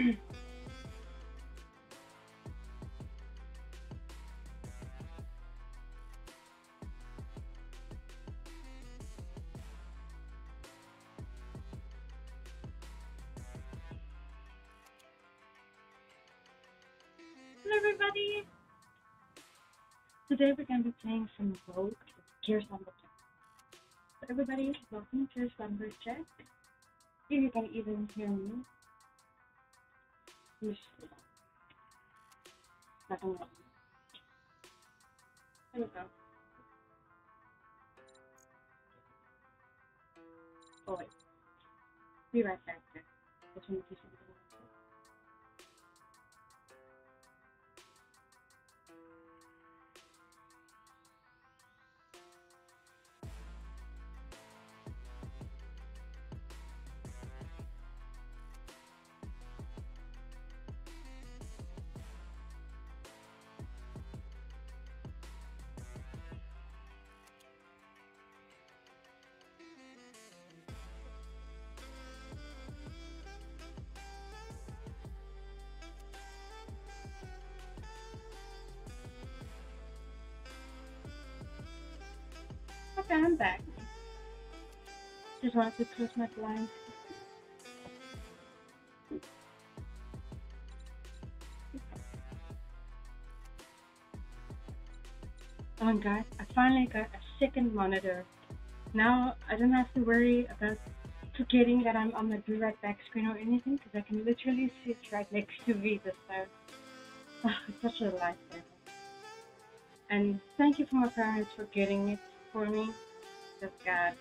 Hello everybody! Today we're going to be playing some Rogue Gears Lumberjack. So everybody, welcome to Lumberjack. If you can even hear me. Yes. Like I'm not. There we go. Oh wait. Be right back. Just want to do something. Okay, Wanted to close my blinds. Oh guys, I finally got a second monitor. Now I don't have to worry about forgetting that I'm on the do right back screen or anything because I can literally sit right next to me this time. Oh, it's such a lifesaver. And thank you for my parents for getting it for me. Just God,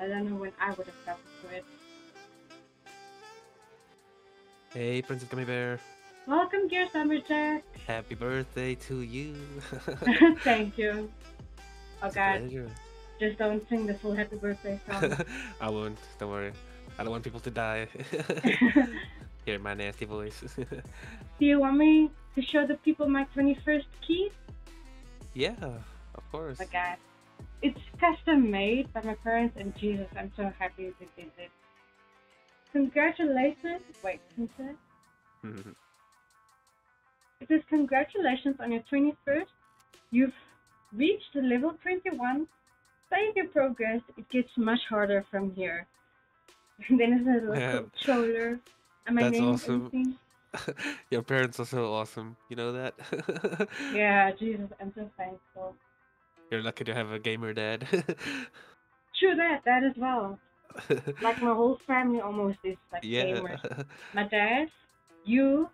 I don't know when I would have gotten to it. Hey, Princess Gummy Bear. Welcome, Gears Lumberjack. Happy birthday to you. Thank you. Oh It's God, pleasure. just don't sing the full happy birthday song. I won't. Don't worry. I don't want people to die. Hear my nasty voice. Do you want me to show the people my 21st key? yeah, of course. Oh God, it's custom made by my parents, and Jesus, I'm so happy they did it. Congratulations! Wait, can you say? Mhm. It says congratulations on your 21st. You've reached level 21. Save your progress. It gets much harder from here. And then there's a little Yeah. controller. Am I That's awesome. anything? Your parents are so awesome. You know that? Yeah, Jesus, I'm so thankful. You're lucky to have a gamer dad. True that, that as well. Like my whole family almost is like yeah. gamers. My dad, you,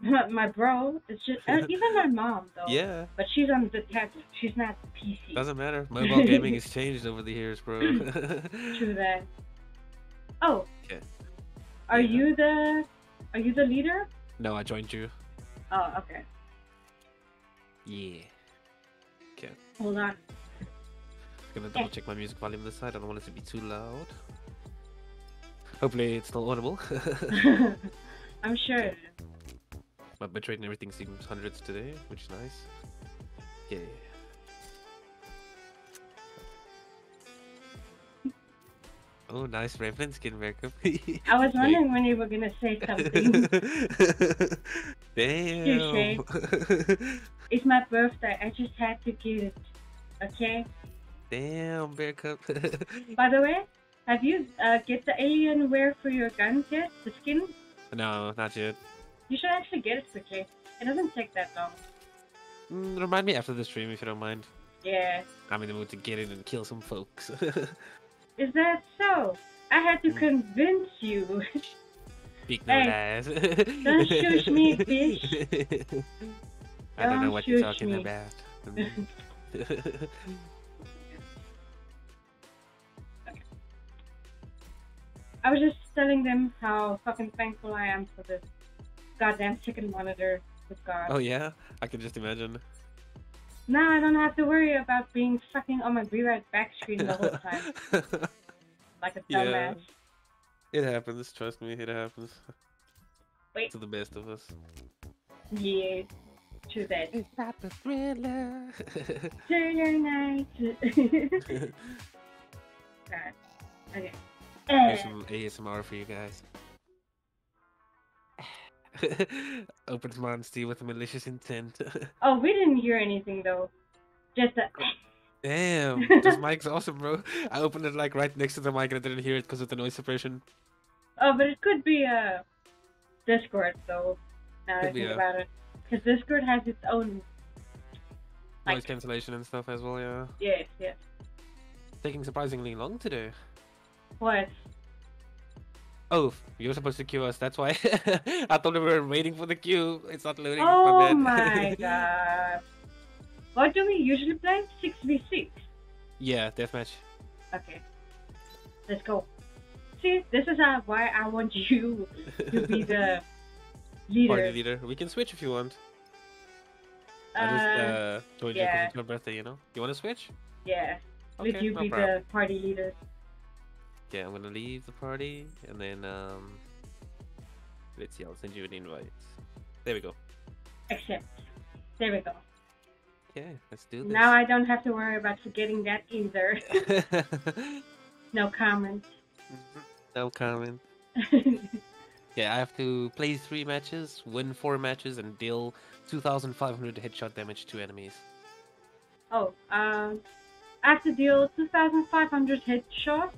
my, my bro, it's just uh, even my mom though. yeah. But she's on the tablet. She's not PC. Doesn't matter. Mobile gaming has changed over the years, bro. True that. Oh. Yeah. Are Yeah. you the are you the leader? no, I joined you. Oh, okay. Yeah. Hold on. Gonna double check my music volume this side. I don't want it to be too loud. Hopefully it's still audible. I'm sure. My bitrate and everything seems hundreds today, which is nice. Yeah. Oh, nice reference, skin backup. I was wondering when you were gonna say something. Damn. it's my birthday. I just had to get it. Okay. Damn, bear cup. By the way, have you uh, get the alien wear for your guns yet? The skin? no, not yet. You should actually get it quickly. It doesn't take that long. Mm, remind me after the stream if you don't mind. Yeah. I'm in the mood to get in and kill some folks. Is that so? I had to Mm. convince you. Speak no lies. don't shoot me, bitch. I don't know Don't what you're talking me. about. I was just telling them how fucking thankful I am for this goddamn chicken monitor with God. oh yeah, I can just imagine. Now I don't have to worry about being fucking on my right back screen the whole time like a dumbass. Yeah. it happens. Trust me, it happens. Wait. To the best of us. Yeah, that. It's not the thriller. Thriller night. God. Okay. Here's some ASMR for you guys. Opens Monty with a malicious intent. Oh, we didn't hear anything though. Just a. Damn, this mic's awesome, bro. I opened it like right next to the mic and I didn't hear it because of the noise suppression. Oh, but it could be a Discord though. Now I Could be think a- about it, because Discord has its own. Noise cancellation and stuff as well, yeah. Yes, yes. Taking surprisingly long to do. What? Oh, you're supposed to queue us, that's why. I thought we were waiting for the queue. It's not loading. Oh bad. my god. What do we usually play? Six v six. yeah, deathmatch. Okay. Let's go. See, this is uh, why I want you to be the leader. Party leader. We can switch if you want. I just Uh, uh, told you 'cause yeah. it's your birthday, you know? You want to switch? yeah. Okay, you no be problem. the party leader. Yeah, I'm gonna leave the party and then um let's see, I'll send you an invite. There we go. Accept. There we go. Okay, let's do this. Now I don't have to worry about forgetting that either. No comment. no comment. Yeah, I have to play three matches, win four matches, and deal 2,500 headshot damage to enemies. oh, um, I have to deal 2,500 headshot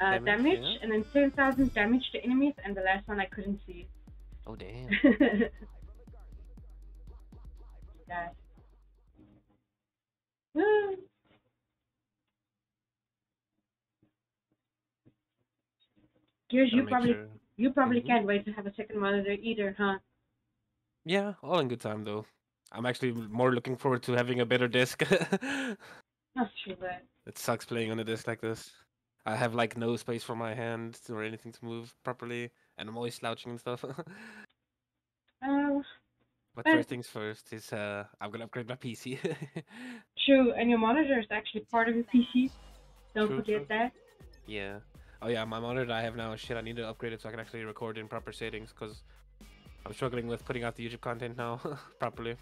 uh, Damage, damage, yeah. and then 10,000 damage to enemies, and the last one I couldn't see. Oh damn. Guys. Woo. Gears, Gotta you probably sure- you probably Mhm. can't wait to have a second monitor either, huh? Yeah, all in good time though. I'm actually more looking forward to having a better disc. Not true it sucks playing on a disc like this. I have like no space for my hand or anything to move properly, and I'm always slouching and stuff. Uh, but Well- first things first is uh, I'm gonna upgrade my PC. true, and your monitor is actually part of your PC. Don't True, forget true. that. yeah. Oh yeah, my monitor I have now. A shit, I need to upgrade it so I can actually record in proper settings because I'm struggling with putting out the YouTube content now properly.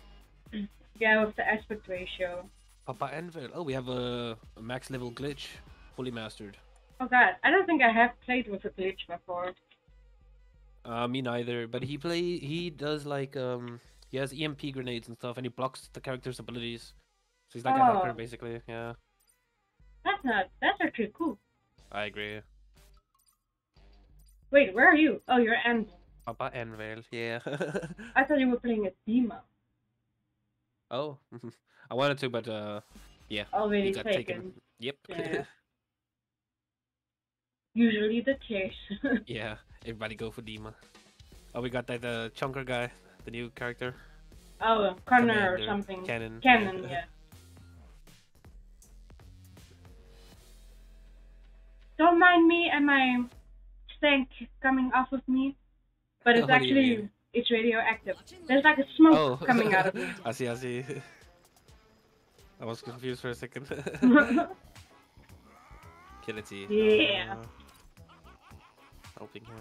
Yeah, with the aspect ratio. Papa Anvil. Oh, we have a, a max level glitch, fully mastered. Oh god, I don't think I have played with a glitch before. Uh, me neither. But he play. He does like um. He has EMP grenades and stuff, and he blocks the character's abilities. So he's like a hacker, Oh. basically. Yeah, That's not. That's actually cool. I agree. Wait, where are you? Oh, you're Anvil. Papa Anvil. Yeah. I thought you were playing a Dima. oh, I wanted to, but uh, yeah, Already got taken. taken. Yep. Yeah. Usually the case. yeah. Everybody go for Dima. Oh, we got that uh, chunker guy, the new character. oh, Connor or something. Cannon. Cannon, yeah. Don't mind me and my stank coming off of me, but it's What do you actually mean? it's radioactive. There's like a smoke Oh, coming out of me. I see. I see. I was confused for a second. Okay, let's. Yeah. Uh, helping hand.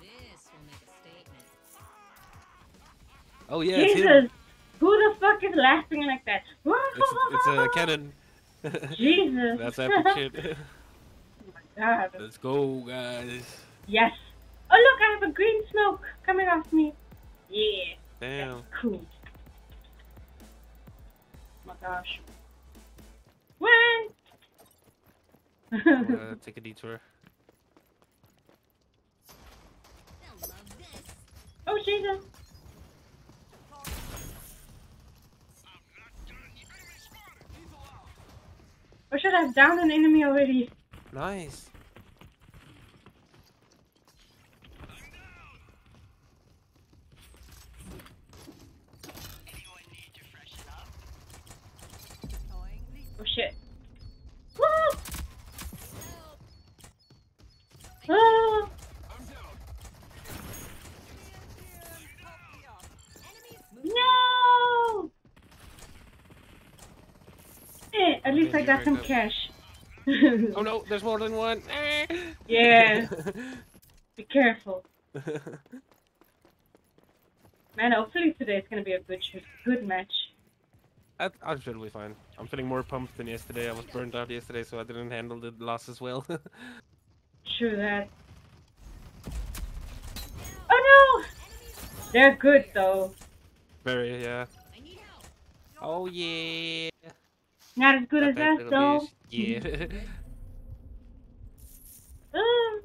This will make a statement. Oh yeah, it's him. Jesus, who the fuck is laughing like that? It's it's a cannon. Jesus. That's epic shit. My god. Let's go, guys. Yes. Oh look, I have a green smoke coming off me. Yeah, Damn. cool. Oh my gosh. When? I'm take a detour. They'll love this. oh Jesus. Or should I have downed an enemy already? Nice. Oh shit. Woo! Ah! No! Eh, at least I got some cash. Oh no, there's more than one. Eh. Yeah. Be careful. Man, hopefully today is gonna be a good good match. I, I'm sure it'll be fine. I'm feeling more pumped than yesterday. I was burned out yesterday, so I didn't handle the loss as well. True that. Oh no! They're good though. Very, yeah. I need help. Oh yeah. Not as good Got as that us though. Yeah. Ooh.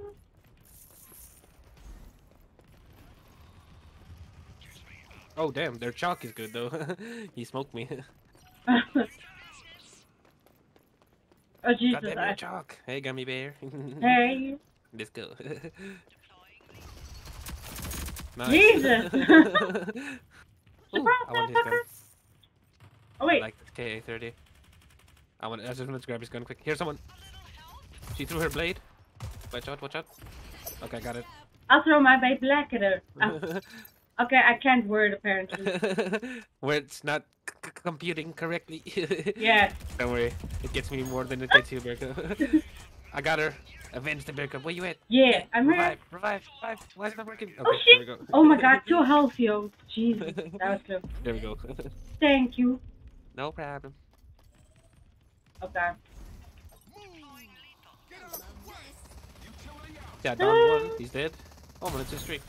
oh damn, their Chaac is good though. he smoked me. oh Got Jesus! that I, Chaac. Hey, gummy bear. hey, Let's go. nice. Jesus. Ooh, Surprise, I want his gun. motherfucker. oh I wait, like the KA-30. I want. I just want to grab his gun quick. Here's someone. She threw her blade. Watch out! Watch out! Okay, I got it. I'll throw my blade black at her. Uh, okay, I can't word apparently. Where it's not computing correctly. Yeah. Don't worry. It gets me more than it gets you, Berka. I got her. Avenge the Berka. Where you at? Yeah, I'm here. Revive, revive, revive. Why is it not working? Okay, Oh there we shit! go. Oh my god, two health, yo. Jesus, that was close. there we go. Thank you. no problem. Okay. Yeah, down one. He's dead. Oh, man, it's a streak.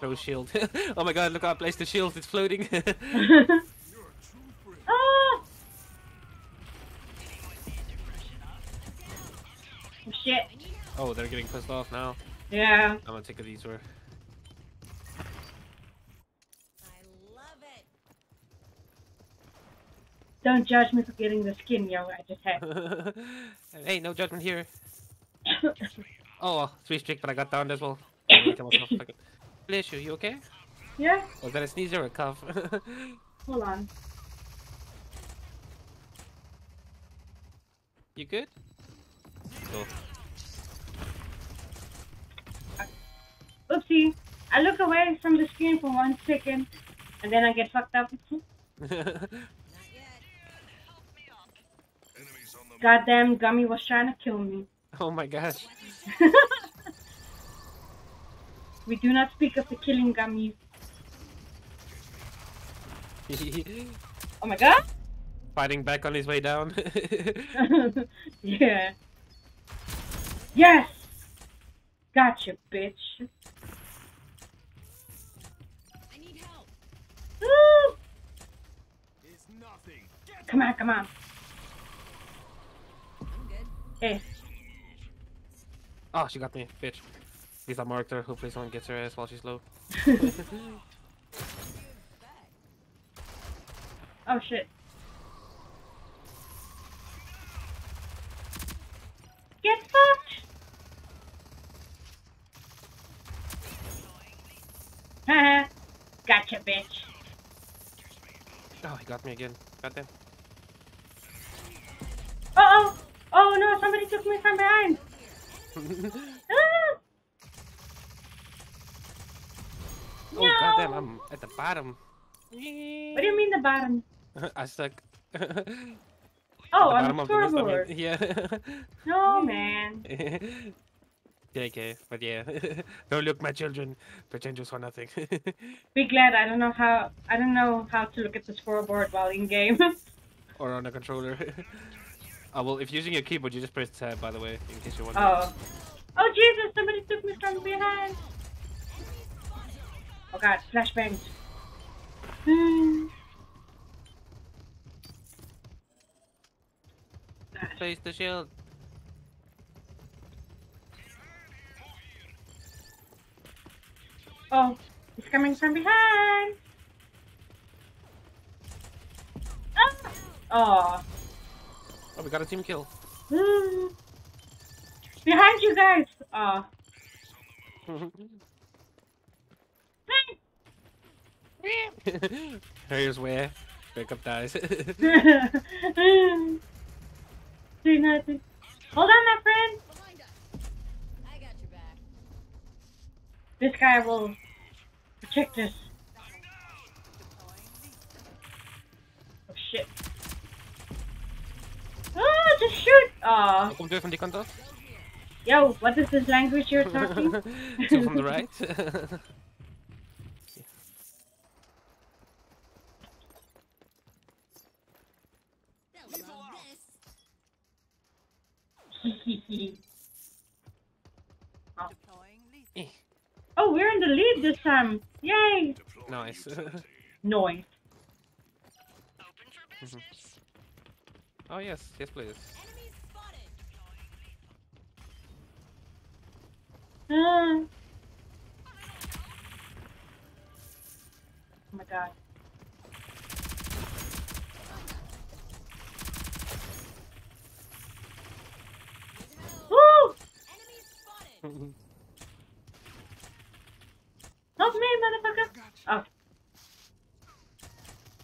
Throw shield. oh my god, look how I placed the shield. It's floating. ah! Oh shit. oh, they're getting pissed off now. Yeah. I'm gonna take a detour. I love it. Don't judge me for getting the skin, yo. I just had. hey, no judgment here. Oh, well, three streak, but I got down as well. I'm gonna kill myself. Fuck it. Bless you, you okay? yeah. Oh, Was that a sneeze or a cough? Hold on. you good? Cool. Oopsie. I look away from the screen for one second, and then I get fucked up. Goddamn gummy was trying to kill me. oh my gosh. we do not speak of the killing gummies. Oh my god! Fighting back on his way down. yeah. Yes! Gotcha, bitch. I need help. Woo! Come on, come on. Hey, oh, she got me, bitch. At least I marked her. Hopefully someone gets her ass while she's low. oh shit. Get fucked! Haha. gotcha, bitch. Oh, he got me again. Goddamn. Uh oh! Oh no, somebody took me from behind! Ah! Oh, goddamn, I'm at the bottom. What do you mean the bottom? I suck. Oh, the on bottom the of the list, I mean, scoreboard. Yeah. No, man. JK, but yeah. Don't look, my children. Pretend you saw nothing. Be glad I don't know how I don't know how to look at the scoreboard while in game. or on a controller. Oh, well, if using your keyboard, you just press tab, by the way, in case you're wondering. oh. Oh Jesus, somebody took me from behind. Oh god, flashbangs. Hmm. Place the shield. Oh, he's coming from behind. Ah! Oh. Oh, we got a team kill. Behind you guys. Oh. Here's where Backup dies. Nothing. Hold on, my friend. Us. I got your back. This guy will protect us. Oh shit. Oh, just shoot! Oh, Kom deur van die yo, what is this language you're talking? Two from the right. They'll love this. Deploying lethal. Eh, Oh, we're in the lead this time. Yay! nice. Noise. Oh yes, yes please. Enemy spotted. Ah. Oh my god. Woo! Help me, motherfucker! Oh.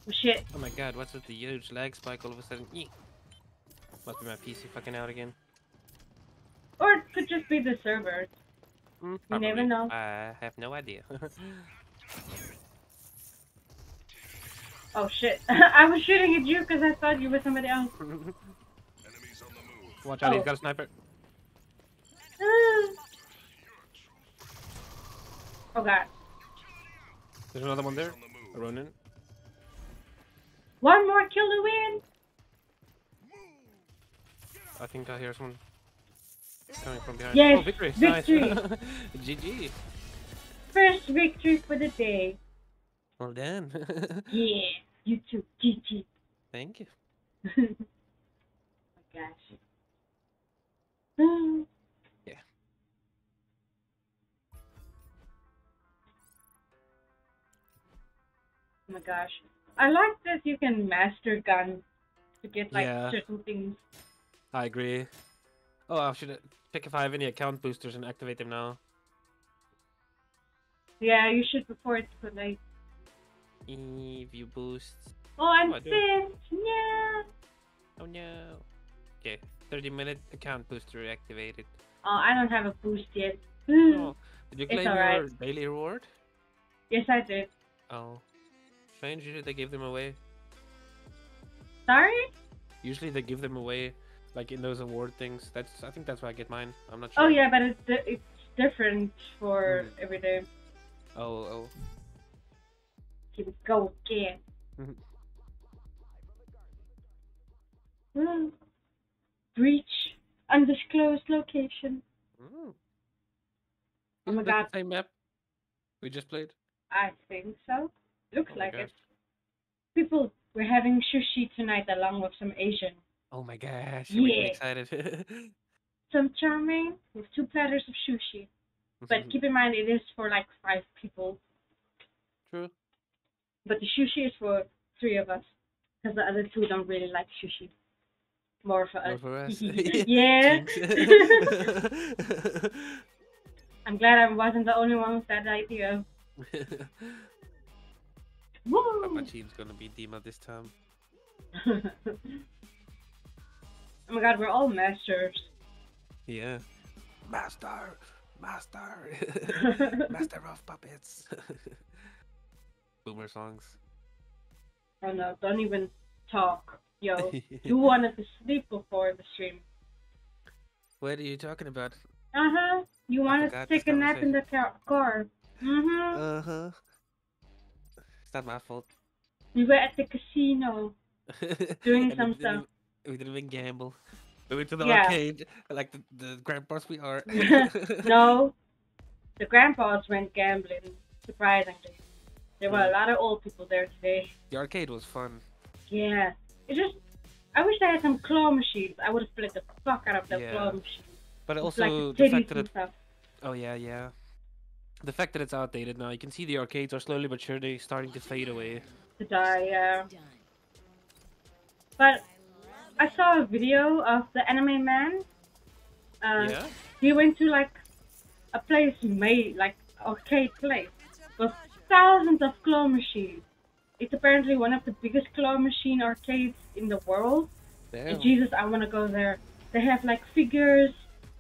Oh shit. oh my god, what's with the huge lag spike all of a sudden? Eek. Must be my PC fucking out again. Or it could just be the server. Mm, You never know. I have no idea. Oh shit. I was shooting at you because I thought you were somebody else. Watch out, He's got a sniper. Oh god. There's another one there. A Ronin. One more kill to win! I think I hear someone coming from behind. Yes, oh, victory! victory. Nice. GG. First victory for the day. Well done. Yeah, you too. GG. Thank you. oh my gosh. Ah. Yeah. Oh my gosh. I like that you can master guns to get like Yeah. certain things. I agree. Oh, I should check if I have any account boosters and activate them now. Yeah, you should before it's too late. View boosts. Oh, I'm Oh, I Yeah. Oh no. Okay, 30 minute account booster activated. Oh, I don't have a boost yet. Hmm. Oh, did you claim your alright. daily reward? Yes, I did. Oh, strange. Usually they give them away. Sorry? Usually they give them away, like in those award things. That's I think that's why I get mine. I'm not sure. Oh yeah, but it's di- it's different for Hmm. every day. Oh oh. Here we go again. Hmm. Breach undisclosed location. Mm. Oh my god, Same map we just played. I think so. Looks Oh like it. People, we're having sushi tonight along with some Asian. Oh my gosh! Me Yeah. excited. Some chow mein with two platters of sushi. But keep in mind, it is for like five people. True. But the sushi is for three of us. Because the other two don't really like sushi. More for More us. for us. yeah. I'm glad I wasn't the only one with that idea. Woo! My team's gonna be Dima this time. Oh my god, we're all masters. Yeah. Master, master, master of puppets. Boomer songs. Oh no, don't even talk. Yo, you wanted to sleep before the stream. what are you talking about? Uh huh. You wanted to take a nap in the car. Mm-hmm. Uh huh. It's not my fault. we were at the casino. Doing some stuff. Even- We didn't even gamble. We went to the Yeah. arcade like the, the grandpas we are. no, the grandpas went gambling. Surprisingly, there were a mm. lot of old people there today. The arcade was fun. Yeah, it just. I wish they had some claw machines. I would have played the fuck out of the Yeah. claw machines. But With, also like the the fact that it stuff. Oh yeah, yeah. The fact that it's outdated now, you can see the arcades are slowly but surely starting to fade away. To die, yeah. But I saw a video of the anime man. Uh, yeah? He went to like a place made like arcade place with thousands of claw machines. It's apparently one of the biggest claw machine arcades in the world. Damn. Jesus, I want to go there. They have like figures,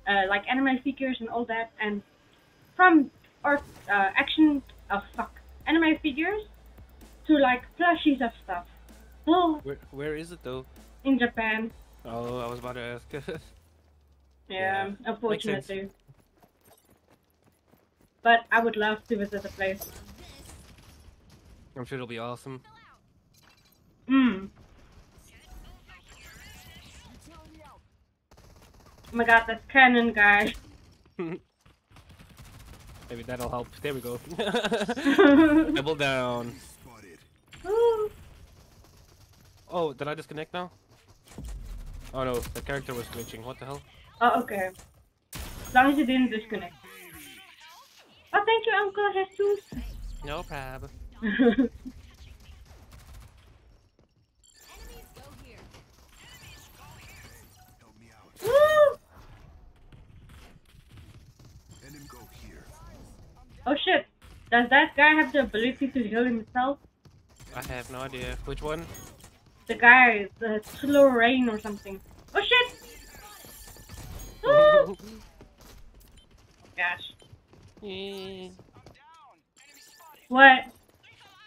uh, like anime figures and all that, and from art, uh, action, oh fuck, anime figures to like plushies of stuff. Oh, Where, where is it though? In Japan. Oh, I was about to ask. Yeah, Yeah, unfortunately. But I would love to visit the place. I'm sure it'll be awesome. Hmm. Oh my god, that cannon guy. Maybe that'll help. There we go. Double down. Ooh. Oh, did I disconnect now? Oh no, the character was glitching. What the hell? Oh, okay. As long as you didn't disconnect. Oh, thank you, Uncle Jesus. No problem. Enemies go here. Help me out. Woo! Let him go here. Oh shit. Does that guy have the ability to heal himself? I have no idea. Which one? The guy, the slow rain or something. Oh shit! Oh Gosh. Eh, What?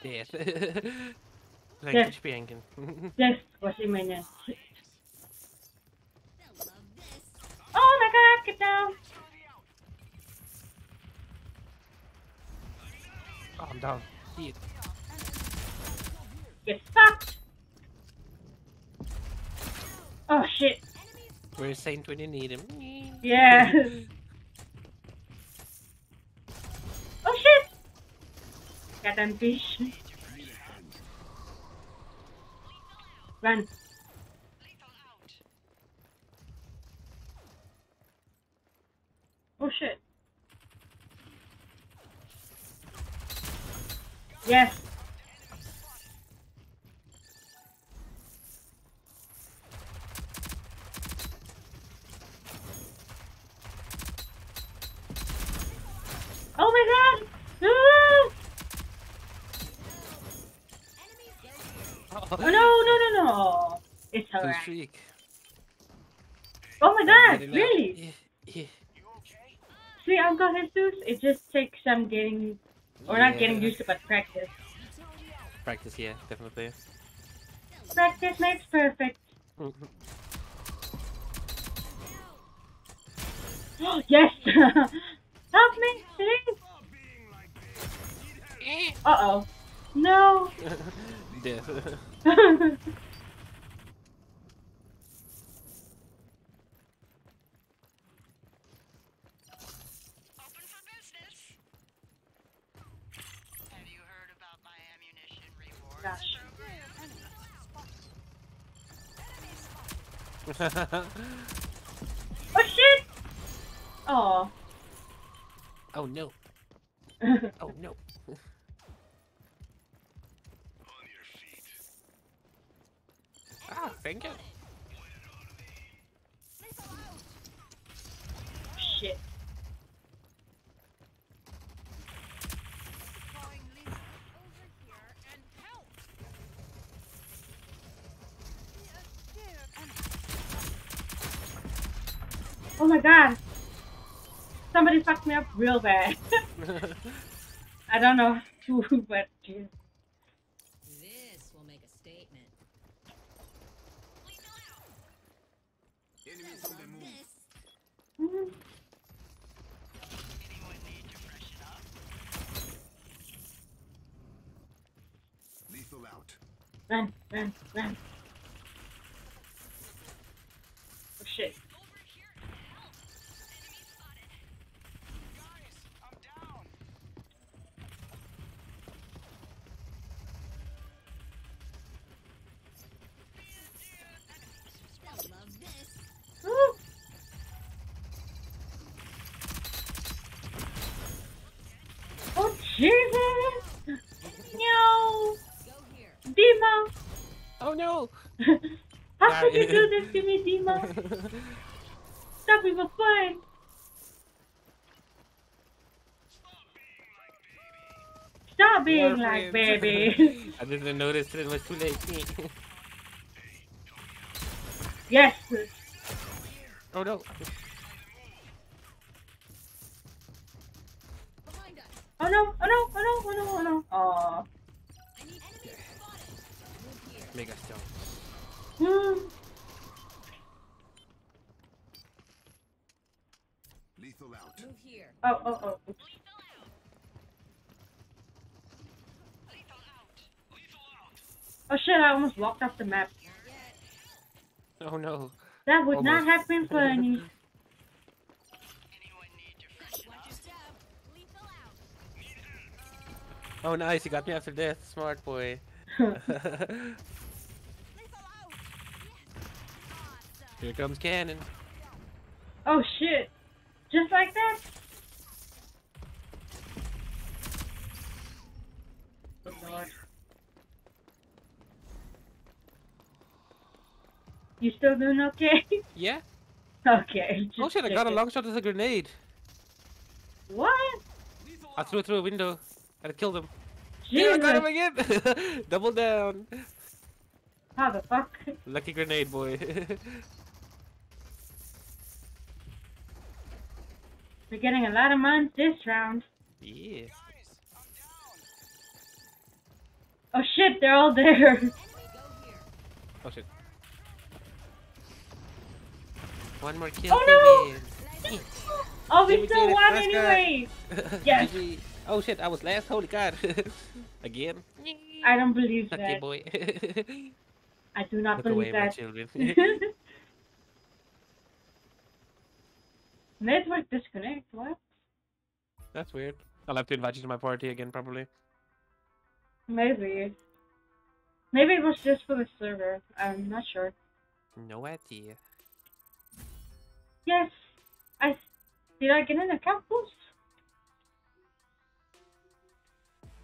Death. Death. Like spanking. This was imminent. They'll love. Oh my god, get down! oh, I'm down. Shit. Get fucked! Oh shit. Where's Saint when you need him? Yeah. oh shit! Goddamn fish. Run. Oh shit. Yes. Oh my god! Ah! Oh, no, no, no, no! It's alright. Oh my god, Get really? Yeah, yeah. See, Uncle Jesus, it just takes some getting, or not getting used to, but practice. Practice, yeah, definitely. Practice makes perfect. yes! Help me, please! Uh oh. No! Death. Open for business. Have you heard about my ammunition reward? Gosh. Oh shit! Oh. Oh no. Oh no. ah, thank you. shit. Deploying lethal over here and help. Oh my god. Somebody fucked me up real bad. I don't know who, but jeez. This will make a statement. Enemies on the move. This. Anyone need to freshen up? Lethal out. Run, run, run. Oh shit. Jesus! No! Demo! oh no. How could you do this to me, Demo? Stop it for fun! Stop being like baby. I didn't notice it was too late. yes. oh no. Oh no! Oh no! Oh no! Oh no! Oh no! Aw. I need enemies spotted. Move here. Mega stone. Hmm. Lethal out. Move here. Oh oh oh. Oops. Oh shit! I almost walked off the map. Oh no. That would not Almost. have been funny. Oh, nice. You got me after death. Smart boy. Lethal out. Awesome. Here comes cannon. oh shit! Just like that? Oh, Good lord. You still doing okay? Yeah. okay. Oh shit! I got a long shot as a grenade. What? I threw it through a window. And it killed him. Yeah, I got him again. Double down. How the fuck? Lucky grenade boy. We're getting a lot of mines this round. yeah. Guys, I'm down. Oh shit, they're all there. Enemy go here. Oh shit. One more kill. Oh, no! Oh, we still won anyway. Yes. Oh shit! I was last. Holy god. Again. I don't believe Lucky that. boy. I do not Look away, believe my that. children. Network disconnect. What? That's weird. I'll have to invite you to my party again, probably. Maybe. Maybe it was just for the server. I'm not sure. No idea. Yes. I did. I get an account boost.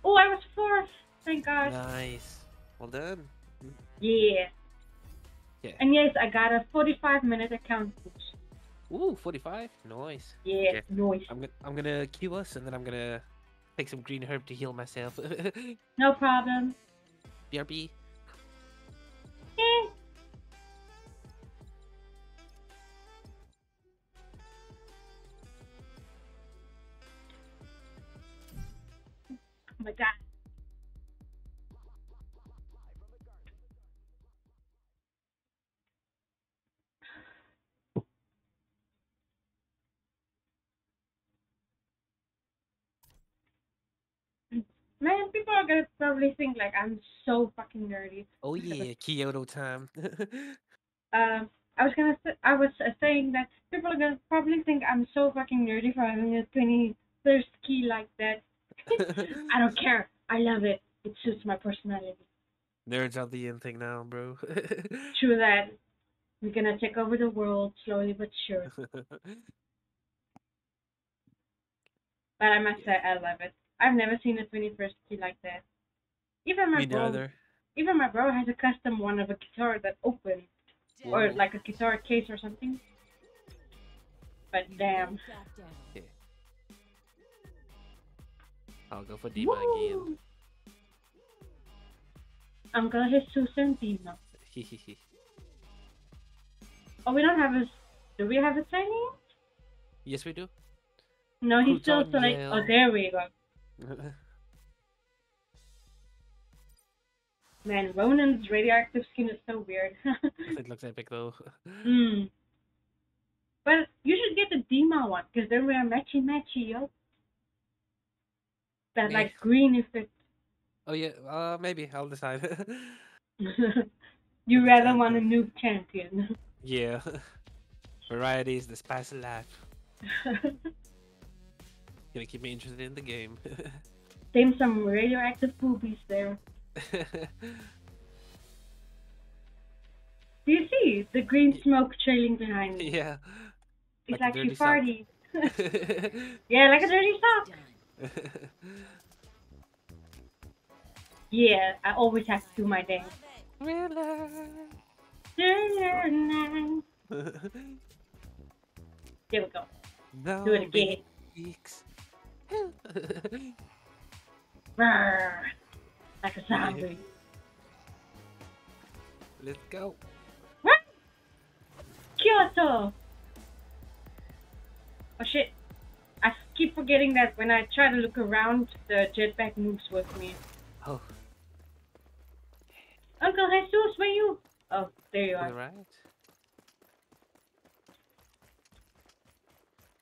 Oh, I was fourth. Thank God. Nice. Well done. Yeah. Yeah. And yes, I got a 45 minute account. Ooh, 45. Nice. Yeah, noise. I'm gonna I'm gonna queue us and then I'm gonna take some green herb to heal myself. No problem. BRB. Eh. My god. Man, people are gonna probably think like I'm so fucking nerdy. Oh yeah, Kyoto time. Um, I was gonna, say, I was uh, saying that people are gonna probably think I'm so fucking nerdy for having a 21st key like that. I don't care. I love it. It suits my personality. Nerds are the in thing now, bro. True that. We're gonna take over the world slowly but sure. But I must say, I love it. I've never seen a 21st key like that. Even my Me bro, neither. even my bro has a custom one of a guitar that opens, or like a guitar case or something. But damn. Back down. I'll go for Dima again. Woo! Uncle Jesus and Dino. Oh, we don't have a. Do we have a signing? yes, we do. No, he's still Crouton select. Gel. Oh, there we go. Man, Ronin's radioactive skin is so weird. it looks epic though. Hmm. But you should get the Dima one, because then we are matchy matchy, yo. That Meh. like green effect. Oh yeah, uh, maybe I'll decide. you rather want a new champion. yeah. Variety is the spice of life. Gonna keep me interested in the game. Same some radioactive boobies there. Do you see the green smoke trailing behind me? yeah. it's like a actually dirty sock. party. yeah, like a dirty sock. Yeah, I always have to do my dance. There we go. no Do it again. weeks. Like a zombie. Let's go. What? Kyoto! Oh shit. I keep forgetting that when I try to look around, the jetpack moves with me. Oh, Uncle Jesus, where you? Oh, there you are. right.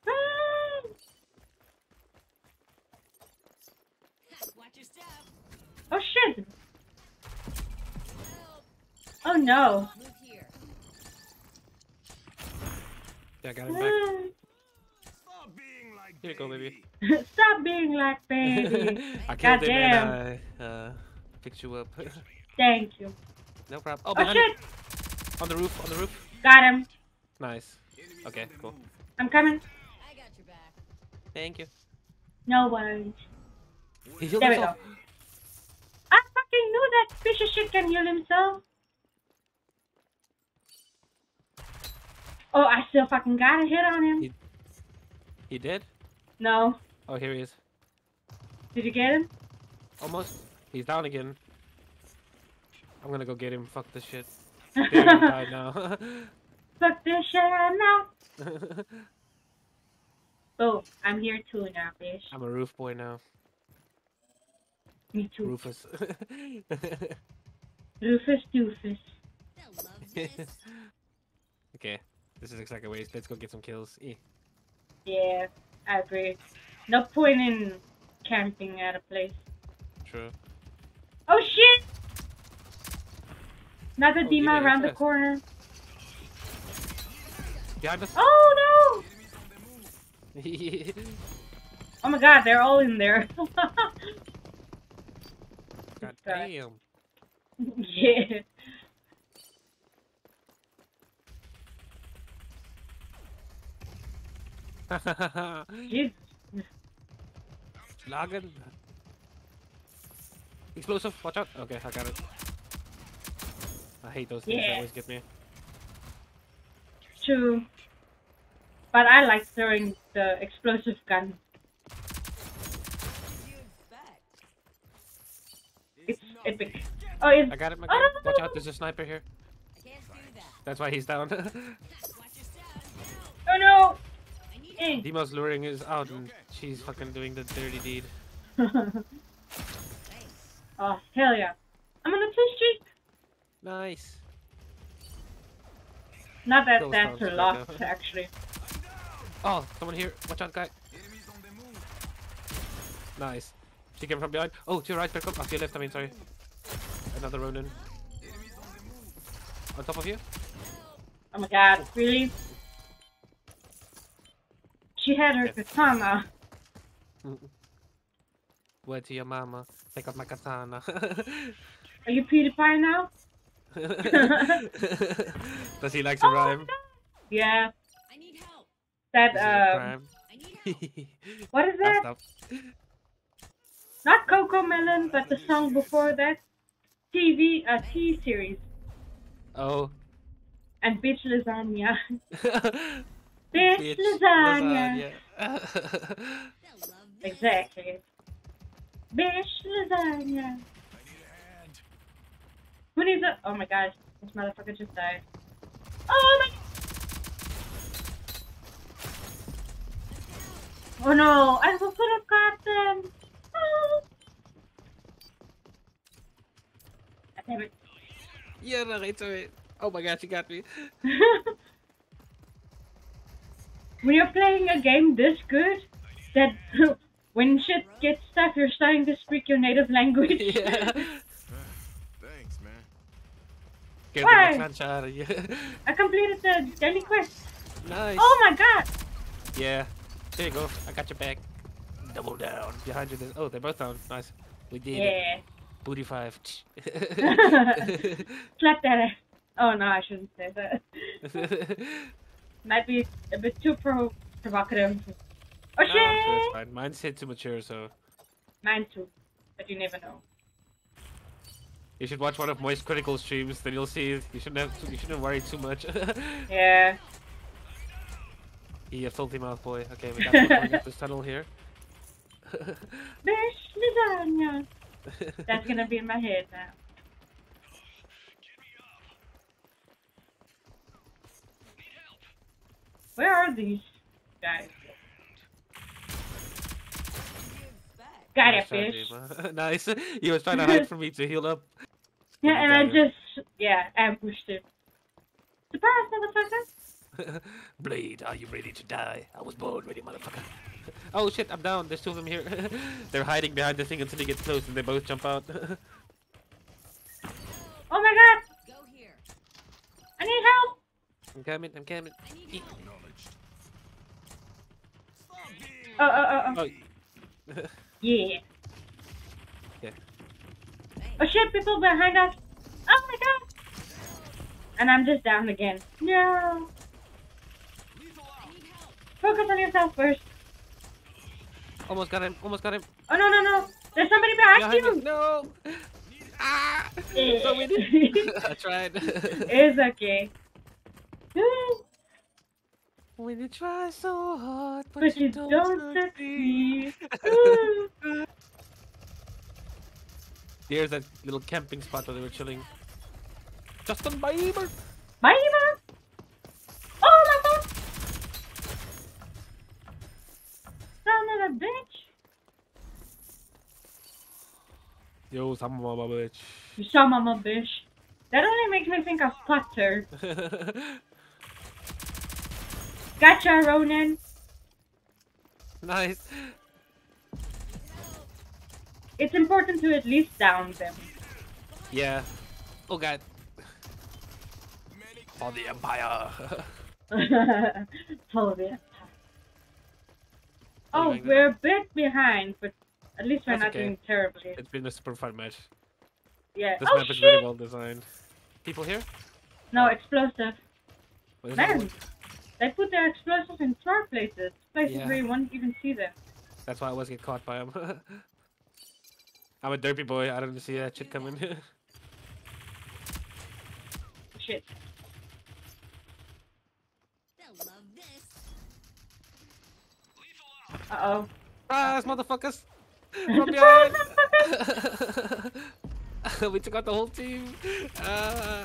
Ah! Watch your step. Oh shit! Oh no! Yeah, I got him back. Ah. Stop being like like Here you go, baby. Stop being like baby. I killed him Goddamn. and I uh, picked you up. Thank you. no problem. Oh, Oh behind you. shit! On the roof, on the roof. Got him. Nice. Okay, cool. I'm coming. I got your back. Thank you. No worries. He healed There we go. I fucking knew that piece of shit can heal himself. Oh, I still fucking got a hit on him. He- He did? No. Oh, here he is. Did you get him? Almost. He's down again. I'm gonna go get him. Fuck this shit. He died now. Fuck this shit now. Oh, I'm here too now, bitch. I'm a roof boy now. Me too. Rufus. Rufus Doofus. They'll love this. okay. This is exactly waste. Let's go get some kills. Yeah, I agree. No point in camping at a place. True. Oh shit! Another Oh, Dima around the fast. corner. Behind us. Oh no! Oh my god, they're all in there. God damn. yeah. Jesus. Explosive, watch out. Okay, I got it. I hate those things, they Yeah. always get me. True. But I like throwing the explosive gun. What do you expect? It's epic. Oh, it's. I got it, my Oh, guy. no, no, Watch out, there's a sniper here. I can't do that. That's why he's down. Watch your step. Oh no! Demo's luring is out and she's fucking doing the dirty deed. Oh, hell yeah. I'm on a two streak. Nice. Not that Those that's sounds her good, loss, though. actually. Oh, someone here. Watch out, guy. Enemies on the move. Nice. She came from behind. Oh, to your right, Berko. Oh, ah, to your left, I mean, sorry. Another Ronin. On. On top of you. Oh my god, really? She had her katana. Word to your mama. Take out my katana. Are you PewDiePie now? Does he like to Oh, rhyme? no. Yeah, I need help. that, Is it um. I need help. what is that? Stop, stop. Not Cocomelon, but the song before that. TV, uh, T series. Oh. And Bitch Lasagna. Bitch Bitch lasagna. This. Exactly. Bitch Lasagna. I need a hand. Who needs a. Oh my gosh, this motherfucker just died. Oh my. Oh no, I could have got them. Oh. Damn it. Yeah, no, it's alright. Oh my god, you got me. when you're playing a game this good, that when shit gets tough, you're starting to speak your native language. yeah. Thanks, man. Get Why? the plancha out of you. I completed the daily quest. nice. Oh my god! Yeah. There you go. I got your back. Double down. Behind you. There's... Oh, they're both down. Nice. We did it. Yeah. Booty five. Slap that ass. Oh no, I shouldn't say that. Might be a bit too pro provocative. Oh Ah, that's shit! fine. Mine's hit too mature, so Mine too, but you never know. you should watch one of Moist Critical streams. Then you'll see. You shouldn't have. You shouldn't worry too much. Yeah. Yeah, filthy mouth boy. Okay, we got, got this tunnel here. Bish lasagna. That's gonna be in my head now. Where are these guys? Got it, Nice fish. Nice. He was trying to hide from me to heal up. Yeah, and I just yeah ambushed him. Surprise, motherfucker! Blade, are you ready to die? I was born ready, motherfucker. oh shit, I'm down. There's two of them here. They're hiding behind the thing until they get close and they both jump out. Oh my god! Go here. I need help! I'm coming, I'm coming. I need Eek. Oh, oh, oh, oh. Yeah. Yeah. Oh shit, people behind us. Oh my god. And I'm just down again. No. Lethal out. I need help. Focus on yourself first. almost got him. Almost got him. Oh no, no, no. There's somebody behind Behind you. me. No. Ah. So we did. I tried. it's okay. When you try so hard, but, but you don't succeed. Ooh. There's that little camping spot where they were chilling. Justin Bieber. Bye, Eva. Oh my god. Son of a bitch. Yo, some mama bitch. You saw mama bitch. That only makes me think of Potter. Gotcha, Ronin. nice. It's important to at least down them. Yeah. Oh god. For the Empire. It. Are you Oh, we're a bit behind, but at least we're That's not okay. doing terribly. it's been a super fun match. Yeah. This oh map is shit! really well designed. People here? No explosive. Man? They put their explosives in smart places, places Yeah. where you won't even see them. That's why I always get caught by them. I'm a derpy boy. I don't see that shit coming. Shit. They'll love this. Uh oh. ah, these motherfuckers! From behind! we took out the whole team. Uh,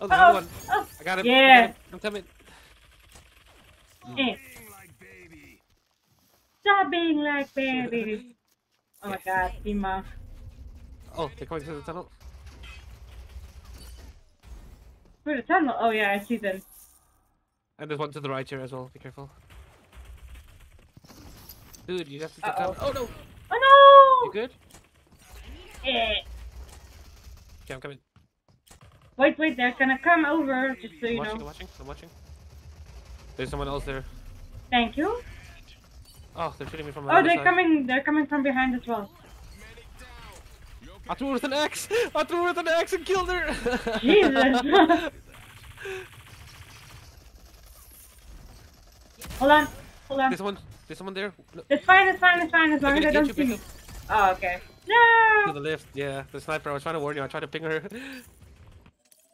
oh, there's Oh, one. oh, I got him. I Yeah. got him. I'm coming. Eh. like baby. Stop being like baby. Oh my god, Dima. Oh, they're coming through the tunnel. Through the tunnel. Oh yeah, I see them. And there's one to the right here as well. Be careful. Dude, you have to get Uh-oh. down. Oh no! Oh You good? no! Eh. Okay, I'm coming. Wait, wait, they're gonna come over, just so I'm you watching, I'm know. watching, I'm watching. There's someone else there. Thank you. Oh, they're shooting me from the Oh, they're side. coming, they're coming from behind as well. Medic down. You okay? I threw her with an axe! I threw her with an axe and killed her! Jesus. hold on, hold on. There's someone, there's someone there. No, It's fine, it's fine, it's fine, as long as I don't see you, Oh, okay. to No! the left, yeah. The sniper, I was trying to warn you, I tried to ping her.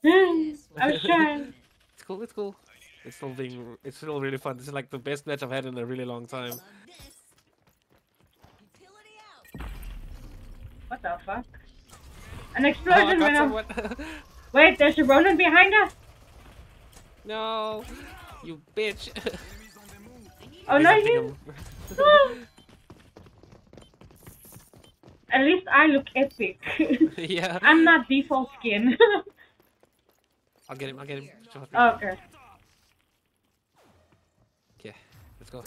Hmm, I was trying. It's cool, it's cool. It's still being, it's still really fun. This is like the best match I've had in a really long time. Love this. Utility out. What the fuck? An Oh, explosion got went off. Wait, there's a Ronin behind us? no, you bitch. Enemies on the move. Oh no, you. him. Oh. At least I look epic. yeah. I'm not default skin. I'll get him, I'll get him. Me. okay. Okay, let's go.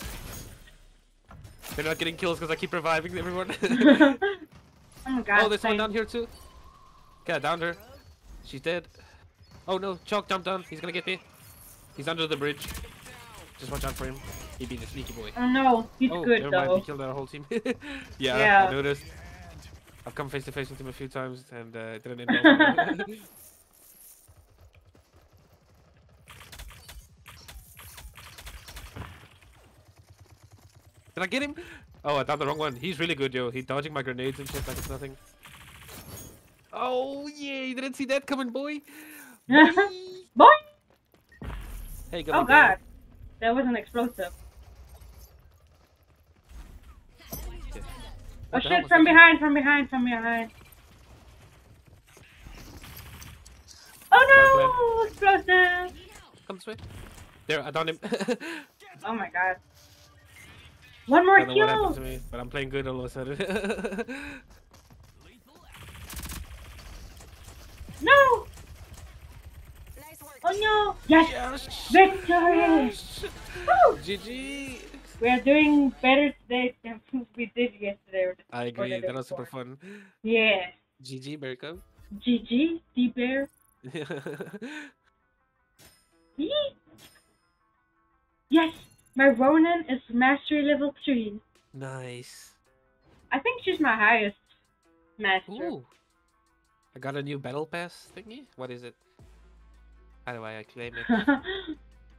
They're not getting kills because I keep reviving everyone. oh my god. oh, there's one down here too. Okay, I downed her. She's dead. Oh no, Chaac jumped down. He's gonna get me. He's under the bridge. Just watch out for him. He being a sneaky boy. Oh no, he's oh, good never mind. though. He killed our whole team. yeah, Yeah. I noticed. I've come face to face with him a few times and uh, it didn't end well. Did I get him? Oh, I downed the wrong one. He's really good, yo. He's dodging my grenades and shit like it's nothing. Oh, yeah. You didn't see that coming, boy. Boy! Hey, go Oh god. That was an explosive. Oh shit, from behind, from behind, from behind. Oh no! Explosive! Come this way. There, I downed him. Oh my god. One more I don't know what happened kill! to me, but I'm playing good all of a sudden. No! Oh no! Yes! yes! Victory! Yes! GG! We are doing better today than we did yesterday. I agree, that was super fun. Yeah. GG, Berko. GG, D-Bear. Yes! My Ronin is mastery level 3. Nice. I think she's my highest master. Ooh. I got a new battle pass thingy. What is it? How do I claim it?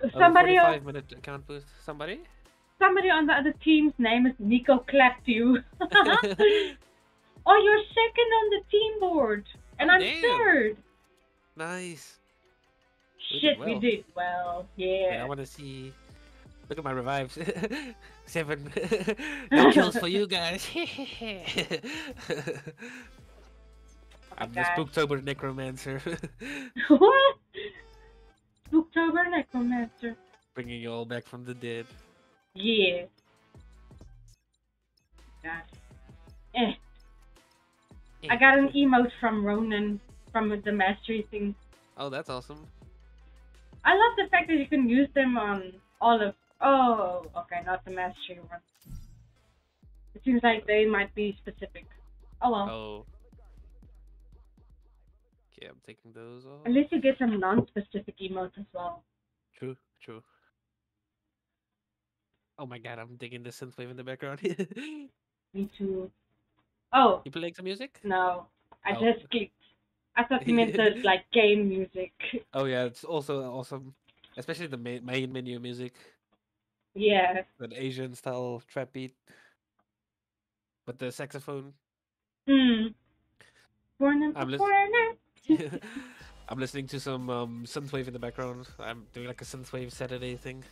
Oh, somebody, on, 45 minute account boost. Somebody? somebody on the other team's name is Nico Clapped you. oh, you're second on the team board, and Oh, I'm damn. third. nice. We did Shit, we did well. Yeah. I want to see. Look at my revives. Seven. no kills for you guys. I'm the. Spooktober Necromancer, what? Spooktober Necromancer. bringing you all back from the dead. Yeah. God. Eh. I got an emote from Ronin from the mastery thing. Oh, that's awesome. I love the fact that you can use them on all of. Oh, okay, not the mastery one. It seems like they might be specific. Oh well. Oh. Okay, I'm taking those off. At least you get some non-specific emotes as well. True, true. Oh my god, I'm digging the synthwave in the background. Me too. Oh you playing some music? no, I Oh. just clicked. I thought you meant the like game music. Oh yeah, it's also awesome, especially the main, main menu music, Yeah. that Asian style trap beat, with the saxophone. Hmm. Born I'm Born I'm listening to some um, synthwave in the background. I'm doing like a synthwave Saturday thing.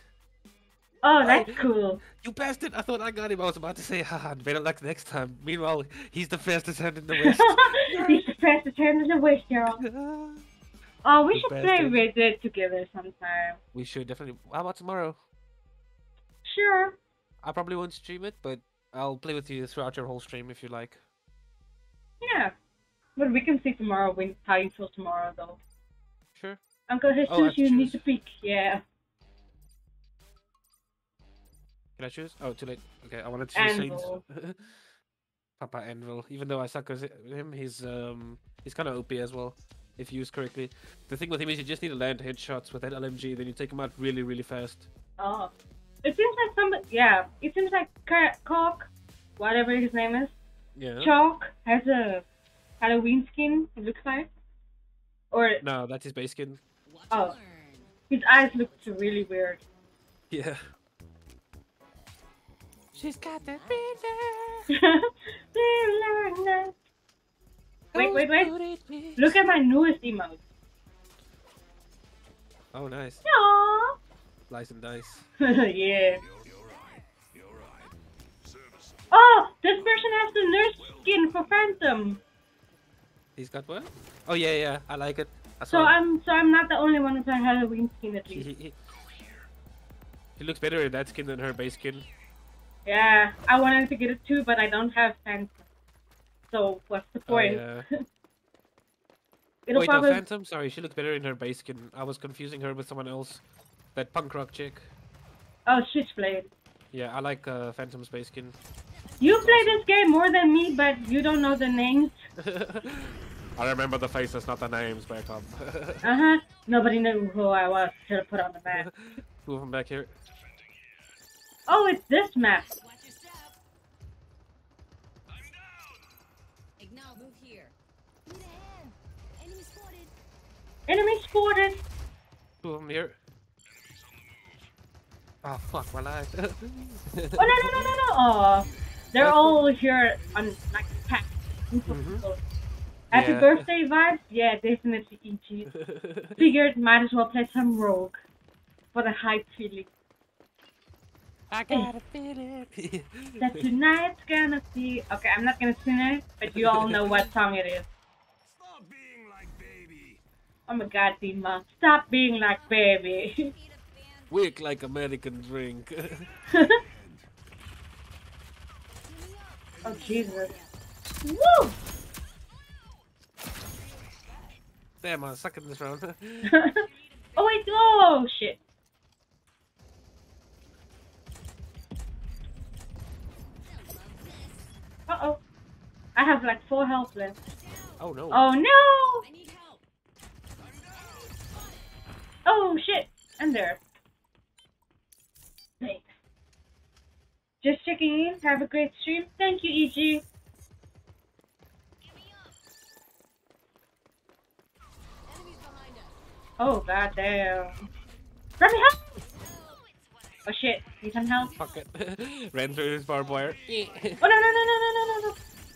Oh, that's cool. You bastard! I thought I got him. I was about to say, haha, better luck next time. Meanwhile, he's the fastest hand in the West. He's the fastest hand in the West, y'all. Oh, we You should play bastard. with it together sometime. we should definitely. How about tomorrow? Sure. I probably won't stream it, but I'll play with you throughout your whole stream if you like. Yeah. But we can see tomorrow when how you feel tomorrow, though. Sure. Uncle Jesus, Oh, I have to you need to pick. Yeah. Can I choose? Oh, too late. Okay, I wanted to choose Saints. Papa Anvil. Even though I suck as him, he's um he's kind of OP as well if used correctly. The thing with him is you just need to land headshots with that LMG, then you take him out really really fast. Oh. It seems like somebody. Yeah. It seems like Ca- Cock, whatever his name is, Yeah. Chaac has a Halloween skin. It looks like. Or No, that's his base skin. Oh. his eyes look really weird. Yeah. She's got the that wait, wait, wait. Look at my newest emote. Oh, nice. Aww. Slice and dice. yeah. You're, you're right. You're right. Service. Oh, this person has the nurse skin for Phantom. He's got what? Oh yeah, yeah. I like it. I So it. I'm so I'm not the only one with a Halloween skin at least. he, looks better in that skin than her base skin. Yeah, I wanted to get it too, but I don't have Phantom. So what's the Oh, point? yeah. It'll Wait, probably no, Phantom. Sorry, she looks better in her base skin. I was confusing her with someone else. That punk rock chick. oh Switchblade. Yeah, I like uh, Phantom's base skin. You play this game more than me, but you don't know the names. I remember the faces, not the names. Back up. Uh huh. Nobody knew who I was till I put on the map. Of them back here. Oh, it's this map. Watch your step. I'm down. Ignal, move here. Need a hand. Enemy spotted. Enemy spotted. Two of them here. Oh fuck my life. Oh no no no no no! Oh, they're That's all here on like packed. group of Mhm. people. Happy Yeah. birthday vibes? Yeah, definitely EG. Figured might as well play some rogue for the hype feeling. I got a feeling. That tonight's gonna be okay. I'm not gonna sing it, but you all know what song it is. Stop being like baby. Oh my god, Dima, stop being like baby. Need a. Weak like American drink. oh Give me up. Jesus. Woo! Damn, I suck at this round. oh wait, oh shit. They'll love this. Uh oh. I have like four health left. oh no. Oh no! I need help. Oh shit! I'm there. Thanks. Just checking in. Have a great stream. Thank you, EG. Give me up. Enemies behind us. Oh, goddamn. Let me help! Oh shit, need some help? Fuck it. Ran through his barbed wire. Oh no, no, no, no, no, no, no, no.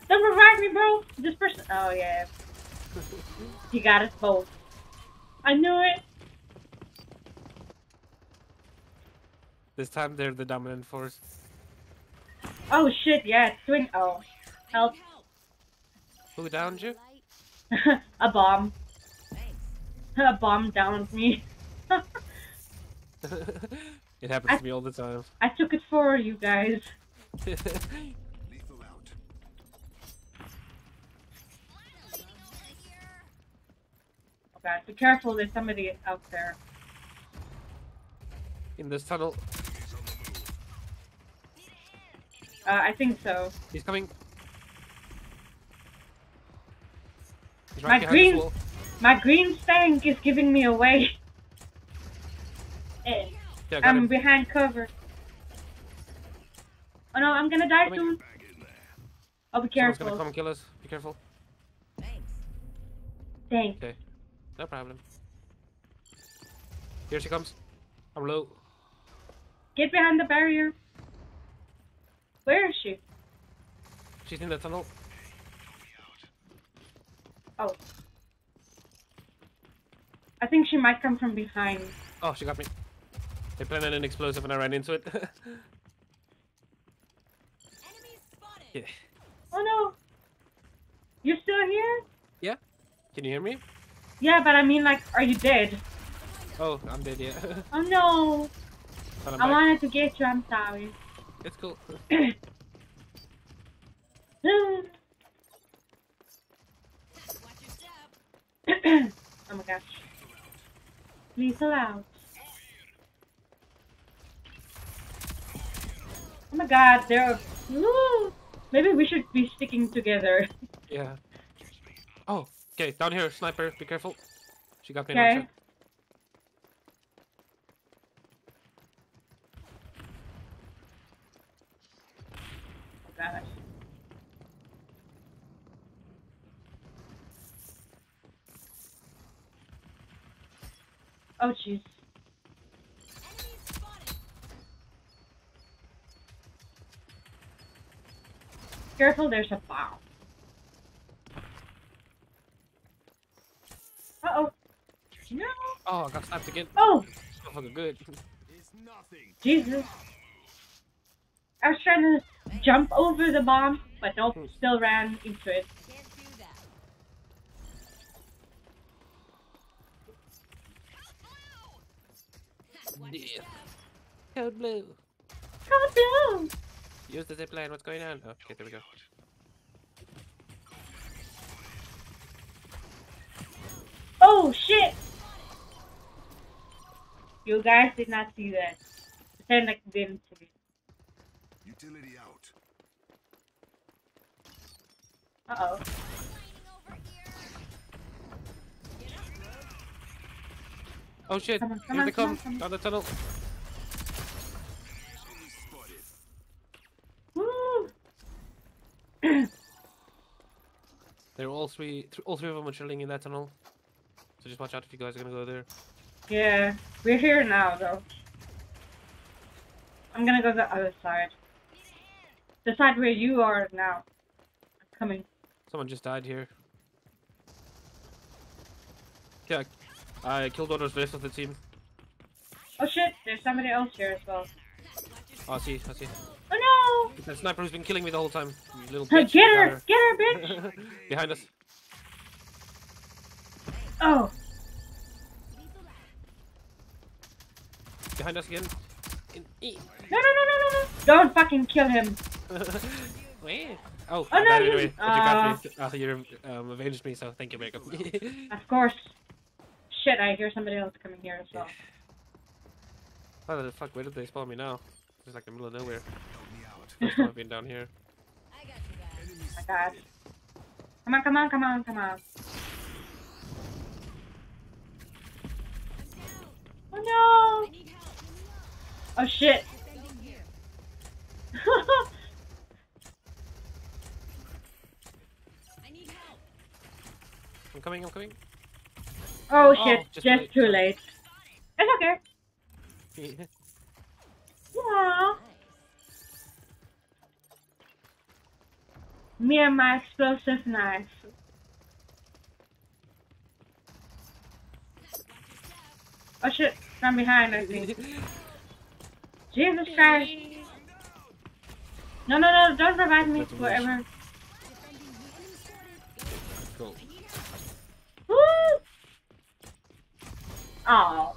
Don't revive me, bro. This person. Oh, yeah. You got us both. I knew it. this time they're the dominant force. Oh shit, yeah, twin. Oh, help. Who downed you? A bomb. A bomb downed me. it happens to me all the time. I took it for you guys. Oh god, be careful, there's somebody out there. In this tunnel. Uh, I think so. He's coming. He's My right behind green-. My green stank is giving me away. Yeah, I'm him. behind cover. Oh no, I'm gonna die Coming. soon. Bag in there. Oh, be Someone's gonna come kill us. Be careful. Thanks. Thanks. Okay. No problem. Here she comes. I'm low. Get behind the barrier. Where is she? She's in the tunnel. Oh. I think she might come from behind. Oh, she got me. They planted an explosive and I ran into it. Enemies spotted. yeah. Oh no! You're still here? Yeah? Can you hear me? Yeah, but I mean, like, are you dead? Oh, I'm dead, yeah. Oh no! I'm I back. wanted to get you, I'm sorry. It's cool. Watch your step. oh my gosh. Please allow. Oh my god, there are... Maybe we should be sticking together. yeah. Oh, okay, down here, sniper, be careful. She got me Okay. one shot. Oh gosh. Oh jeez. Careful, there's a bomb. Uh oh. No. Oh, I got slapped again. Oh, fucking good. Jesus. I was trying to jump over the bomb, but nope, still ran into it. Can't do that. Watch your Yeah. Code blue. Calm down. Use the zipline, what's going on? Oh, okay, there we go. Oh shit! You guys did not see that. Pretend like you didn't see. Utility out. Uh oh. Training over here. Get up, bro. Oh shit, Come on, come here they come come, on, come down the tunnel. Woo! They're all three, th all three of them are chilling in that tunnel. So just watch out if you guys are gonna go there. yeah, we're here now though. I'm gonna go the other side. The side where you are now. I'm coming. Someone just died here. Yeah, I killed one of the rest of the team. Oh shit, there's somebody else here as well. Oh, I see, I see. Oh no! that sniper who's been killing me the whole time. Little bitch. Get her! Get her, bitch! Behind us. Oh, Behind us again. In, e. no, no, no, no, no, no! Don't fucking kill him. Where? Oh, Oh, no, died you- anyway. But you got me. Uh, you um, avenged me, so thank you, Jacob. Of course. Shit, I hear somebody else coming here as well. How the fuck? Where did they spawn me now? It's like the middle of nowhere. Help me out. First time I've been down here. I got you guys. Enemy my god. Come on, come on, come on, come on. I'm. Oh I need help. no! Oh shit. Here. coming, I'm coming. Oh Oh, shit, just just, late, too late. It's okay. Yeah. Me and my explosive knife. Oh shit, from behind I think. Jesus Christ. No, no, no, don't revive me, That's a wish. whatever. cool. Woo! Oh.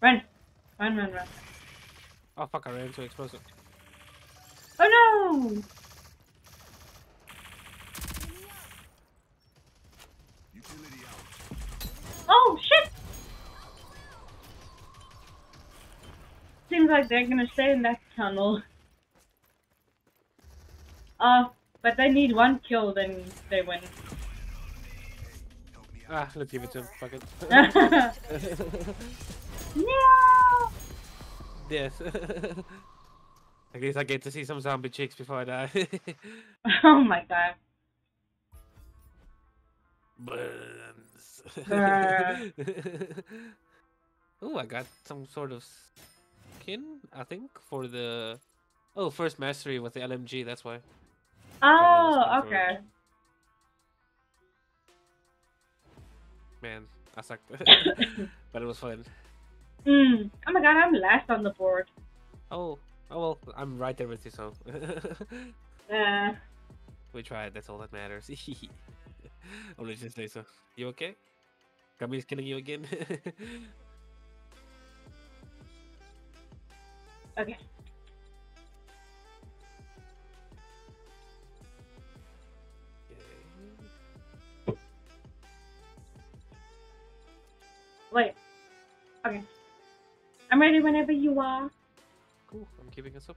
Run. Run, run, run. Oh fuck, I ran into explosive. Oh no! Oh shit! Seems like they're gonna stay in that tunnel. Oh, but they need one kill, then they win. Help me out. Ah, let's give it to him. Fuck it. no! yes. At least I get to see some zombie chicks before I die. Oh my god. Burns. Brr. oh, I got some sort of skin, I think, for the. Oh, first mastery with the LMG, that's why. Oh, okay. Man, I sucked. but it was fun. Mm. Oh my god, I'm last on the board. Oh, oh well, I'm right there with you, so. Uh, we tried, that's all that matters. Only just say so. You okay? Kami's killing you again? okay. Wait. Okay. I'm ready whenever you are. cool, I'm keeping us up.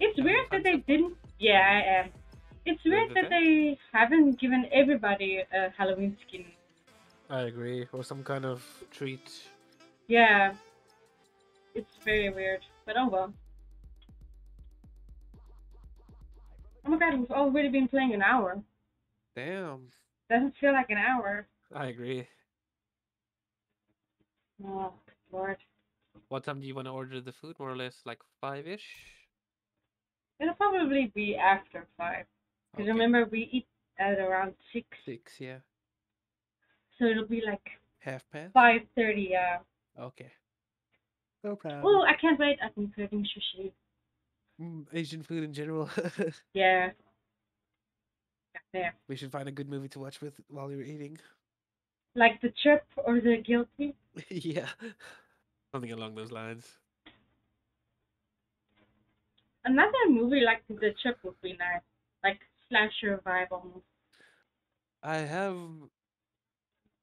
It's weird that they didn't. Yeah, I am. It's weird that they haven't given everybody a Halloween skin. I agree, or some kind of treat. Yeah. It's very weird, but oh well. Oh my god, we've already been playing an hour. Damn, Doesn't feel like an hour. I agree. Oh, lord. What time do you want to order the food, more or less? Like five ish? It'll probably be after five. Because remember, we eat at around six, Six, yeah. so it'll be like Half past? five thirty. Yeah. Okay. No problem. Oh, I can't wait. I've been craving sushi. Asian food in general. Yeah. Yeah. we should find a good movie to watch with while you're eating. Like the chip or the guilty. yeah. Something along those lines. Another movie like the chip would be nice. Like slasher vibe almost. I have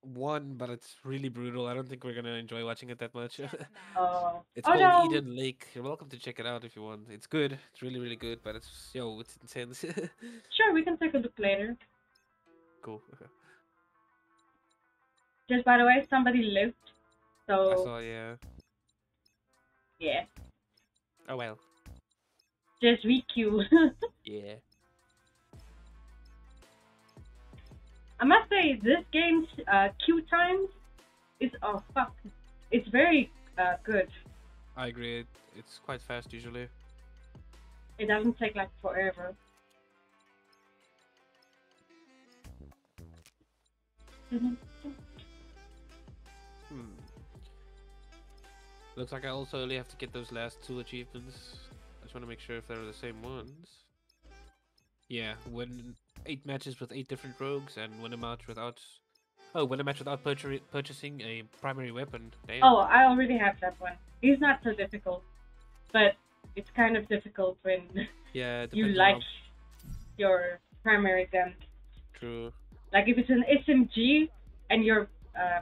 one, but it's really brutal. I don't think we're gonna enjoy watching it that much. Oh. it's oh called no. Eden Lake. You're welcome to check it out if you want. It's good. It's really, really good, but it's yo, it's intense. Sure, we can take a look later. cool. Just by the way, somebody lived. I So saw, yeah. yeah. Oh well. Just requeue. Yeah. I must say this game's uh, queue times is oh fuck. It's very uh, good. I agree. It, it's quite fast usually. It doesn't take like forever. Hmm. Looks like I also only have to get those last two achievements. I just want to make sure if they're the same ones. Yeah, win eight matches with eight different rogues and win a match without. Oh, win a match without purchar- purchasing a primary weapon. Damn. Oh, I already have that one. It's not so difficult, but it's kind of difficult when yeah, you on how like your primary gun. True. Like if it's an SMG and your uh,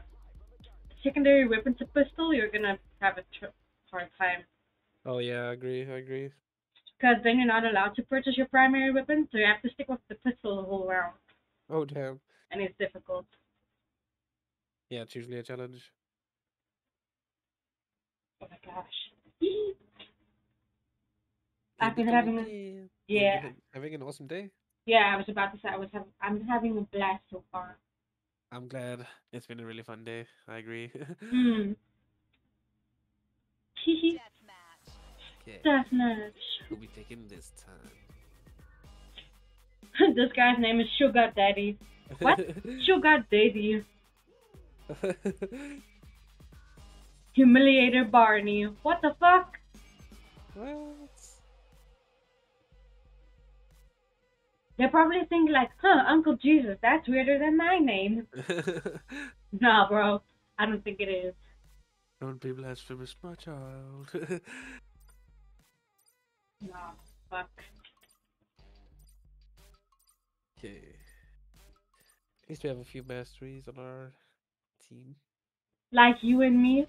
secondary weapon's a pistol, you're gonna have a tr- hard time. Oh yeah, I agree. I agree. Because then you're not allowed to purchase your primary weapon, so you have to stick with the pistol the whole round, Oh damn. and it's difficult. Yeah, it's usually a challenge. Oh my gosh. I've been having a, yeah, having an awesome day. yeah. I was about to say I was having. I'm having a blast so far. I'm glad. It's been a really fun day. I agree. Hmm. Okay, Deathmatch. who'll be taking this time? this guy's name is Sugar Daddy. What? Sugar Daddy. Humiliator Barney. What the fuck? what? They probably think like, huh, Uncle Jesus, that's weirder than my name. Nah, bro. I don't think it is. Don't be blasphemous, my child. Nah, fuck. okay. At least we have a few masteries on our team. Like you and me,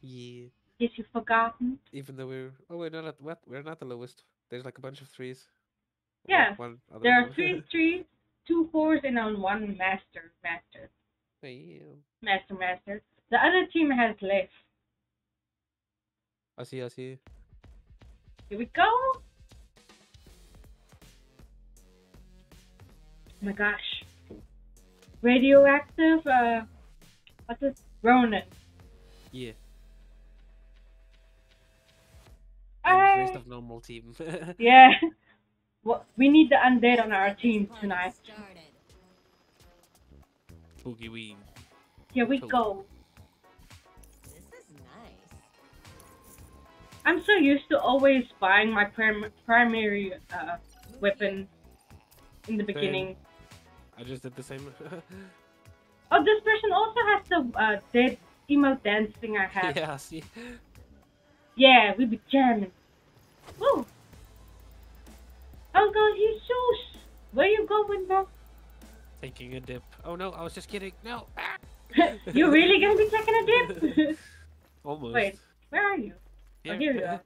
Yeah. if you've forgotten. Even though we're oh we're not at what we're not the lowest. There's like a bunch of threes. Yeah, One There are one. three threes, two fours, and on one master, master, Damn. master, master. The other team has less. I see. I see. Here we go. Oh my gosh. Radioactive, uh, what's this? Ronin. Yeah. And the rest of normal team. yeah. Well, we need the undead on our team tonight. Started. Boogie Ween. Here we Cool. go. I'm so used to always buying my prim- primary uh, weapon in the beginning. I just did the same. Oh, this person also has the uh, dead emo dance thing I have. yeah. See. Yeah, we be jamming. Woo! Uncle Jesus! Where you going, bro? Taking a dip. Oh no! I was just kidding. No. You really gonna be taking a dip? Almost. Wait, where are you? Here you are.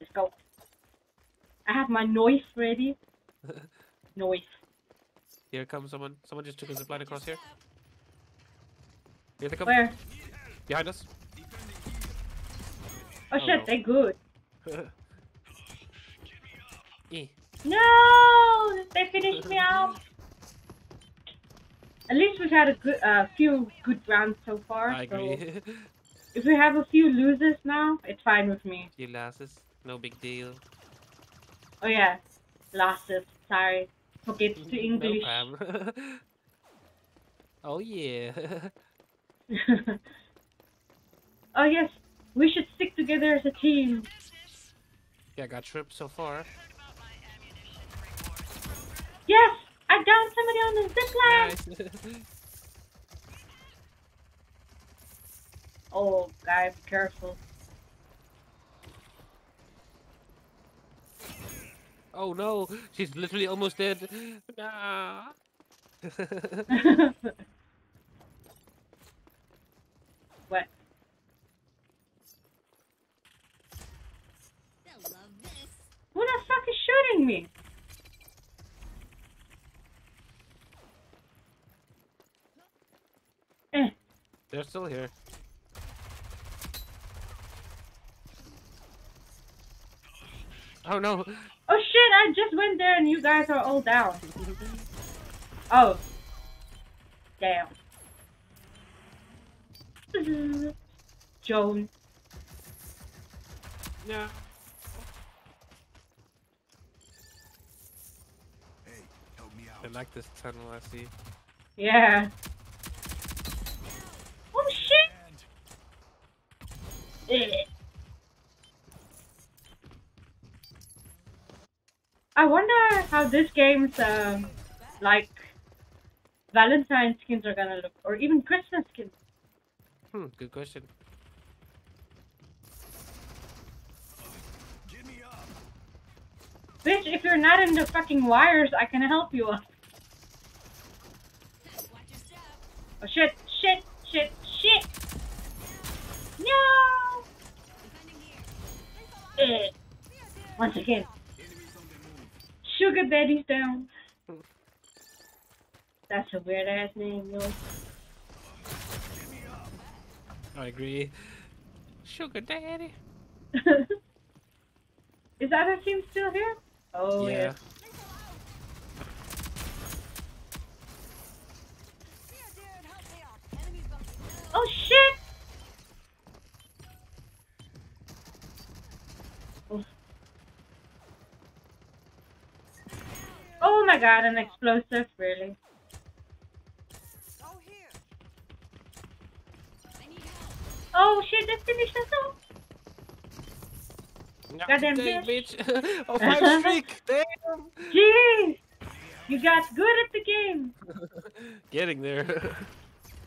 Let's go. I have my noise ready. Noise. Here comes someone. Someone just took a zipline across here. Here they come. Where? Behind us. Oh, Oh, shit, no. they good. Eh. No! They finished me off. At least we've had a good, uh, few good rounds so far. I So agree. If we have a few losers now, it's fine with me. Few losses, No big deal. Oh yeah, losses. Sorry, forget to No English. problem. oh yeah. oh yes, we should stick together as a team. yeah, I got tripped so far. Yes, I downed somebody on the zipline. Nice. Oh, guy, be careful. oh no, she's literally almost dead. Nah. what? They'll love this. Who the fuck is shooting me? Eh, They're still here. Oh no. Oh shit, I just went there and you guys are all down. Oh. Damn. Joan. Yeah. Hey, help me out. I like this tunnel I see. Yeah. Oh shit! And Eh. I wonder how this game's um like Valentine skins are gonna look, or even Christmas skins. Hmm, good question. get me up. Bitch, if you're not in the fucking wires, I can help you up. Watch your step. Oh shit, shit, shit, shit! No! Eh. Once again, Enemies on the move. Sugar Daddy's down. That's a weird ass name, yo. Get me up. I agree. Sugar daddy. Is that other team still here? Oh yeah. yeah. Here, dude, help me out. Enemies bumping. Oh shit! Oh. Oh my god, an explosive, really? Go here. I need help. Oh shit, they finished us off! No, Goddamn dang, bitch. bitch. oh, five streak. Damn. Jeez! You got good at the game! Getting there.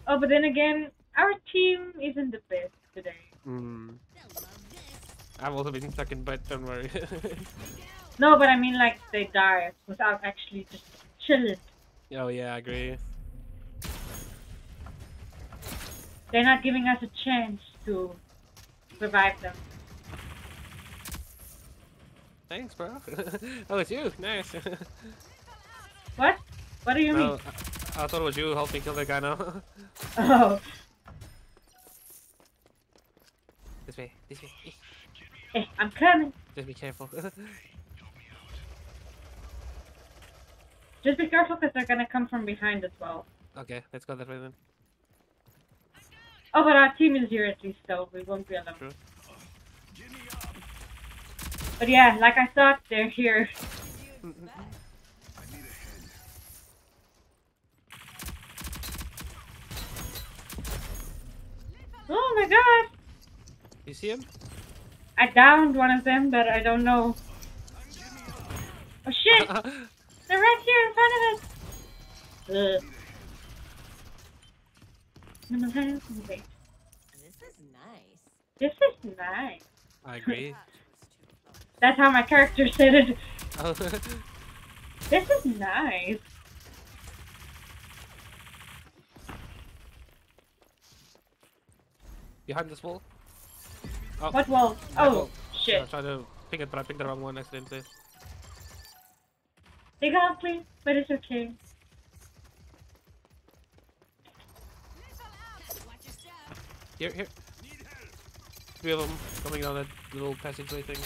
Oh, but then again, our team isn't the best today. Hmm. They'll love this. I've also been stuck in butt, don't worry. No, but I mean like they die without actually just chilling. oh, yeah, I agree. They're not giving us a chance to revive them. Thanks, bro. oh, it's you. Nice. What? What do you mean? Oh, I, I thought it was you helping kill that guy now. Oh, this way, this way. hey, I'm coming. Just be careful. Just be careful because they're gonna come from behind as well. okay, let's go that way then. Oh, but our team is here at least, so we won't be alone. True. Up. But yeah, like I thought, they're here. Dude's back. I need a hand. Oh my god! You see him? I downed one of them, but I don't know. Oh shit! They're right here in front of us! Ugh. This is nice. This is nice. I agree. That was too close. That's how my character said it. Oh, This is nice. behind this wall. Oh, What wall? Oh, wall. I shit. tried to pick it, but I picked the wrong one accidentally. They got me, but it's okay. Watch your step. Here, here. Three of them coming down that little passageway thing.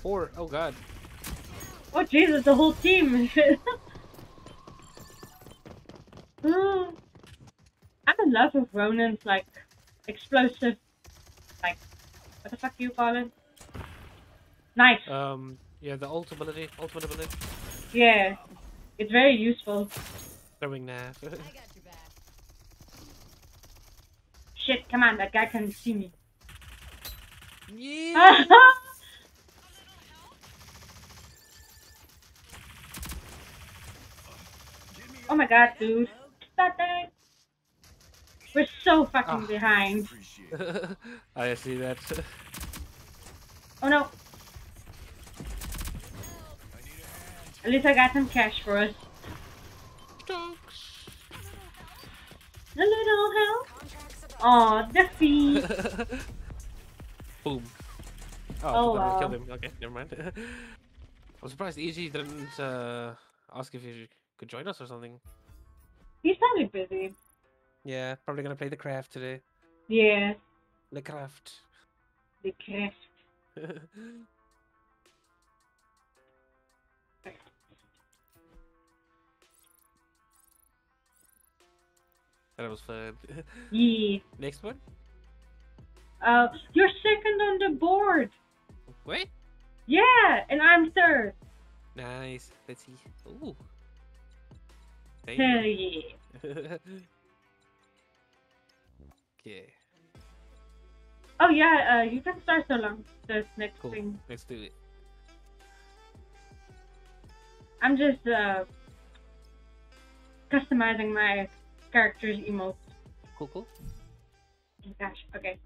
Four. Oh god. Oh Jesus, the whole team. I'm in love with Ronin's like explosive, like what the fuck do you call it? Nice. Um. Yeah, the ult ability, ultimate ability, Yeah, it's very useful. throwing knife. I got your back. Shit, come on, that guy can see me. yeah. Oh my god, dude. That thing. We're so fucking Ah. behind. Appreciate. I see that. Oh no, I need a hand. At least I got some cash for us. A little help. Aw, defeat. Boom. Oh, Oh, wow. killed him. Okay, never mind. I'm surprised EG didn't uh, ask if you could join us or something. He's probably busy. Yeah, probably gonna play the craft today. Yeah, The craft. the craft. that was fun. Yeah. Next one. Uh, you're second on the board. Wait. Yeah, and I'm third. Nice. Let's see. Ooh. Hell Damn. yeah. okay. Oh yeah, uh, you can start so long. The next Cool. thing. Let's do it. I'm just uh customizing my character's emotes. Cool, cool. Gosh, okay.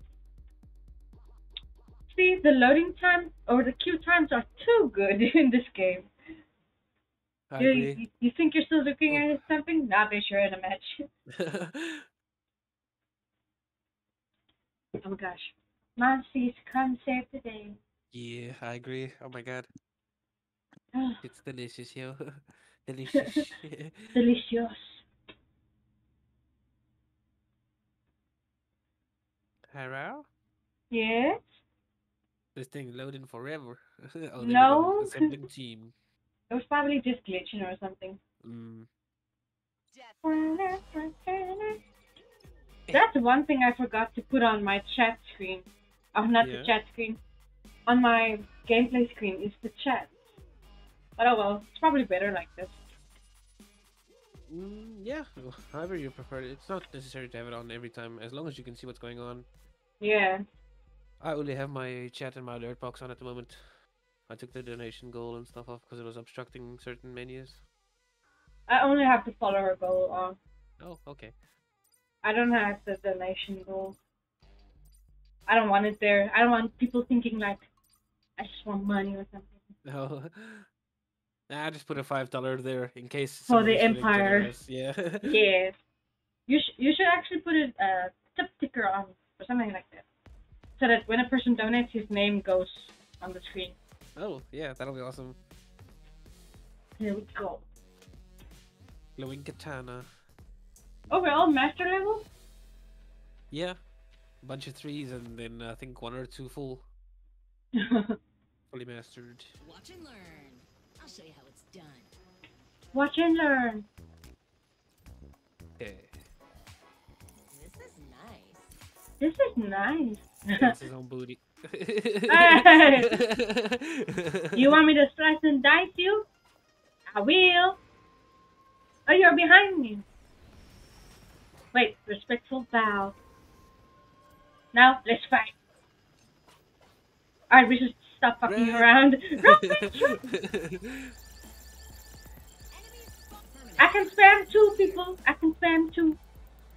See, the loading time or the queue times are too good in this game. I You, agree. you, you think you're still looking Oh. at something? Nah, bitch, you're in a match. Oh my gosh. Monty's come save the day. yeah, I agree. Oh my god. It's delicious, yo. delicious. delicious. Hello? Yes? This thing loading forever. oh, there we go. No. Assembling team. It was probably just glitching or something. Mm. That's the one thing I forgot to put on my chat screen. Oh, not Yeah. the chat screen. On my gameplay screen is the chat. But oh well, it's probably better like this. Mm, yeah, however you prefer it. It's not necessary to have it on every time, as long as you can see what's going on. Yeah. I only have my chat and my alert box on at the moment. I took the donation goal and stuff off because it was obstructing certain menus. I only have the follower goal on. Oh, okay. I don't have the donation goal. I don't want it there. I don't want people thinking like I just want money or something. No. Nah, I just put a five dollar there in case. For the Empire. generous, Yeah. Yes. You sh- you should actually put a uh, tip sticker on or something like that, so that when a person donates, his name goes on the screen. oh, yeah, that'll be awesome. Here we go. Glowing katana. Oh, we're all master level. Yeah. A bunch of threes and then I think one or two full fully mastered. Watch and learn. I'll show you how it's done. Watch and learn. Okay. This is nice. This is nice. Gets his own booty. Hey! you want me to slice and dice you? I will. Oh, you're behind me. Wait, respectful bow. Now, let's fight. Alright, we should stop fucking Run. around. Run, bitch, run. Enemies spot permanent. I can spam two people. I can spam two.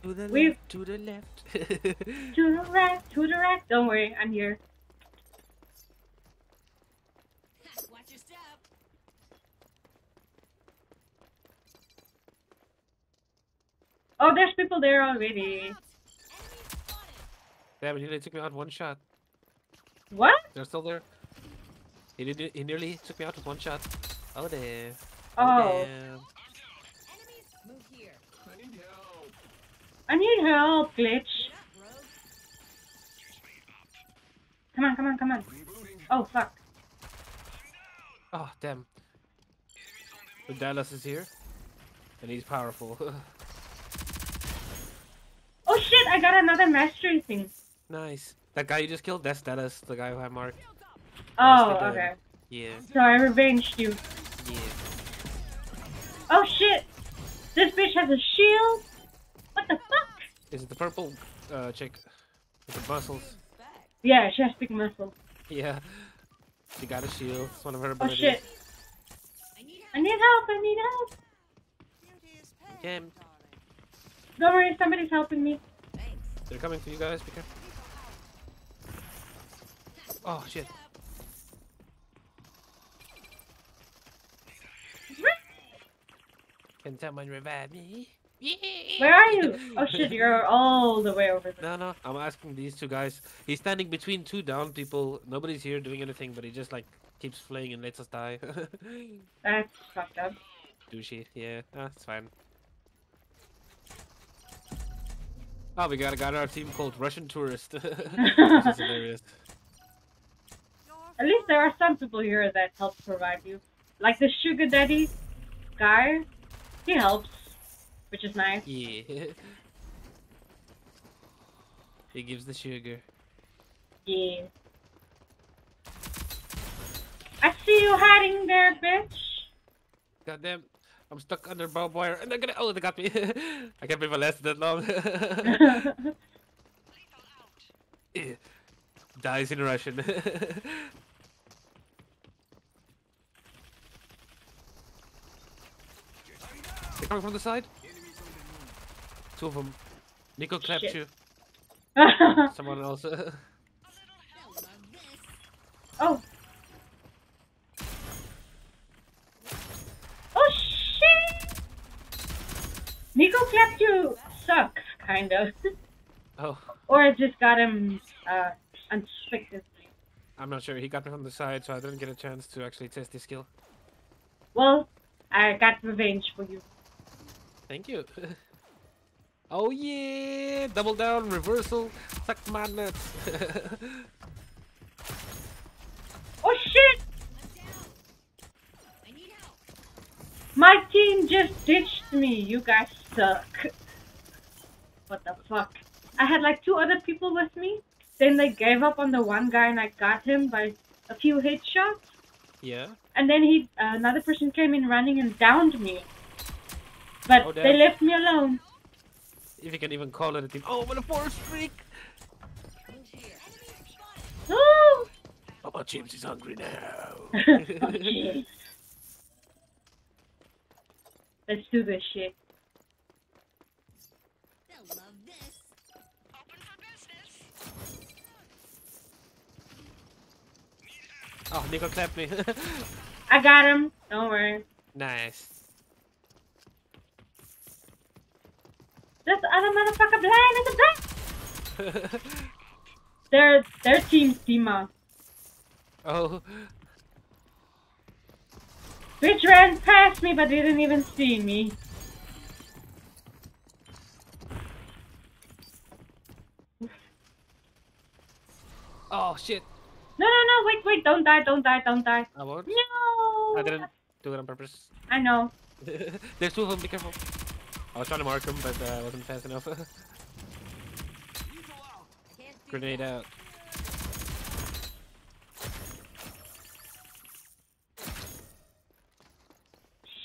to the We- left, to the left. To the left. to the right. Don't worry, I'm here. Watch your step. Oh, there's people there already. Out. Enemies. Damn it, he nearly took me out one shot. What? They're still there. He did. He nearly took me out with one shot. Oh damn. Oh. oh. damn. Enemies move here. I need help. I need help, glitch. Get up, rogue. Come on, come on, come on. Oh, fuck. Oh damn. The Dallas is here, and he's powerful. Oh shit, I got another mastery thing. nice. That guy you just killed, that's Dallas, the guy who I marked. Oh, okay. Yeah, So I revenged you. yeah. Oh shit! This bitch has a shield? What the fuck? Is it the purple uh, chick with the muscles? Yeah, she has big muscle. Yeah. She got a shield. It's one of her Oh shit. I need I need help, I need help. Beauty is pain, Don't worry, somebody's helping me. Thanks. They're coming for you guys. Be careful. Oh shit. Can someone revive me? Where are you? Oh shit, you're all the way over there. No, no. I'm asking these two guys. He's standing between two down people. Nobody's here doing anything, but he just like keeps flaying and lets us die. That's fucked up. Douchey. Yeah, no, fine. Oh, we got a guy on our team called Russian Tourist. Which is hilarious. At least there are some people here that help provide you. Like the sugar daddy guy, he helps, which is nice. Yeah. he gives the sugar. Yeah. I see you hiding there, bitch. Goddamn. I'm stuck under barbed wire and they're gonna. Oh, they got me. I can't believe I lasted that long. Dies in Russian. Coming from the side. Two of them. Nico clapped Shit. you. Someone else. They'll love this. oh. Oh shit! Nico clapped you sucks, kind of. oh, or it just got him uh. I'm not sure. He got me from the side, so I didn't get a chance to actually test his skill. Well, I got revenge for you. Thank you. Oh yeah! Double down, reversal, suck my nuts. Oh shit! I'm down. I need help. My team just ditched me. You guys suck. What the fuck? I had like two other people with me. Then they gave up on the one guy and I got him by a few headshots. yeah. And then he, uh, another person came in running and downed me. But Oh, they left me alone. If you can even call it a team. Oh, what a force freak! Move here. Enemy spotted. Oh! Papa James is hungry now. oh shit. Let's do this shit. They'll love this. Open for business. oh, Nico clapped me. I got him. Don't worry. nice. This other motherfucker blind is a blind. Their their team's Dima. oh, Bitch ran past me but didn't even see me. oh shit! No, no, no, wait, wait, don't die, don't die, don't die. I won't. No! I didn't do it on purpose. I know. There's two of them. Be careful. I was trying to mark him, but uh, I wasn't fast enough. Lethal out. I can't see Grenade out.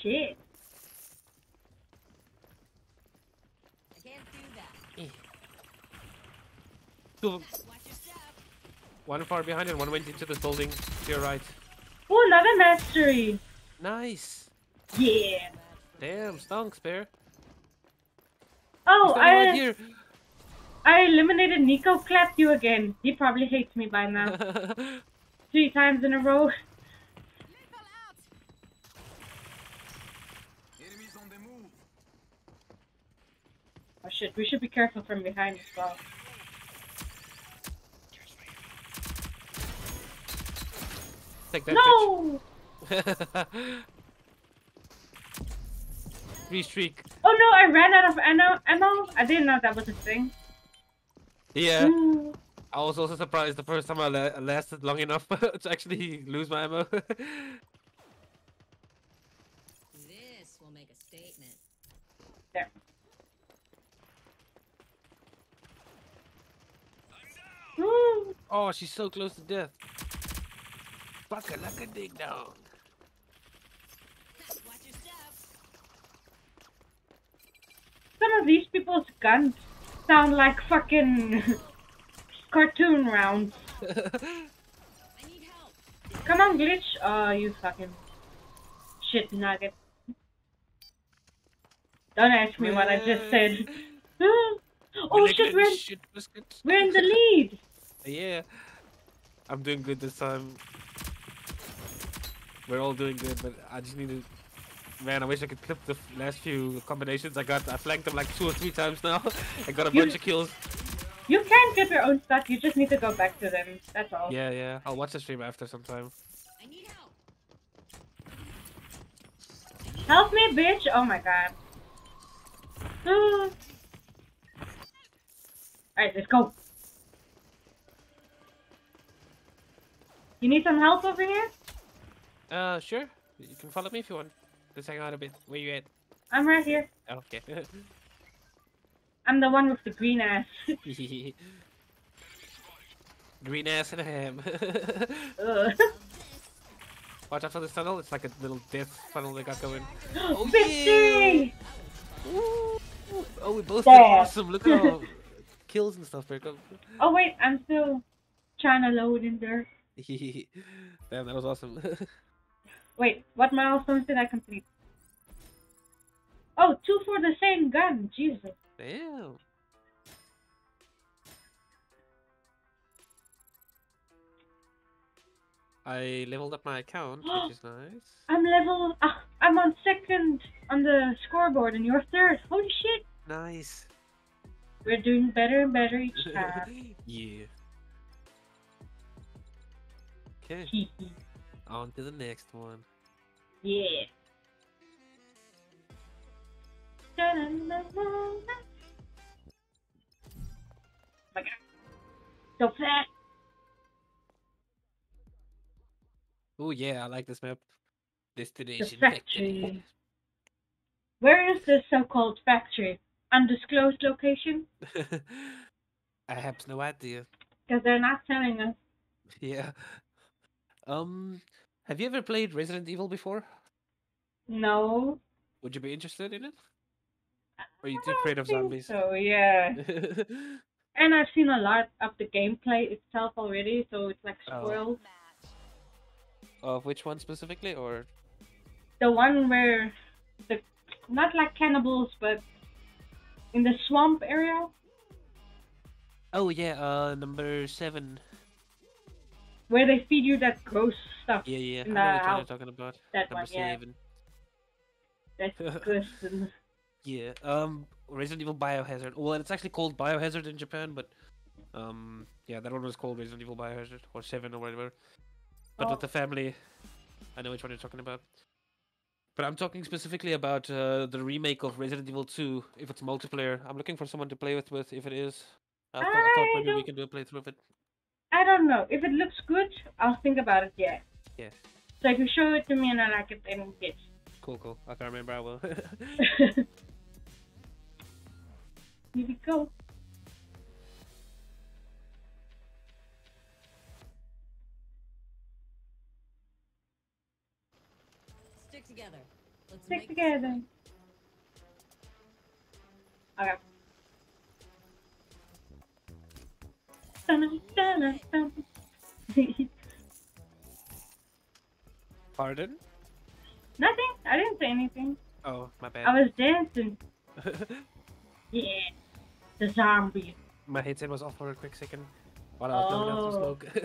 Shit. I can't do that. Two of them. Watch your step. One far behind and one went into this building to your right. Oh, another mastery. Nice. Yeah. Damn, stunk, spare. Oh, I. I eliminated Nico. Clapped you again. He probably hates me by now. Three times in a row. Lethal out. Enemies on the move. Oh shit, we should be careful from behind as well. Take that No! Three streak. Oh no, I ran out of ammo. ammo. I didn't know that was a thing. Yeah. Ooh. I was also surprised the first time I la- lasted long enough to actually lose my ammo. This will make a statement. There. Ooh. oh, she's so close to death. Fuck her like a ding dong. Watch your step. Some of these people's guns sound like fucking cartoon rounds. I need help. Come on, glitch. Oh, you fucking shit nugget. Don't ask me what I just said. oh shit, we're in, shit we're in the lead. Yeah. I'm doing good this time. We're all doing good, but I just need to. Man, I wish I could clip the last few combinations I got. I flanked them like two or three times now. I got a You- bunch of kills. You can get your own stuff. You just need to go back to them. That's all. Yeah, yeah. I'll watch the stream after sometime. I need help. Help me, bitch! Oh my god. Alright, let's go. You need some help over here? Uh, sure. You can follow me if you want. Let's hang out a bit. Where you at? I'm right here. Oh, okay. I'm the one with the green ass. Green ass and a ham. Watch out for this tunnel. It's like a little death funnel they got going. Oh, Victory! Ooh. Oh, we both did awesome. Look at all kills and stuff. Oh wait, I'm still trying to load in there. Damn, that was awesome. Wait, what milestones did I complete? Oh, two for the same gun. Jesus. Damn. I leveled up my account, which is nice. I'm level. Uh, I'm on second on the scoreboard, and you're third. Holy shit! Nice. We're doing better and better each time. yeah. Okay. On to the next one. Yeah. So fat. Oh yeah, I like this map. Destination the factory. factory. Where is this so-called factory? Undisclosed location. I have no idea. Because they're not telling us. Yeah. Um, have you ever played Resident Evil before? No. Would you be interested in it? Or are you too afraid of zombies? So yeah. And I've seen a lot of the gameplay itself already, so it's like Oh. spoiled. of which one specifically, or The one where the not like cannibals, but in the swamp area. oh yeah, uh, number seven. Where they feed you that gross stuff. Yeah, yeah. I In know the which one you're talking about. That Number one, yeah. seven. That's disgusting. Yeah. Um, Resident Evil Biohazard. Well, it's actually called Biohazard in Japan, but um, yeah, that one was called Resident Evil Biohazard or Seven or whatever. But Oh. with the family, I know which one you're talking about. But I'm talking specifically about uh, the remake of Resident Evil 2. If it's multiplayer, I'm looking for someone to play with. With if it is, I, thought I thought maybe we can do a playthrough of it. I don't know. If it looks good, I'll think about it, yeah. Yeah. So if you show it to me and I like it, then yes. Cool, cool. I can remember. I will. Here we go. Stick together. Let's Stick make together. Okay. Pardon? Nothing. I didn't say anything. Oh, my bad. I was dancing. Yeah. The zombie. My headset was off for a quick second while I was blowing out some Oh. smoke.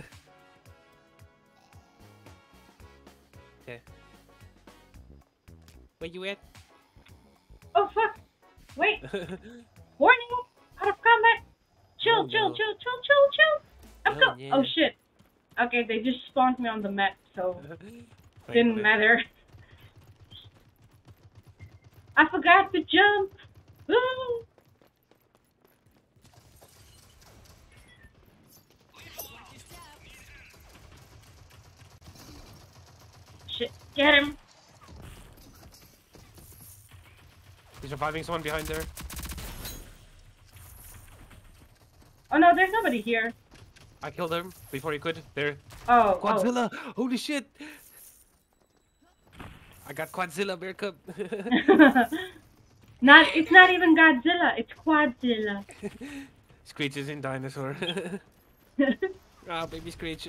okay. Where you at? Oh fuck! Wait. Warning! Out of combat. Chill, Oh, chill, no. chill, chill, chill, chill. I'm Oh, go- oh, yeah. Oh shit. Okay, they just spawned me on the map, so didn't matter. I forgot to jump. Woo! Shit, get him. He's reviving someone behind there. Oh no, there's nobody here. I killed him before he could. There. Oh, oh. Holy shit! I got Quadzilla, Bear Cub. not, it's not even Godzilla, it's Quadzilla. Screech is in dinosaur. Ah, baby Screech.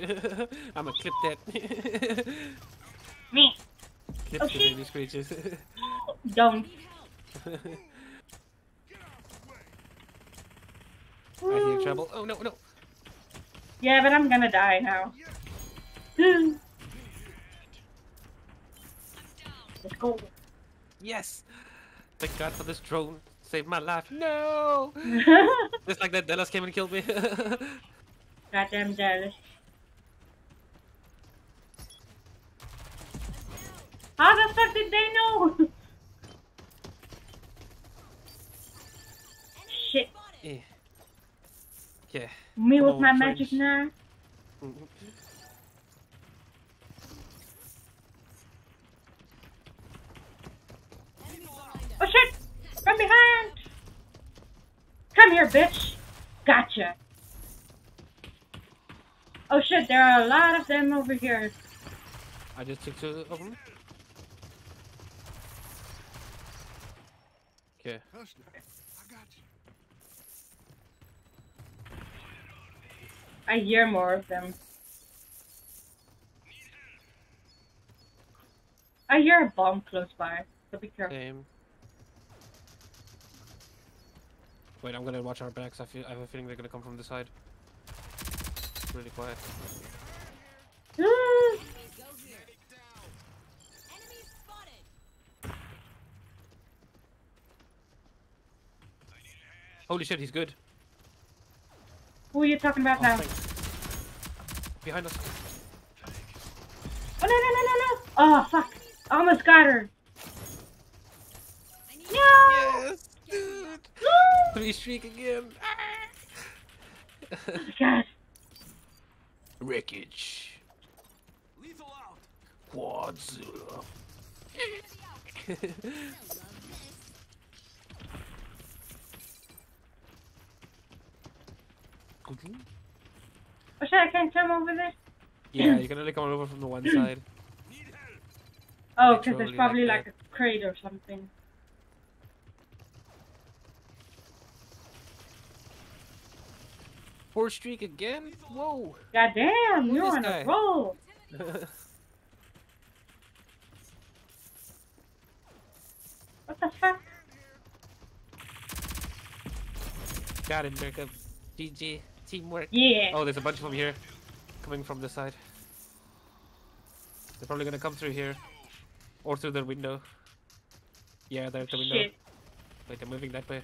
I'ma clip that. Me. Clip Oh, the baby Screeches. Don't. I hear trouble. Oh no, no. Yeah, but I'm gonna die now. Let's go. Yes! Thank God for this drone. Saved my life. No! Just like that, Dallas came and killed me. Goddamn jealous. How the fuck did they know? Shit. Eh. Yeah. Me Come with on, my French. magic knife. Oh shit! From behind! Come here, bitch! Gotcha! Oh shit, there are a lot of them over here. I just took two of them. Okay. Hush now. I got you. I hear more of them. I hear a bomb close by, so be careful. Same. Wait, I'm gonna watch our backs. I feel I have a feeling they're gonna come from the side. It's really quiet. Ooh, Go here. Enemy spotted. Holy shit, he's good. Who are you talking about Oh, now? thanks. Behind us. Oh no no no no no! Oh fuck! I almost got her. No! Yes, dude. Woo! Three streak again. oh, God. Wreckage. Lethal Quadzilla. Oh shit, I can't come over there? yeah, you can only come over from the one side. Oh, because there's totally like probably like a crate or something. Four streak again? Whoa! God damn, Who you're on guy? a roll. What the fuck? Got him, Jacob. GG. Teamwork. Yeah. Oh, there's a bunch of them here. Coming from this side. They're probably gonna come through here. Or through the window. Yeah, they're at the window. Shit. Wait, they're moving that way.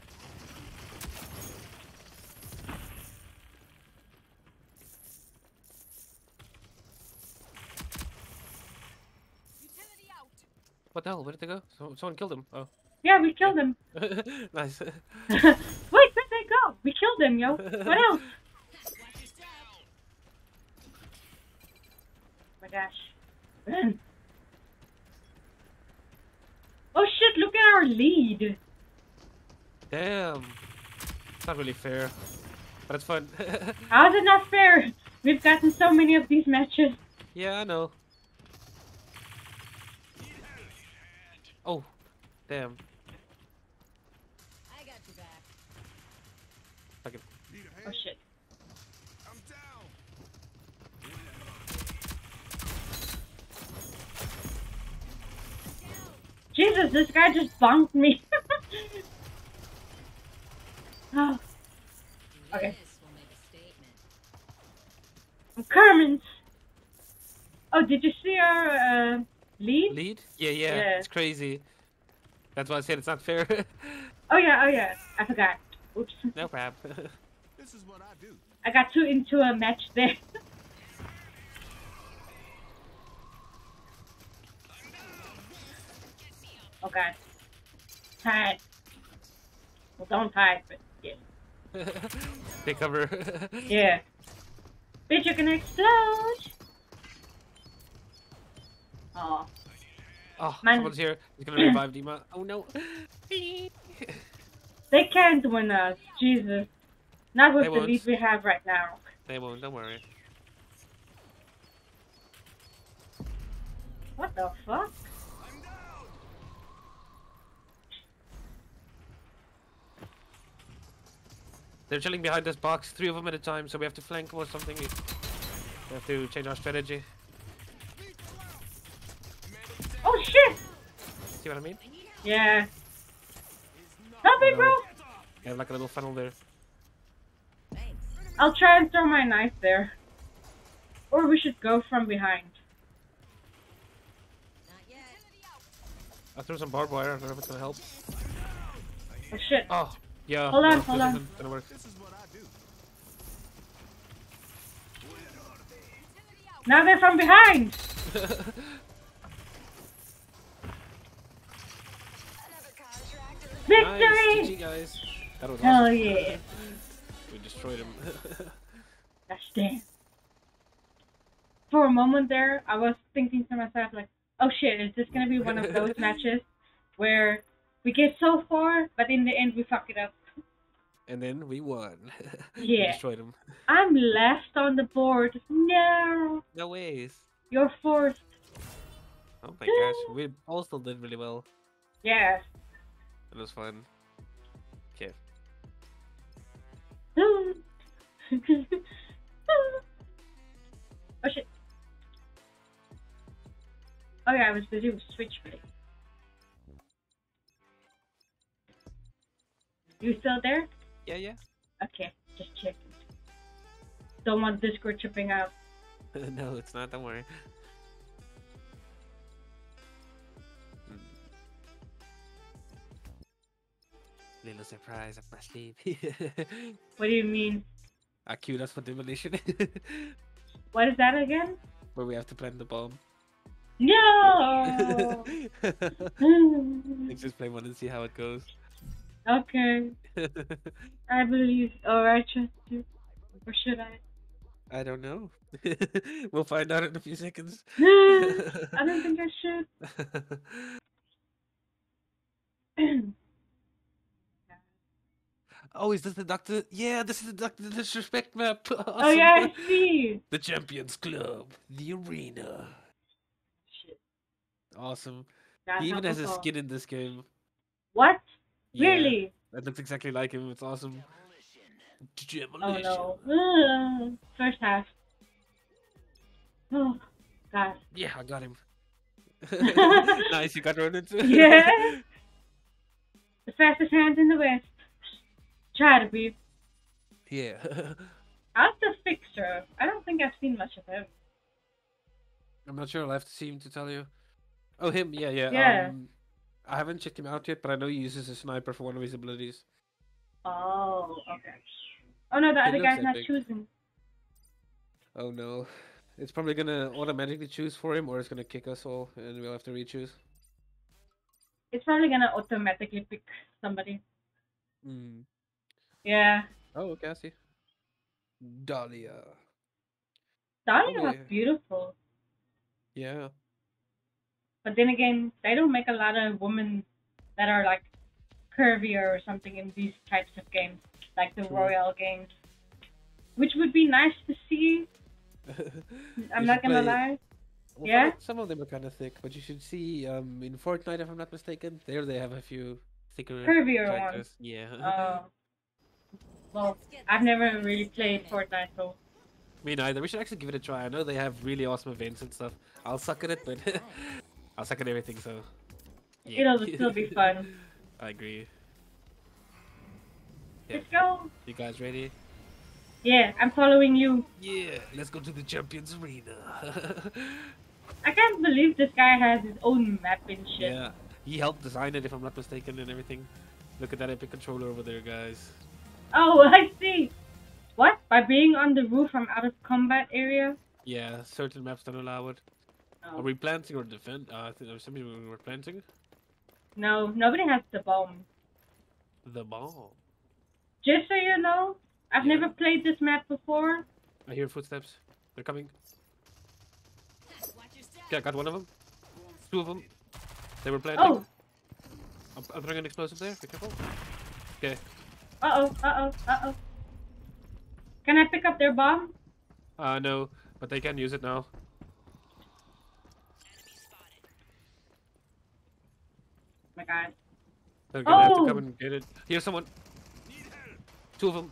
Utility out. What the hell? Where did they go? So, someone killed him. Oh. Yeah, we killed him. nice. Wait, where'd they go? We killed him, yo. What else? My gosh. Oh shit, look at our lead. Damn. It's not really fair. But it's fun. How is it not fair? We've gotten so many of these matches. yeah, I know. Oh. Damn. I got your back. Fucking. Need a Oh shit. Jesus, this guy just bonked me. oh, Okay. This will make a statement. I'm coming. Oh, did you see our uh, lead? Lead? Yeah, yeah, Yeah. It's crazy. That's why I said it's not fair. Oh yeah, oh yeah. I forgot. Oops. no problem. This is what I do. I got too into a match there. Oh god. Tied. Well, don't tie, but yeah. Take cover. Yeah. Bitch, you're gonna explode! Oh. Oh, Man. someone's here. He's gonna revive Dima. Oh no. They can't win us. Jesus. Not with They the won't. lead we have right now. they won't. Don't worry. What the fuck? They're chilling behind this box, three of them at a time, so we have to flank them or something. We have to change our strategy. Oh shit! See what I mean? Yeah. Is Help me, Oh, bro! no. Have like a little funnel there. I'll try and throw my knife there. Or we should go from behind. I threw some barbed wire. I don't know if it's gonna help. Oh shit. Oh, yeah. Hold on, hold on. gonna work. This is what I do. Now they're from behind! nice, Victory! GG guys. That was Hell awesome. yeah. We destroyed him. Gosh damn. For a moment there, I was thinking to myself, like, oh shit, is this gonna be one of those matches where we get so far, but in the end we fuck it up? and then we won. we Yeah. destroyed him. I'm last on the board. No! No ways. You're fourth. Oh my gosh, we also did really well. Yeah. It was fun. Okay. oh shit. Oh yeah, I was busy with Switchblade. You still there? Yeah, yeah. Okay, just checking. Don't want Discord tripping out. no, it's not. Don't worry. Hmm. Little surprise up my sleeve. What do you mean? I queued us for demolition. What is that again? Where we have to plant the bomb. No! Let's just play one and see how it goes. Okay, I believe. Or I trust you. Or should I? I don't know. we'll find out in a few seconds. I don't think I should. oh, is this the Doctor? Yeah, this is the Doctor Disrespect map. oh yeah, I see. The Champions Club, the arena. Shit. Awesome. That's he even has a skin in this game. What? Yeah, Really? That looks exactly like him. It's awesome. Oh Demolition. no. Ugh. First half. Oh God. Yeah, I got him. nice, you got Ronin. Yeah. The fastest hands in the West. Try to be. yeah. How's the fixer? I don't think I've seen much of him. I'm not sure. I'll have to see him to tell you. Oh, him. Yeah, yeah. Yeah. Um, I haven't checked him out yet, but I know he uses a sniper for one of his abilities. Oh, okay. Oh no, the It other guy's not choosing. Oh no. It's probably gonna automatically choose for him, or it's gonna kick us all, and we'll have to re-choose. It's probably gonna automatically pick somebody. Hmm. Yeah. Oh, okay, I see. Dahlia. Dahlia was Okay. beautiful. Yeah. But then again, they don't make a lot of women that are like curvier or something in these types of games, like the True. Royal games. Which would be nice to see. I'm not gonna play- lie. Well, Yeah? Some of them are kind of thick, but you should see um in Fortnite, if I'm not mistaken, there they have a few thicker Curvier ones. characters. Yeah. Uh, well, I've never really played started. Fortnite, so Me neither. We should actually give it a try. I know they have really awesome events and stuff. I'll suck at it, but I'll second everything. So yeah. it'll still be fun. I agree. Yeah. Let's go. You guys ready? Yeah, I'm following you. Yeah. Let's go to the Champions Arena. I can't believe this guy has his own map and shit. yeah. He helped design it, if I'm not mistaken, and everything. Look at that epic controller over there, guys. Oh, I see. What? By being on the roof I'm out of combat area? Yeah, certain maps don't allow it. Oh. Are we planting or defend? Uh, I think there was somebody we were planting. No, nobody has the bomb. The bomb. Just so you know, I've Yeah. never played this map before. I hear footsteps. They're coming. Okay, I got one of them. Two of them. They were planting. Oh, I'm, I'm throwing an explosive there. Be careful. Okay. uh oh, uh oh, uh oh. Can I pick up their bomb? Uh, no, but they can use it now. Oh my god. They're gonna have to Oh! come and get it. Here's someone. Two of them.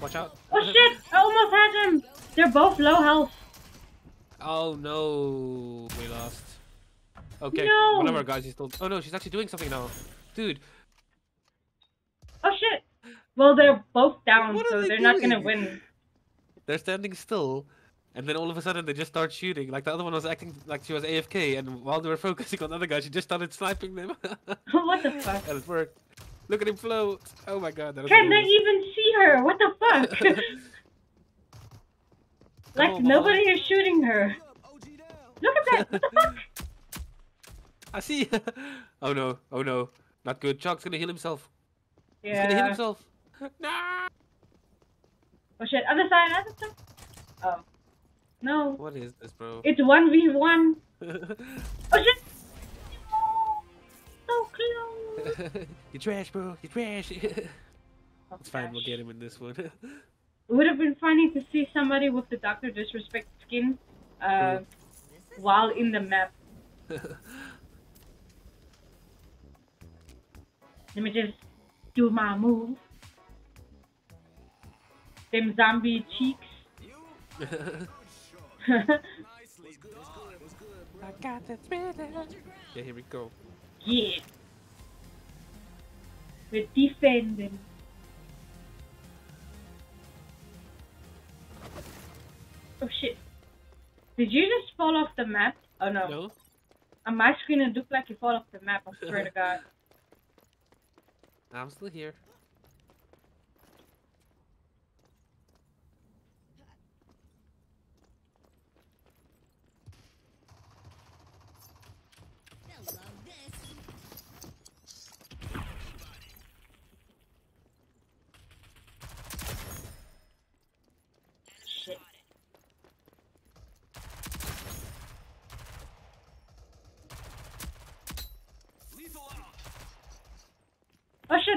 Watch out. Oh shit! I almost had them! They're both low health. Oh no, we lost. Okay, No! one of our guys is still. Oh no, she's actually doing something now, dude. Oh shit! Well, they're both down, What so they they're not gonna win. They're standing still, and then all of a sudden they just start shooting. Like the other one was acting like she was AFK, and while they were focusing on the other guy, she just started sniping them. what the fuck? and it worked. Look at him float. Oh my god, that was Can they even see her? What the fuck? like oh on, nobody is shooting her. Look at that! What the fuck? I see. oh no, oh no, not good. Chaac's gonna heal himself. He's gonna Yeah. himself. No. Oh shit! Other side, other side. Oh. No. What is this, bro? It's one v one. Oh shit! So close. you trash, bro. You trash. it's Oh, fine. We'll get him in this one. It would have been funny to see somebody with the Doctor Disrespect skin, uh, True. while in the map. Let me just do my move. Them zombie cheeks. I got that Yeah, here we go. yeah. We're defending. Oh shit. Did you just fall off the map? Oh no. No? On my screen it looked like you fall off the map, I swear to god. I'm still here.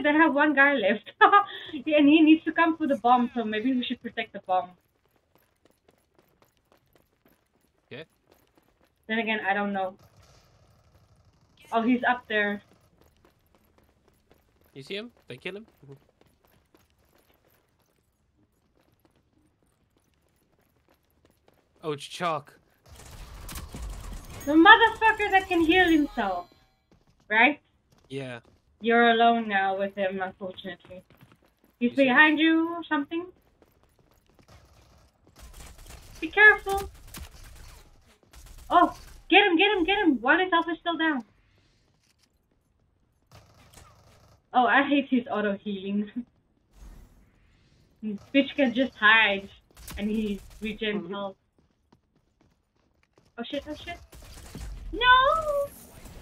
They have one guy left. Yeah, and he needs to come for the bomb, so maybe we should protect the bomb. Okay. Then again, I don't know. Oh, he's up there. You see him? They kill him? Mhm. Oh, it's Chaac. The motherfucker that can heal himself. Right? Yeah. You're alone now with him, unfortunately. He's You see him? behind you or something? Be careful. Oh, get him, get him, get him while his health is still down. Oh, I hate his auto healing. Bitch can just hide and he regens Mhm. health. Oh shit, oh shit. No!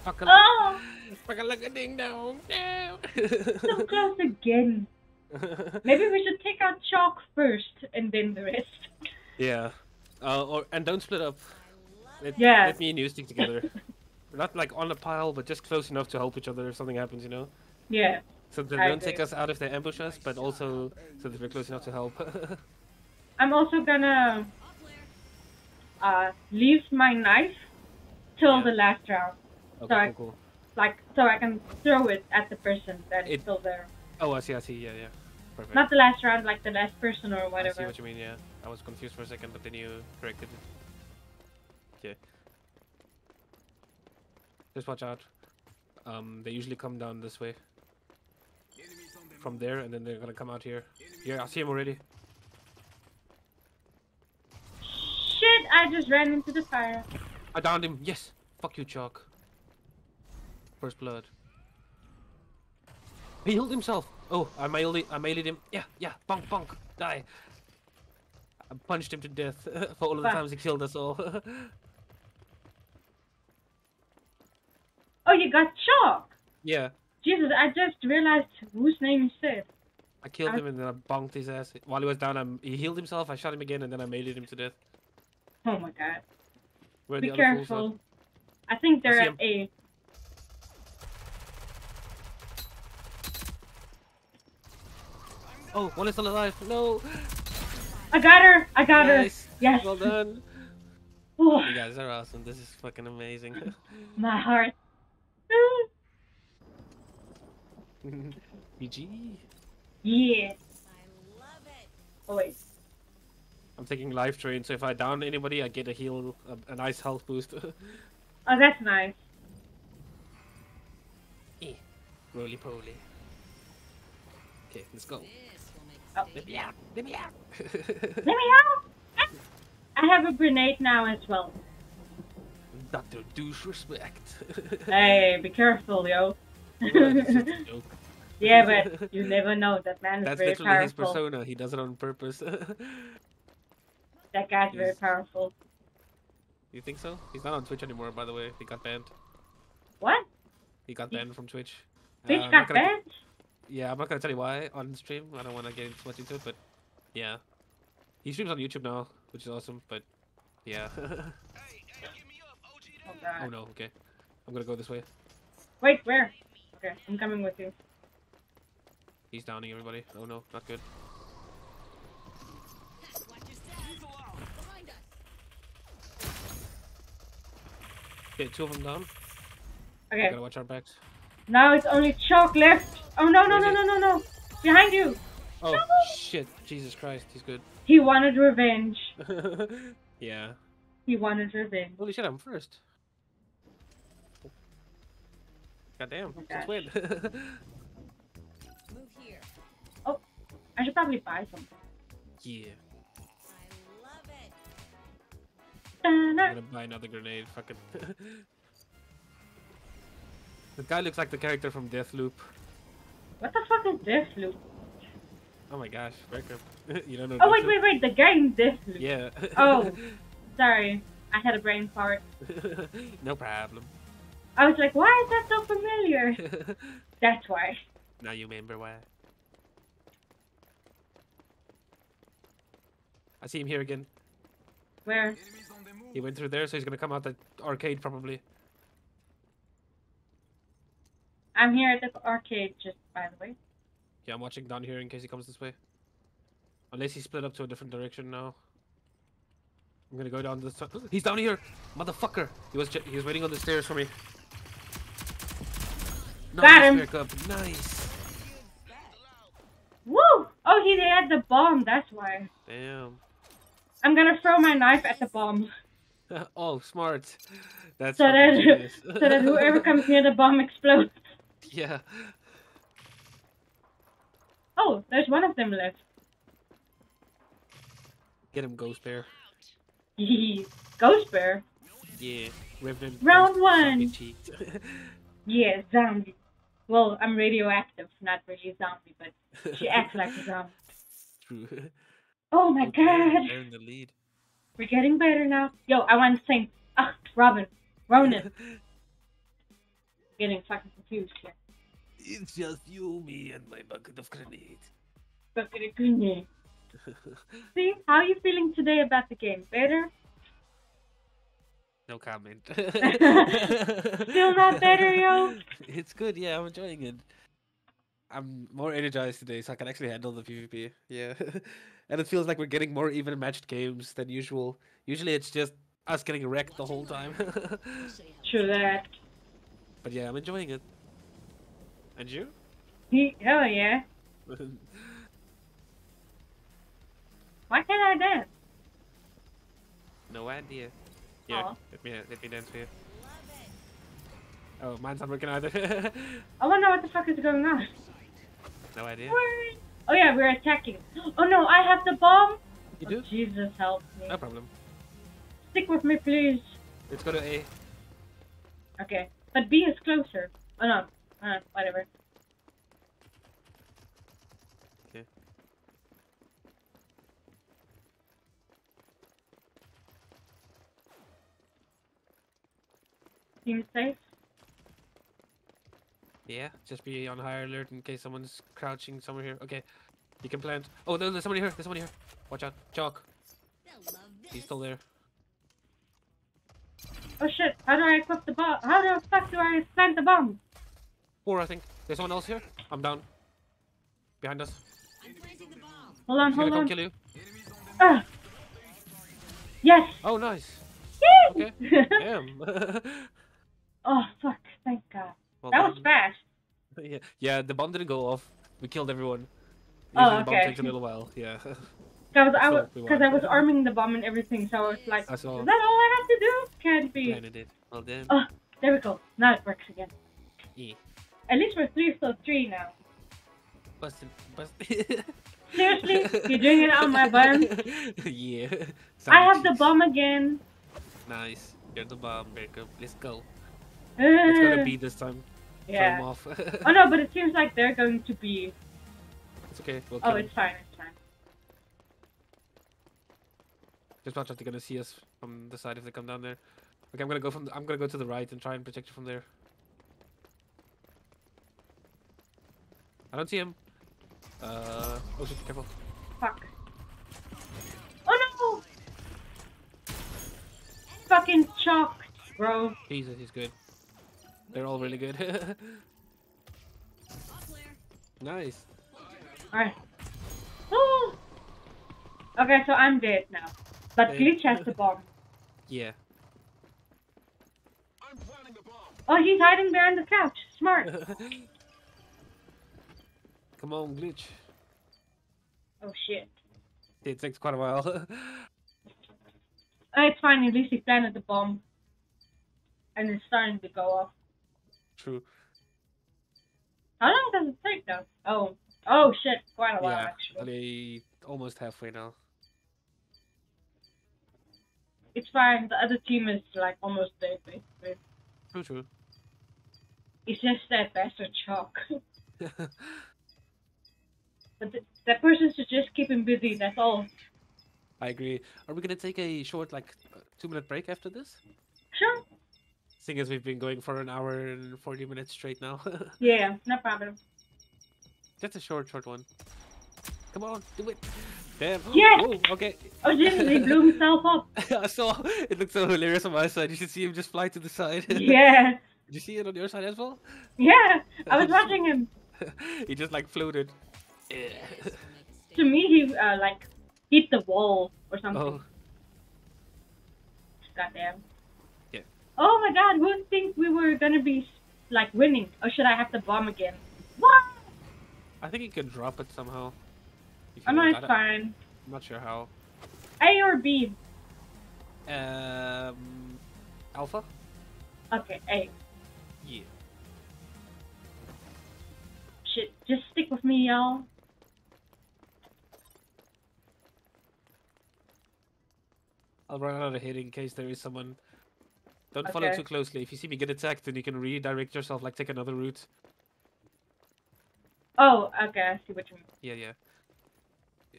Fuck Oh! Fuck a like ding dong. So close again. Maybe we should take out Chaac first and then the rest. yeah. Uh, or and don't split up. Let, Yeah. Let me and you stick together. We're not like on a pile, but just close enough to help each other if something happens, you know. Yeah. So they I don't take us out if they ambush us, but also so that we're close enough to help. I'm also gonna uh, leave my knife till Yeah. the last round. okay, I- cool, cool. Like, so I can throw it at the person that is It- still there. Oh, I see, I see. Yeah, yeah. Perfect. Not the last round, like the last person or I see whatever. what you mean. Yeah, I was confused for a second, but then you corrected me. Okay. Just watch out. Um, they usually come down this way Enemies on the from there, and then they're gonna come out here. Yeah, I see him already. Shit, I just ran into the fire. I downed him. Yes. Fuck you, Chaac. First blood. He healed himself. Oh, I melee, I meleeed him. Yeah, yeah. Bonk, bonk. Die. I punched him to death for all of the Fuck. times he killed us all. Oh, you got Chaac! yeah. Jesus, I just realized whose name you said. I killed I- him and then I bonked his ass. While he was down, I, he healed himself. I shot him again and then I meleeed him to death. Oh my god. Where Be the other careful. I think they're at A. Oh, one is still alive. No. I got her! I got Nice. her! Yes! Well done. Oh, You guys are awesome. This is fucking amazing. my heart. GG. yeah. I love it. Oh wait. I'm taking life train, so if I down anybody, I get a heal, a, a nice health boost. Oh, that's nice. eh, roly poly. Okay, let's go. This will make Oh. Let me out! Let me out! Let me out! I have a grenade now as well. Dr. Douche respect. Hey, be careful, yo. Well, it's just a joke. yeah, but you never know. That man is That's very literally his persona. He does it on purpose. That guy's very powerful. you think so? He's not on Twitch anymore, by the way. He got banned. What? He got banned from Twitch. Bitch Uh, got gonna- banned? Yeah, I'm not gonna tell you why on stream. I don't want to get too much into it, but yeah, he streams on YouTube now, which is awesome. But yeah. Hey, hey, give me up, OG. Oh, oh no, okay. I'm gonna go this way. Wait, where? Okay, I'm coming with you. He's downing everybody. Oh no, not good. Watch your step. Behind us. Okay, two of them down. We Okay, gotta watch our backs. now it's only Chaac left. Oh no no no no no no! Behind you! Oh No! shit! Jesus Christ, he's good. He wanted revenge. yeah. He wanted revenge. Holy shit, I'm first. Goddamn, Oh my let's win. Move here. Oh, I should probably buy something. yeah. I love it. I'm gonna buy another grenade. Fucking. the guy looks like the character from Deathloop. What the fuck is Deathloop? Oh my gosh, Breaker. you don't know. Oh wait wait wait, the in Deathloop. Yeah. Oh. Sorry, I had a brain fart. no problem. I was like, why is that so familiar? That's why. now you remember why. I see him here again. Where? Enemies on the move. He went through there, so he's gonna come out the arcade probably. I'm here at the arcade, just by the way. Yeah, I'm watching down here in case he comes this way. Unless he split up to a different direction now. I'm gonna go down this. He's down here, motherfucker. He was he was waiting on the stairs for me. Got Nice, him. Cub, Nice. Woo! Oh, he had the bomb. That's why. Damn. I'm gonna throw my knife at the bomb oh, smart. That's so that so that whoever comes near the bomb explodes. Yeah. Oh, there's one of them left. Get him, Ghost Bear. Ghost bear. Yeah. Revenant. Round Ghost one. Yeah, zombie. Well, I'm radioactive, not really a zombie, but she acts like a zombie. True. Oh my Okay, god, They're in the lead. we're getting better now. Yo, I want to sing. Ah, Robin, Ronan. Getting fucking confused here. It's just you, me, and my bucket of grenades. Bucket of grenade. See, how are you feeling today about the game? Better? No comment. Still not better, yo? It's good, yeah, I'm enjoying it. I'm more energized today, so I can actually handle the PvP. Yeah. and it feels like we're getting more even matched games than usual. Usually it's just us getting wrecked the whole time. True that. but yeah, I'm enjoying it. And you? He, hell yeah. Why can't I dance? no idea. Yeah, Aw. let me let me dance for you. Oh, mine's not working either. I wonder what the fuck is going on. no idea. Oh yeah, we're attacking. Oh no, I have the bomb. You Oh, do? Jesus help me. No problem. Stick with me, please. Let's go to A. Okay, but B is closer. Oh no, uh, whatever. Okay. Seems safe. Yeah, just be on higher alert in case someone's crouching somewhere here. Okay, you can plant. Oh no, there's somebody here. There's somebody here. Watch out, Chaac. They'll love this. He's still there. Oh shit! How do I equip the bomb? How the fuck do I plant the bomb? Four, I think. There's someone else here. I'm down. Behind us. I'm the bomb. Hold on, He's gonna hold come on. kill you. Ah. Yes. Oh, nice. Yay! Okay. Damn. oh fuck! Thank God. well That was fast. Yeah, yeah. The bomb didn't go off. We killed everyone. Oh, Usually the bomb takes a little while. Yeah. Cause I was, cause. I was arming the bomb and everything, so I was like, I is that all I have to do? Can't be. Landed it. Well done. Oh, there we go. Now it works again. Yeah. At least we're three for three now. Busted. Busted. Seriously? You're doing it on my button? yeah. I have the bomb again. Nice. You're the bomb, Jacob. Let's go. It's gonna Uh, be this time. Yeah. him off. Oh no, but it seems like they're going to be. It's okay. We'll Oh, it's fine. It's fine. Just watch out. They're gonna see us from the side if they come down there. Okay, I'm gonna go from. The, I'm gonna go to the right and try and protect you from there. I don't see him. Uh. Oh shit! Careful. Fuck. Oh no! Fucking Chaac, bro. Jesus, he's good. They're all really good. Nice. Alright. Oh! Okay, so I'm dead now. But. Glitch has the bomb. Yeah. I'm planting the bomb. Oh, he's hiding behind the couch. Smart. Come on, glitch. Oh shit. It takes quite a while. Oh, it's fine. At least he planted the bomb. And it's starting to go off. True. How long does it take though? Oh. Oh shit. Quite a while yeah. actually. They almost halfway now. It's fine. The other team is like almost dead basically. True, true. It's just that bastard Chaac. but th- that person should just keep him busy. That's all. I agree. Are we gonna take a short, like, uh, two minute break after this? Sure. Seeing as we've been going for an hour and 40 minutes straight now. Yeah. No problem. Just a short, short one. Come on, do it. Damn. Yes! Oh, okay. Oh, didn't he blew himself up? I saw. It looked so hilarious on my side. You should see him just fly to the side. Yeah. Did you see it on your side as well? Yeah, I was watching him. he just like floated. To me, he uh, like hit the wall or something. oh, Goddamn. Yeah. Oh my god, who think we were gonna be like winning? Or should I have to bomb again? What? I think you can drop it somehow. Oh no, it's fine. I'm not sure how. A or B? Um, Alpha? Okay, A. Yeah. Shit, just stick with me, y'all. I'll run out of hit in case there is someone. Don't follow too closely. If you see me get attacked, then you can redirect yourself, like take another route. Oh, okay, I see what you mean. Yeah, yeah.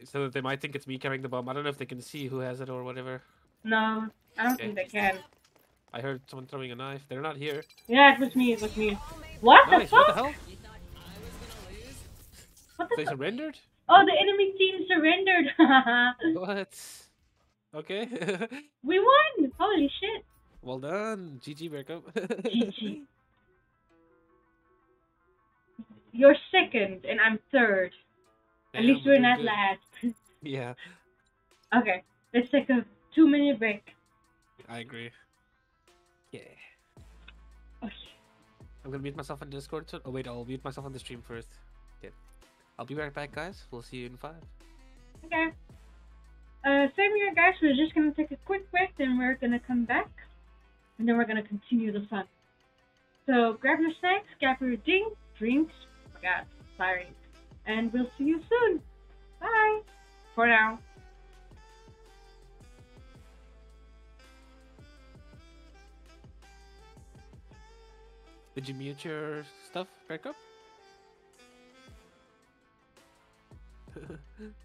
So that they might think it's me carrying the bomb. I don't know if they can see who has it or whatever. No, I don't Okay. think they can. I heard someone throwing a knife. They're not here. Yeah, it was me, it was me. What the Nice. fuck? What the hell? What the They fuck? surrendered? Oh, the enemy team surrendered. What? Okay. we won! Holy shit. well done. GG, Berko. GG. You're second and I'm third. At least we're not good. last. Yeah, okay, let's take a two minute break. I agree. Yeah. Shit. I'm gonna mute myself on Discord. So- oh wait, I'll mute myself on the stream first. Okay. I'll be right back, guys. We'll see you in five. Okay. Uh, same here, guys. We're just gonna take a quick break, then we're gonna come back, and then we're gonna continue the fun. So grab your snacks, grab your ding, drinks. Oh sorry. And we'll see you soon. Bye. For now. Did you mute your stuff, Berko?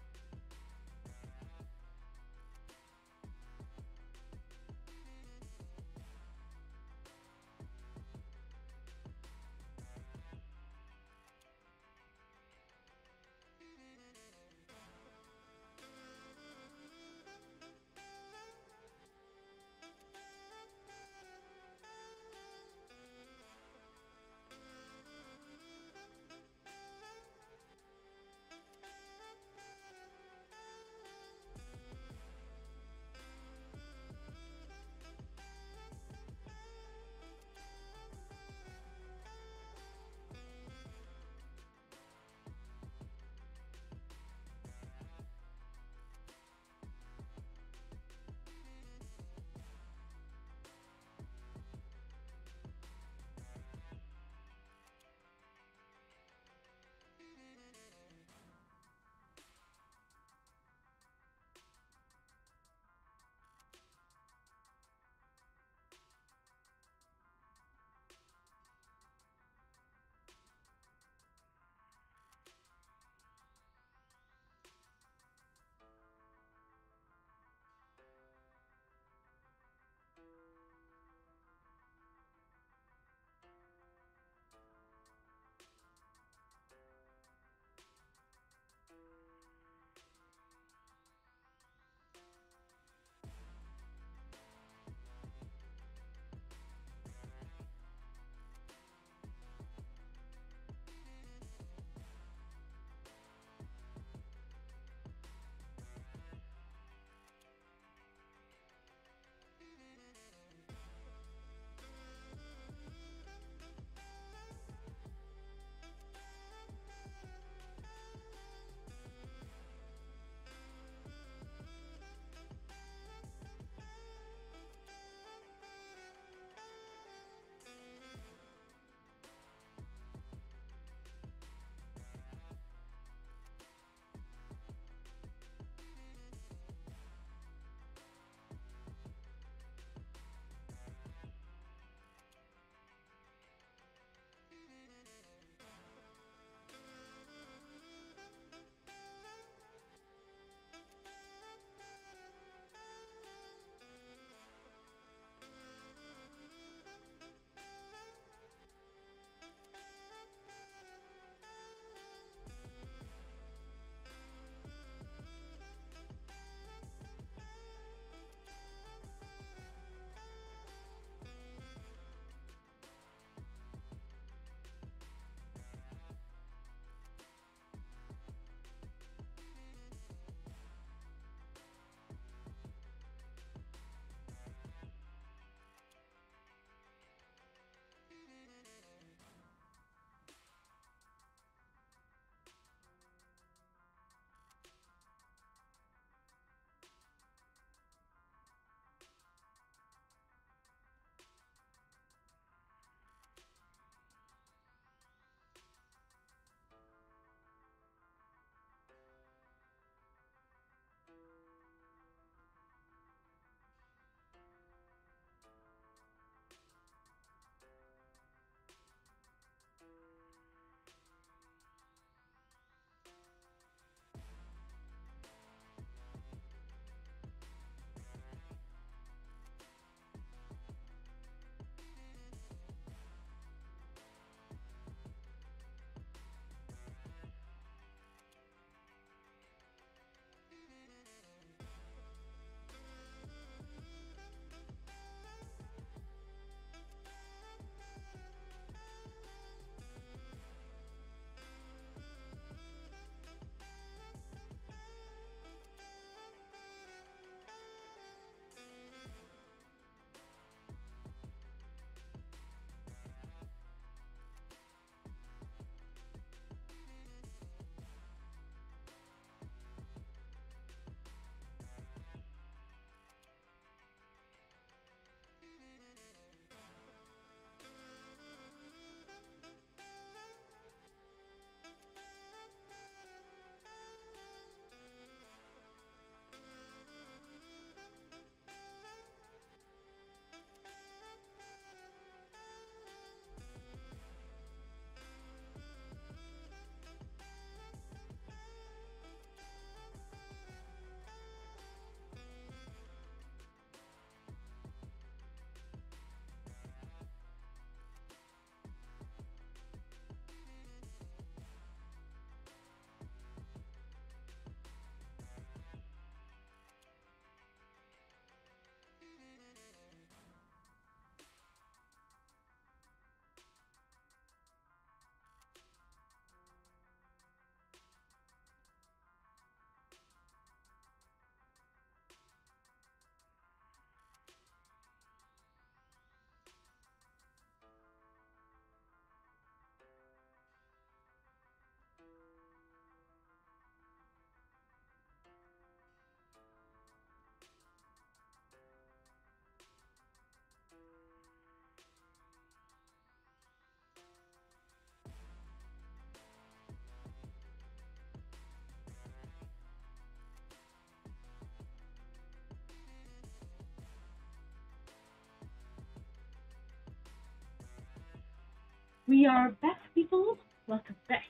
We are back, people. Welcome back.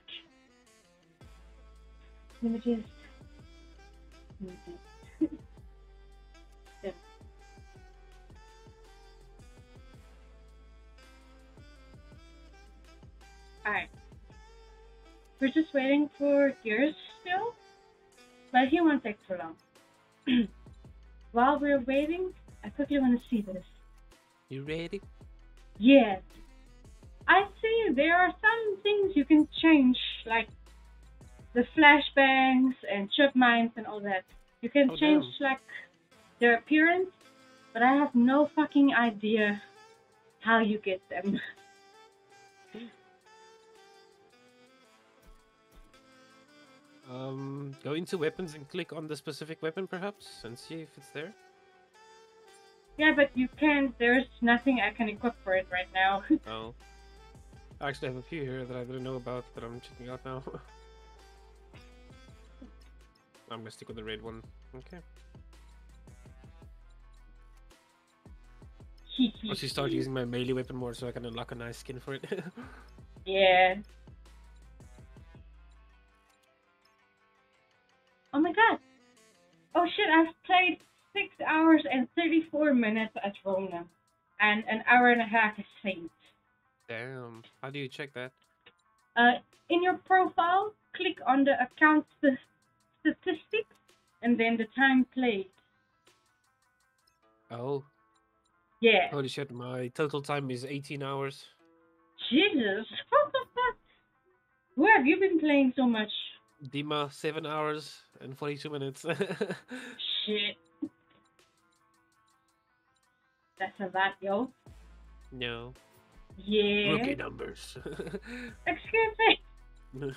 Let me just. let me just- There. Alright. We're just waiting for Gears still, but he won't take too long. While we're waiting, I quickly want to see this. You ready? Yes. I see there are some things you can change, like the flashbangs and chip mines and all that. You can Oh, change damn. like their appearance, but I have no fucking idea how you get them. Um, go into weapons and click on the specific weapon, perhaps, and see if it's there. yeah, but you can't. There's nothing I can equip for it right now. Oh. I actually have a few here that I didn't know about that I'm checking out now. I'm gonna stick with the red one. Okay. Once you start using my melee weapon more, so I can unlock a nice skin for it. Yeah. Oh my god. Oh shit, I've played 6 hours and 34 minutes as Rona. And an hour and a half as Saint. Damn. How do you check that? Uh, in your profile, click on the account st- statistics and then the time played. Oh, Yeah. holy shit! My total time is 18 hours. Jesus. What the fuck? Where have you been playing so much? Dima, seven hours and 42 minutes. Shit. That's a lot, yo. no. Yeah. Rookie numbers. Excuse me.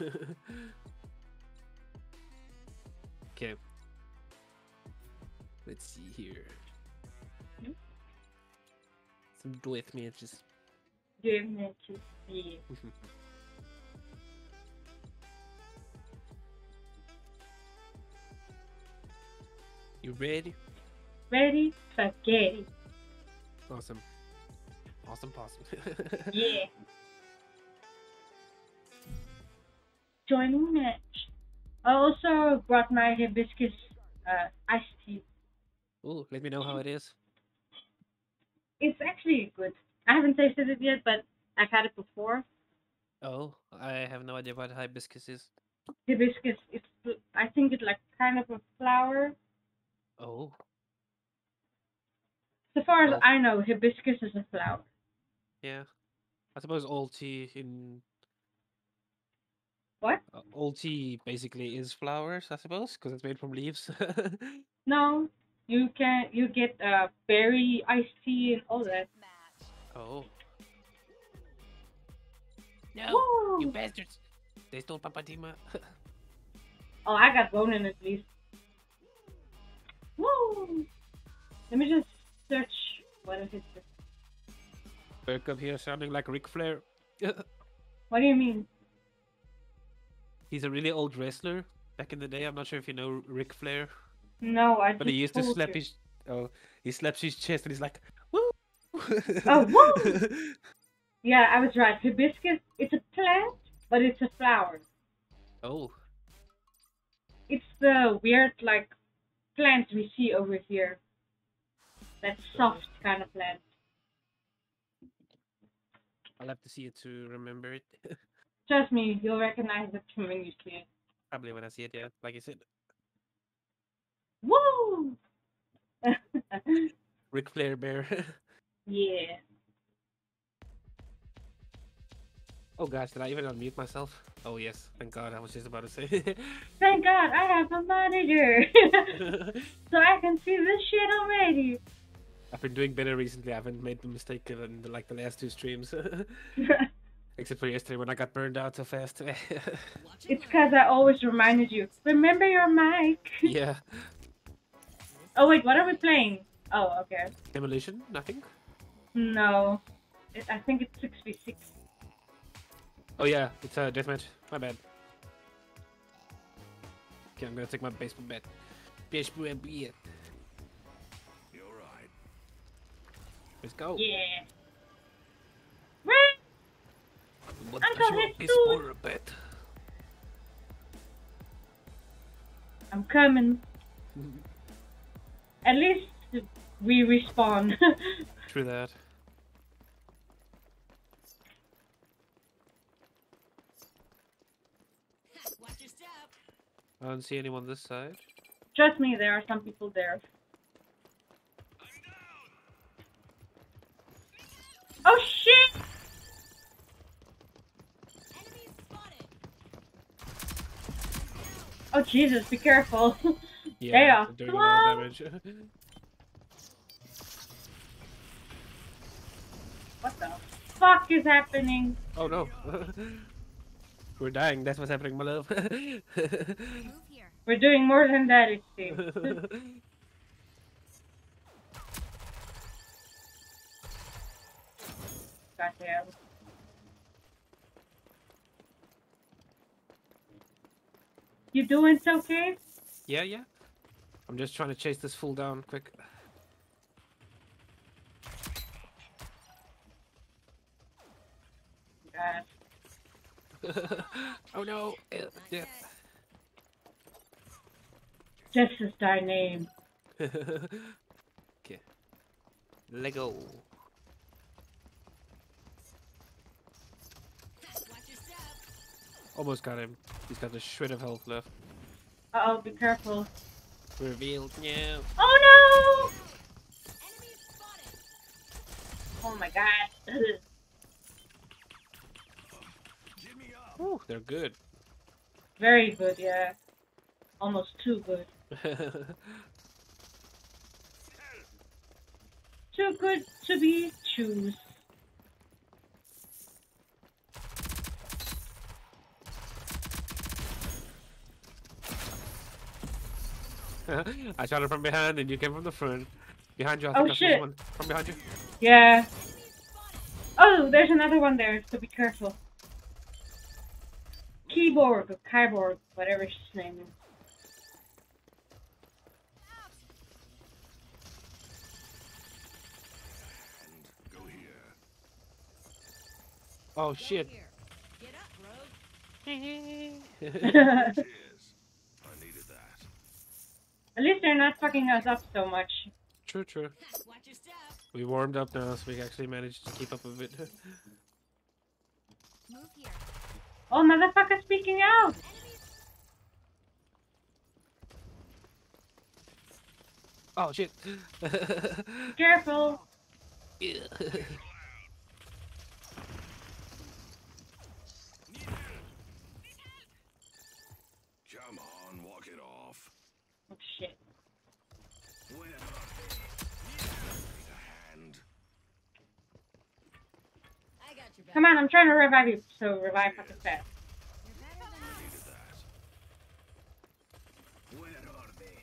okay. Let's see here. Hmm? Some death matches. Give me to see. you ready? Ready? for Spaghetti. Awesome. Awesome possum. Yeah. Joining match. I also brought my hibiscus uh, iced tea. Ooh, let me know how it is. It's actually good. I haven't tasted it yet, but I've had it before. Oh, I have no idea what hibiscus is. Hibiscus, it's I think it's like kind of a flower. Oh, So far as Well- I know, hibiscus is a flower. Yeah. I suppose all tea in What? uh, all tea basically is flowers, I suppose, because it's made from leaves. No, you can you get uh, berry iced tea and all that. Oh. No, Woo! you bastards! They stole Papa Dima. Oh, I got Ronin at least. Woo! Let me just search what is it. Burke up here sounding like Ric Flair. What do you mean? He's a really old wrestler back in the day. I'm not sure if you know Ric Flair, No, I but he used to slap you. his oh he slaps his chest and he's like woo. Oh, woo! Yeah, I was right. Hibiscus, it's a plant, but it's a flower. oh, It's the weird, like, plant we see over here. That soft kind of plant. I'll have to see it to remember it. Trust me, you'll recognize it when you see it. Probably when I see it, yeah. Like I said, Woo! Ric Flair bear. yeah. oh gosh, did I even unmute myself? Oh yes, thank God. I was just about to say. Thank God I have a monitor. so I can see this shit already. I've been doing better recently. I haven't made the mistake in um, like the last two streams, except for yesterday when I got burned out so fast. It's because I always reminded you. Remember your mic. yeah, Oh wait, what are we playing? Oh, okay. demolition, nothing. No, it, I think it's six v six. Oh yeah, it's a deathmatch. My bad. Okay, I'm gonna take my baseball bat. Baseball bat. Let's go. Yeah. Woo! but Uncle she won't be Jesus. for a bit. I'm coming. At least we respawn. True that. Watch your step. I don't see anyone this side. Trust me, there are some people there. Oh shit! Oh Jesus, be careful. Yeah, There. they're doing Come a lot on. of damage. what the fuck is happening? oh no. We're dying, that's what's happening, my love. We're doing more than that, it seems. Goddamn. You doing so, okay? yeah, yeah. I'm just trying to chase this fool down quick. Oh no. Uh, yeah. Just is thy name. okay. Lego. Almost got him. He's got a shred of health left. Uh oh, be careful. Revealed. Yeah. Oh Enemy spotted. no! Oh my god. Up. They're good. Very good, yeah. Almost too good. Too good to be choose. I shot him from behind and you came from the front. Behind you, I Oh, I saw shit. someone. From behind you. Yeah. Oh, there's another one there, so be careful. Keyboard or keyboard, whatever his name is. And go here. Oh shit. Get up, rogue. At Cheers. I needed that. least they're not fucking us up so much. true, true. Watch your step. We warmed up now, so we actually managed to keep up a bit. Oh, motherfucker speaking out! Oh shit. Careful! Come on, I'm trying to revive you, so revive fucking fast. You're better than I us. needed that. Where are they?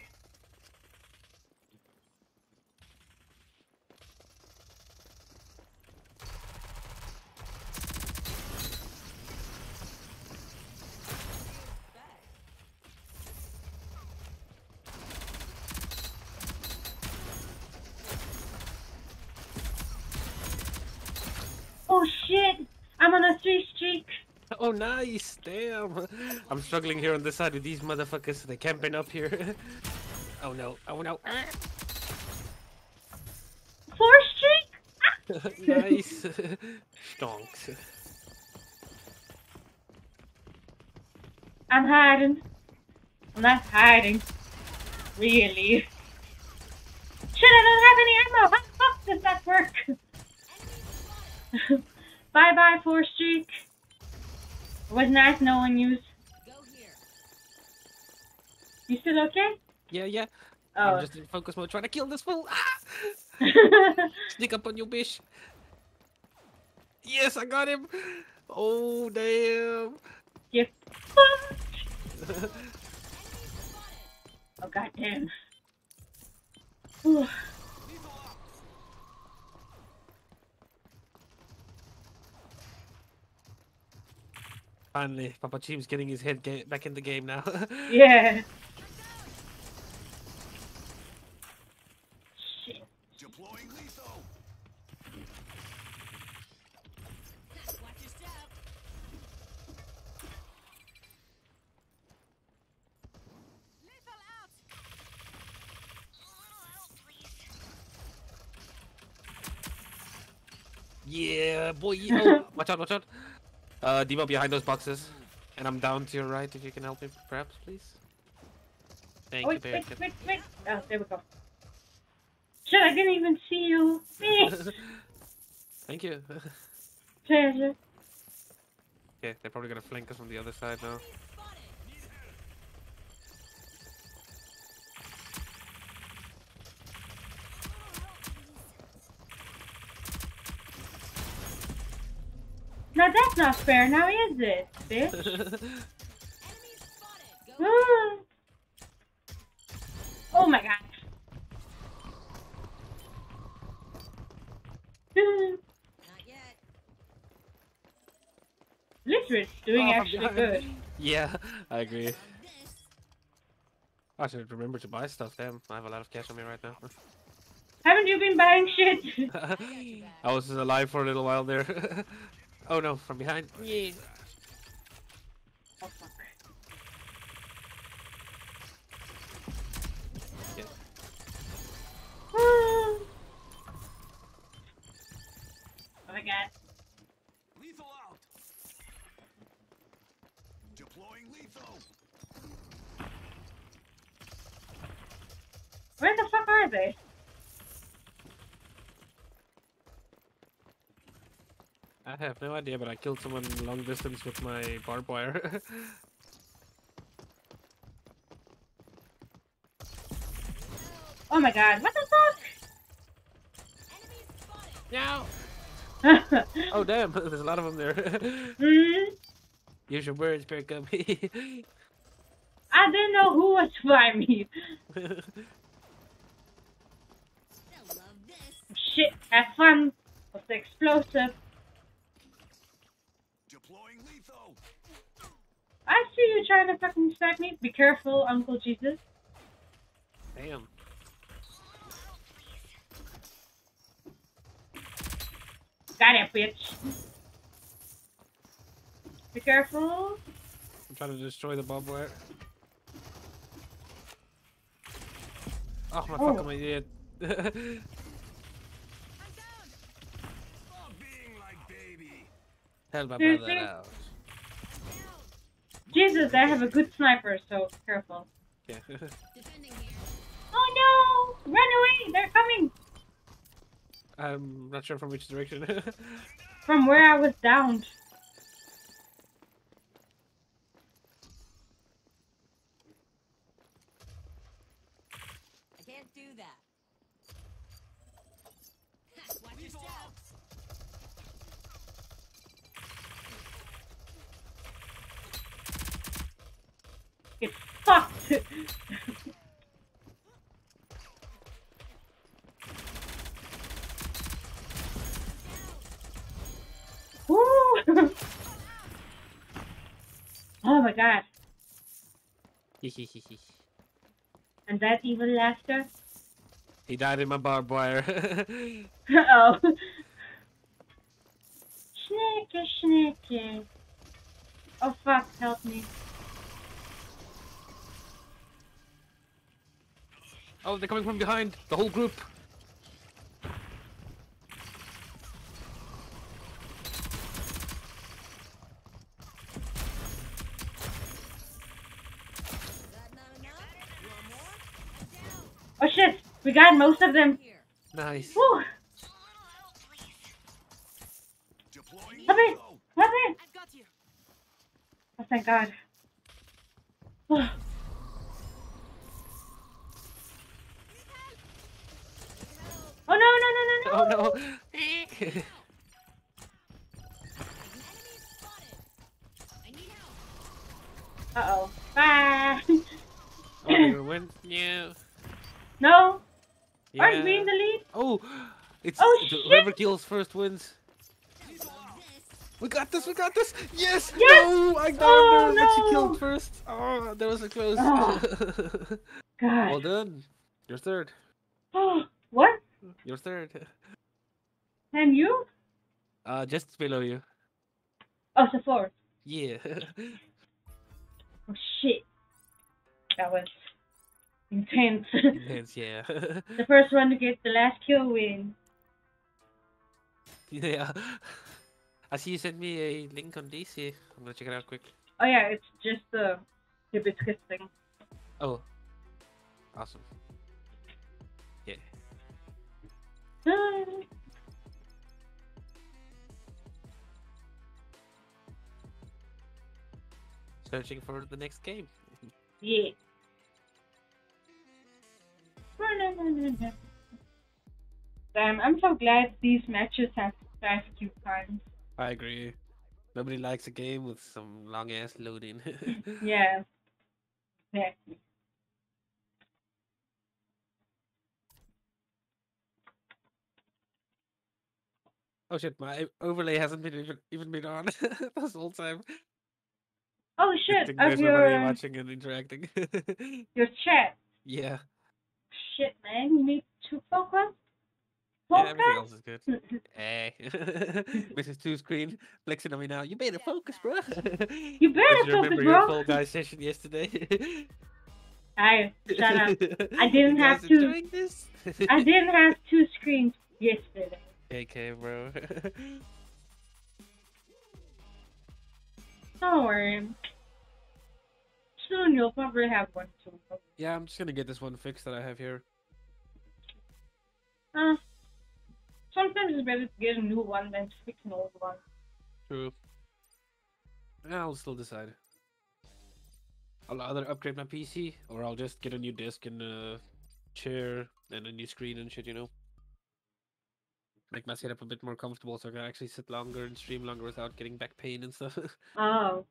Back. Oh shit! I'm on a three streak! Oh nice, damn. I'm struggling here on this side with these motherfuckers. They're camping up here. oh no, oh no. Four streak? nice. Stonks. I'm hiding. I'm not hiding. Really. Shit, I don't have any ammo! How the fuck does that work? Bye bye, four streak. It was nice knowing you. Go here. You still okay? Yeah, yeah. Oh. I'm just in focus mode trying to kill this fool. Ah! Sneak up on you, bitch. Yes, I got him. Oh, damn. you! Oh goddamn. Whew. Finally, Papa Chims getting his head back in the game now. yeah. Shit. Deploying. Yeah, boy. Oh, watch out, watch out. Uh, Diva behind those boxes. And I'm down to your right if you can help me, perhaps, please. Thank Oh, you, wait, Barry. wait, wait, wait. Oh, there we go. Shit, I didn't even see you. Thank you. Treasure. okay, they're probably gonna flank us from the other side now. Now that's not fair, now is it, bitch? Enemy spotted. Go. Oh my god. Not yet. Liquid's doing Oh, actually behind. good. yeah, I agree. I should remember to buy stuff. Damn, I have a lot of cash on me right now. Haven't you been buying shit? I was alive for a little while there. oh no, from behind. Yeah. oh fuck. Yeah. Ah. oh my god. Lethal out. Deploying lethal. Where the fuck are they? I have no idea, but I killed someone long distance with my barbed wire. Oh my god, what the Enemy spotted. no. fuck? Oh damn, there's a lot of them there. Hmm? Use your words, Berkum. I didn't know who was by me. Shit, have fun with the explosive. Deploying lethal. I see you trying to fucking snipe me. Be careful, Uncle Jesus. damn. Got it, bitch. Be careful. I'm trying to destroy the bubble. wire. Oh my Oh. fucking idiot. I'm down. Stop being like baby. Help my brother out. Jesus, I have a good sniper, so careful. Yeah. Oh no! Run away! They're coming! I'm not sure from which direction. From where I was downed. I can't do that. Ha, Watch your Lethal step. out. Get fucked! Oh my god. And that evil laughter? he died in my barbed wire. oh. Sneaky, sneaky. Oh fuck, help me. Oh, they're coming from behind. The whole group. Is that not enough? You want more? I'm down. Oh shit, we got most of them. Nice. Woo! Deploying Come in! lethal. Come in! I've got you. Oh thank god. Oh, no, no, no, no, no! Oh no. Enemy spotted. I need help. Uh oh. Bye! oh, they gonna win? Yeah. no! yeah. Aren't we in the lead? Oh, it's Oh, it's- shit. whoever kills first wins. They'll love this. We got this. We got this. Yes. Yes! No, I got Oh, her, but she killed first. Oh, that was a close. Oh. God. well done. You're third. Oh, what? You're third. And you? Uh, just below you. Oh, so four. Yeah. Oh shit. That was intense. Intense, yeah. the first one to get the last kill win. Yeah. I see you sent me a link on DC. I'm gonna check it out quick. Oh yeah, it's just the hibiscus thing. Oh. Awesome. Searching for the next game. yeah. Damn, I'm so glad these matches have fast queue times. I agree. Nobody likes a game with some long ass loading. Yeah. Exactly. Oh shit, my overlay hasn't been even even been on this whole time. Oh shit, there's nobody your watching and interacting. your chat. yeah. Shit, man, you need to focus. Yeah, everything else is good. Eh. Hey, Mrs. Two Screen flexing on me now. You better focus, bro. You better you focus, remember your bro. guy session yesterday? Hey, shut up. I didn't have to- This? I didn't have two screens yesterday. AK, bro. Don't worry. Soon you'll probably have one too. yeah, I'm just gonna get this one fixed that I have here. Uh, sometimes it's better to get a new one than to fix an old one. True. I'll still decide. I'll either upgrade my PC or I'll just get a new disc and a chair and a new screen and shit, you know. Make my setup a bit more comfortable so I can actually sit longer and stream longer without getting back pain and stuff. Oh,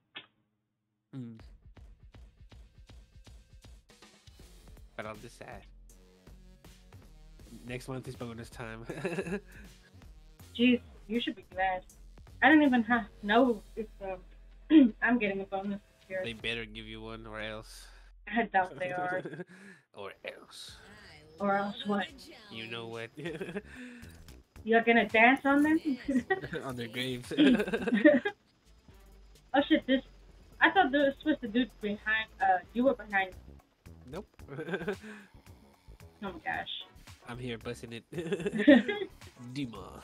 Hmm. But I'll just decide. Next month is bonus time. jeez, you should be glad. I don't even have know if um, I'm getting a bonus this year. they better give you one or else. I doubt they are. or else. Or else what? You know what? You're gonna dance on them? On their graves. oh shit, this. I thought this was the dude behind. Uh, you were behind. nope. Oh my gosh. I'm here busting it. Dima.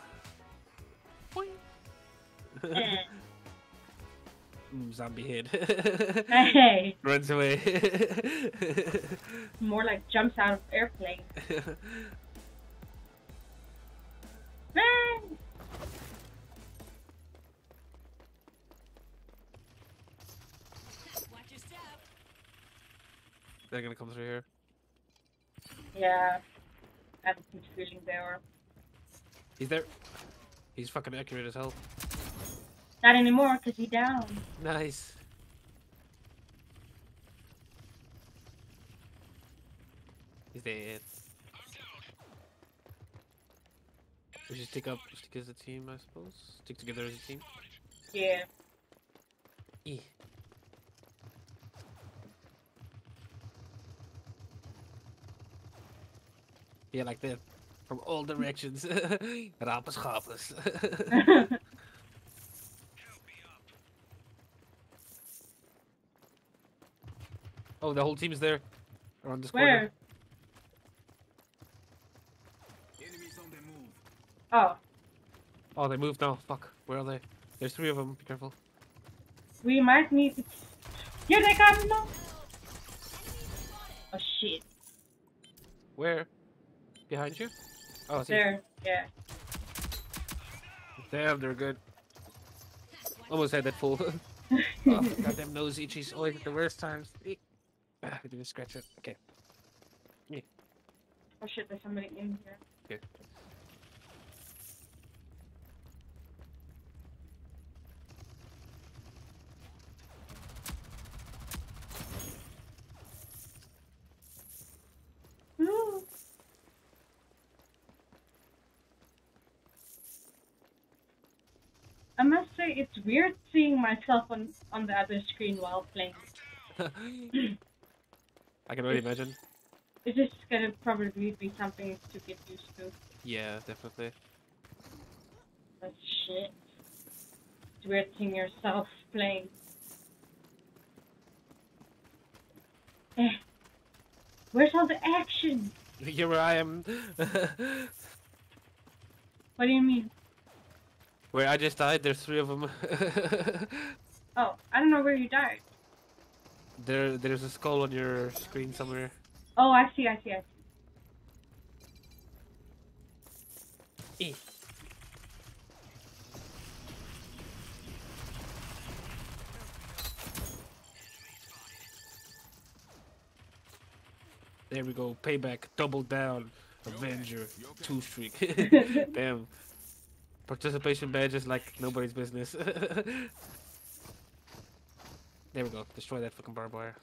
Mm, zombie head. hey, Runs away. more like jumps out of airplane. They're gonna come through here. Yeah, I have a huge feeling they were. He's there. He's fucking accurate as hell. Not anymore, cause he down. Nice. He's dead. We should stick up, stick as a team, I suppose. Stick together as a team. Yeah. Eh. Yeah, like that. From all directions. Rappers, rappers. oh, the whole team is there. Around this Where? corner. Enemies on the move. Oh, Oh, they moved now. Fuck. Where are they? There's three of them. Be careful. we might need to. Here they come! No! Oh shit. Where? Behind you? Oh. There. Yeah. Damn, they're good. Almost had that full. oh, goddamn nose itchies. Always at the worst times. Ah, I didn't scratch it. Okay. Yeah. Oh shit, there's somebody in here. Okay. Ooh. I it's weird seeing myself on on the other screen while playing. I can already imagine. It's just gonna probably be something to get used to. Yeah, definitely. But shit. It's weird seeing yourself playing. Eh. Where's all the action? Here where I am. What do you mean? Where I just died, there's three of them. Oh, I don't know where you died. there, there's a skull on your screen somewhere. Oh, I see, I see, I see. Eh. There we go. Payback. Double down. Avenger. Two streak. Damn. Participation badges like nobody's business. there we go. Destroy that fucking barbed wire.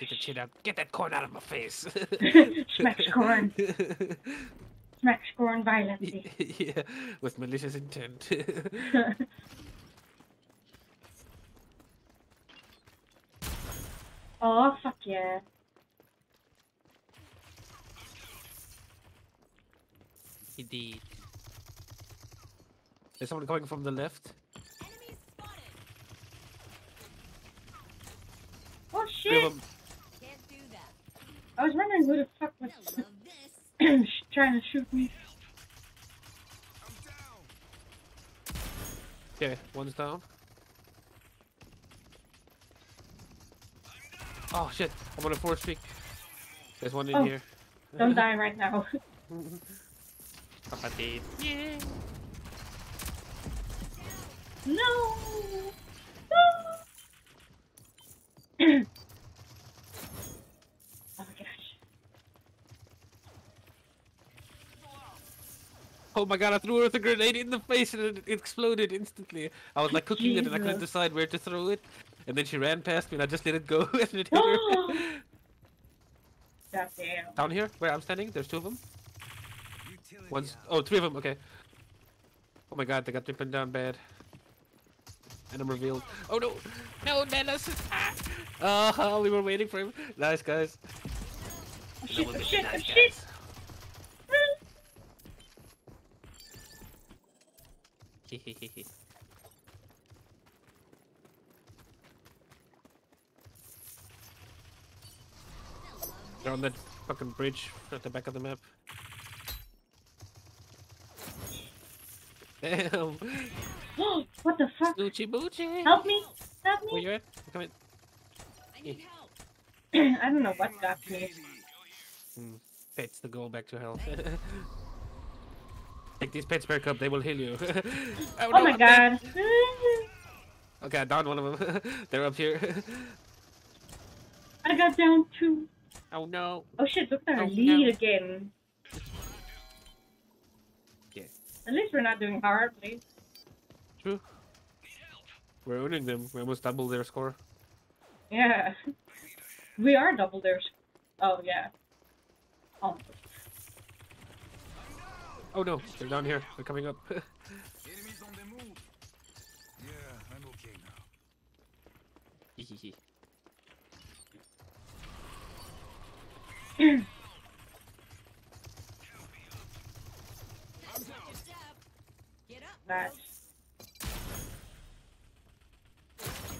Get the shit out. Get that corn out of my face. Smack corn. Smack corn violently. yeah, with malicious intent. oh, fuck yeah. Indeed. There's someone coming from the left. Oh spotted. Oh Three of shit! 'em. Can't do that. I was wondering who the fuck was this. trying to shoot me. Okay, one's down. Oh shit, I'm on a four streak. There's one in Oh. here. Don't die right now. Papa did. Yeah. No! No! oh my gosh. Oh my god, I threw her with a grenade in the face and it exploded instantly. I was like cooking it and I couldn't decide where to throw it. And then she ran past me and I just let it go and it hit her. God damn. Down here, where I'm standing, there's two of them. Utility One's out. oh, three of them. Okay. Oh my god, they got me pinned down bad. And I'm revealed. Oh no, no, Dennis! Ah! Oh, we were waiting for him. Nice guys. Oh shit, No oh one shit, gets oh shit! guys. They're on that fucking bridge at the back of the map. Damn! what the fuck? Snoochie boochie! Help me! Help me. Where you at? I'm coming. I need help. I don't know what got me. Hmm. Pets the goal back to health. Take these pets back up, they will heal you. oh, Oh no, my I'm god. Okay, I downed one of them. They're up here. I got down two. oh no. Oh shit, look at our Oh, lead no. again. Yeah. At least we're not doing horribly. True. We're owning them. We almost doubled their score. Yeah. We are double theirs. Oh yeah. Oh. Oh no, they're down here. They're coming up. Enemies on the move. Yeah, I'm okay now. Heads up your step. Get up. Nice.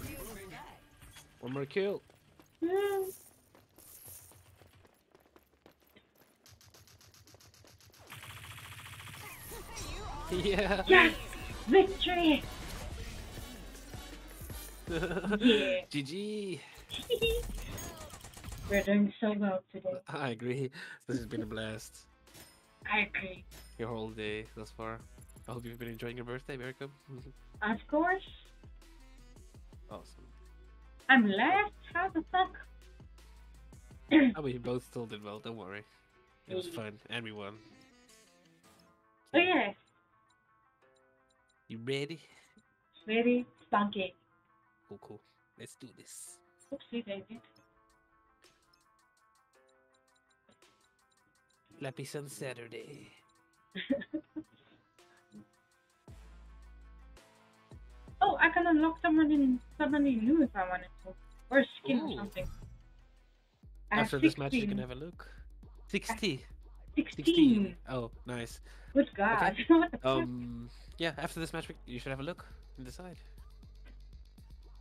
Beautiful guy. One more kill. Yeah. Yes! Victory! Yeah. GG. we're doing so well today. I agree. This has been a blast. I agree. Your whole day thus far. I hope you've been enjoying your birthday, Miracle. Of course. awesome. I'm last. How the fuck? Oh, we both still did well. Don't worry. It was fun, and we won. Oh yeah. You ready? Ready, spunky. Cool, cool. Let's do this. Oopsie daisy. Lappy Sun Saturday. Oh, I can unlock somebody, somebody new if I wanted to. Or a skin or something. I After this match, you can have a look. 60. 16. 16. Oh, nice. Good God. what the fuck? Um, yeah, after this match, you should have a look and decide.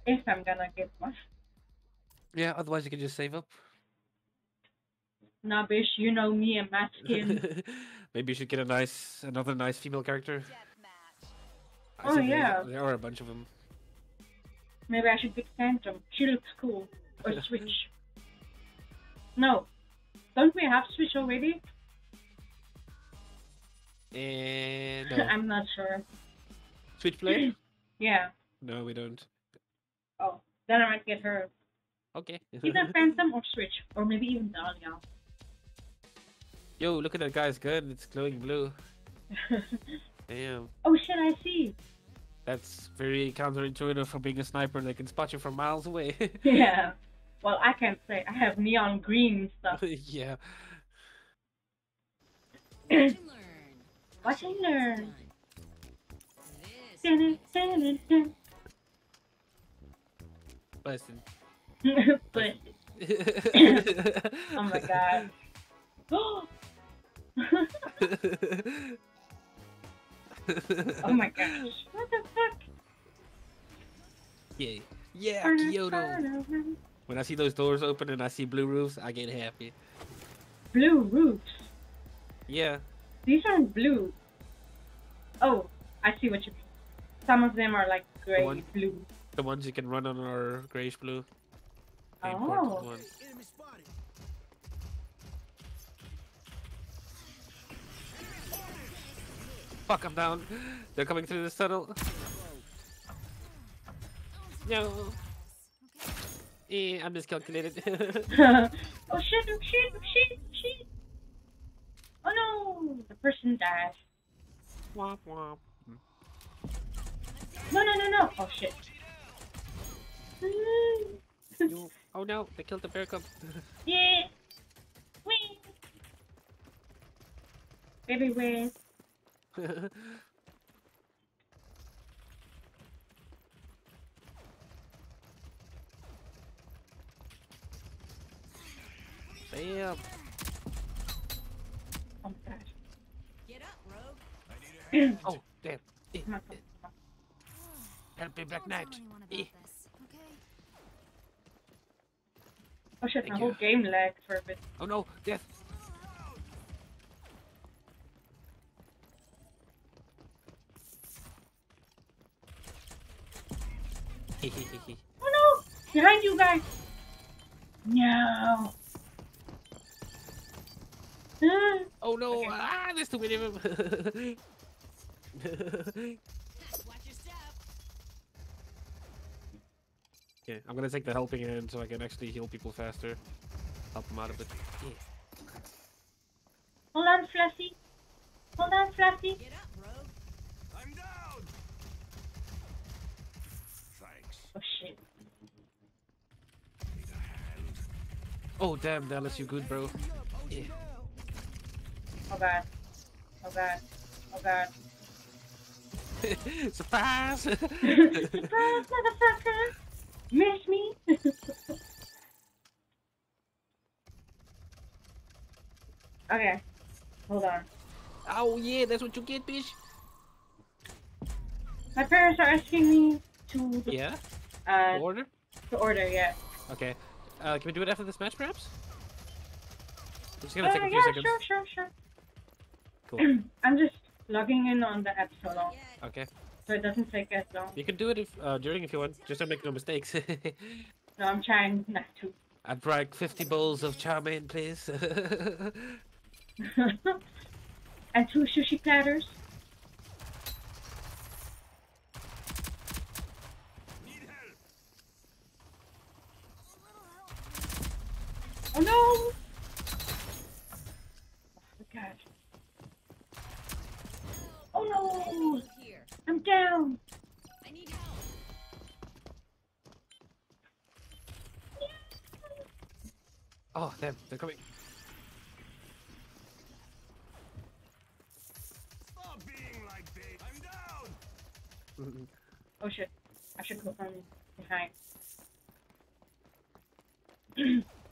If I'm gonna get one. Yeah, otherwise you can just save up. Nah, bitch, you know me and my skin. Maybe you should get a nice, another nice female character. I Oh, said there- yeah. there are a bunch of them. Maybe I should pick Phantom. She looks cool. Or Switch. No. Don't we have Switch already? Eh, and no. I'm not sure. Switchblade? Yeah. no, we don't. Oh, then I might get her. Okay. Either Phantom or Switch. Or maybe even Dahlia. Yo, look at that guy's gun. It's glowing blue. Damn. oh shit, I see. That's very counterintuitive for being a sniper. They can spot you from miles away. Yeah. Well, I can't say. I have neon green stuff. yeah. Watch and learn. Watch and learn. This Dun, makes dun, dun, Listen. but, oh my god. oh my gosh. What the fuck? yeah. Yeah, Kyoto. When I see those doors open and I see blue roofs, I get happy. Blue roofs. Yeah. These aren't blue. Oh, I see what you mean. Some of them are like gray one- blue. The ones you can run on are grayish blue. The Oh. Fuck, I'm down. They're coming through this tunnel. No. Eh, I'm miscalculated. oh shit, oh shit, oh shit, oh shit. Oh no, the person died. womp womp. No, no, no, no. Oh shit. You- Oh no, they killed the bear cub. yeah. Wee. Baby win. Bam. Oh my god. Get up, rogue. I need a hand. Oh, damn. Eh, eh, come on, come Help me, Black Knight. tell anyone about Eh. this, okay? on. Oh shit, my Thank whole game lagged for a bit. Oh no, death. Oh no! Behind you guys! No! Oh no, Okay. ah, there's too many of them. Watch your step. yeah, I'm gonna take the helping hand so I can actually heal people faster. Help them out of it. Yeah. Hold on, Fluffy. Hold on, Fluffy. Get up, rogue. I'm down. Thanks. Oh shit. Need a hand. Oh damn, Dallas, you good, bro? Yeah. Oh god. Oh god. Oh god. Surprise! Surprise, motherfucker! Miss me? okay. Hold on. oh yeah, that's what you get, bitch. My parents are asking me to Yeah. uh Order. to order, yeah. Okay. Uh, can we do it after this match, perhaps? It's Uh, gonna take a few yeah, seconds. sure, sure, sure. Cool. I'm just logging in on the app so long, Okay. so it doesn't take as long. You can do it if uh, during if you want. Just don't make no mistakes. No, I'm trying not to. I'd like 50 bowls of chow mein, please. and two sushi platters. Oh no! Oh god. Oh no! I'm down! I need help. oh, damn, they're coming. Stop being like this. I'm down. Mm-hmm. Oh shit. I should go from behind.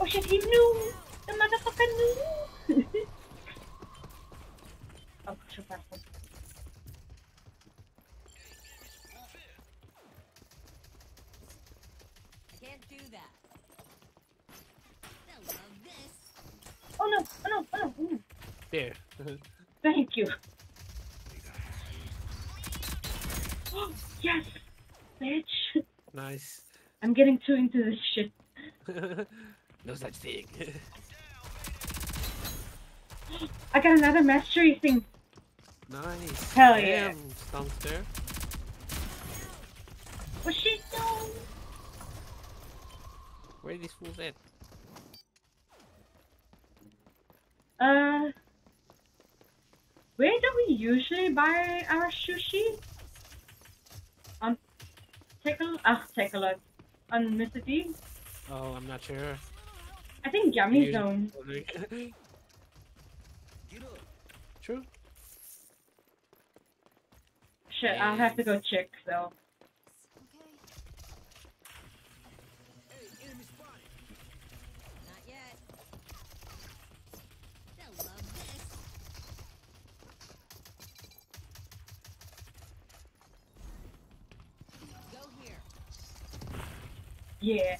oh shit, he knew! The motherfucker knew! oh, so fast. I can't do that. They'll love this. Oh no! Oh no! Oh no! Ooh. There. Thank you. Need a hand. yes, bitch. Nice. I'm getting too into this shit. no such thing. I got another mastery thing. nice. Hell yeah. Damn, Stomp's there. What's she doing? Where are these fools at? Uh, where do we usually buy our sushi? On take a ah take a look on Mr. D. Oh, I'm not sure. I think Yummy Usually- Zone. True. Shit, I'll have to go check though. Okay. Hey, enemy spotted. Not yet. They'll love this. Go here. Yeah.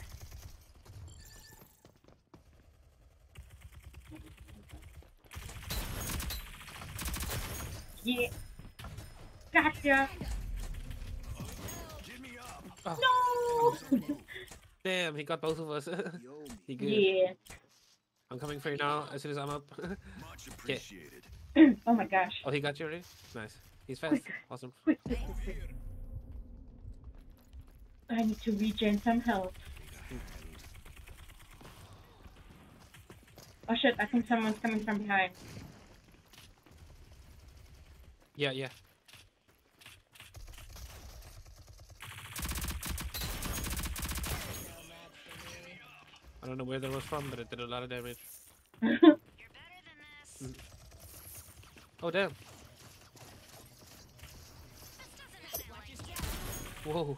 Yeah. Gotcha. Get me up. Oh, No. damn, he got both of us. He good. yeah. I'm coming for you now as soon as I'm up. much appreciated. oh my gosh. oh, he got you already? Nice. He's fast. Awesome. Quick, quick, quick, quick. I need to regen some health. Oh shit, I think someone's coming from behind. Yeah, yeah. I don't know where that was from, but it did a lot of damage. You're than this. Oh, damn. Whoa.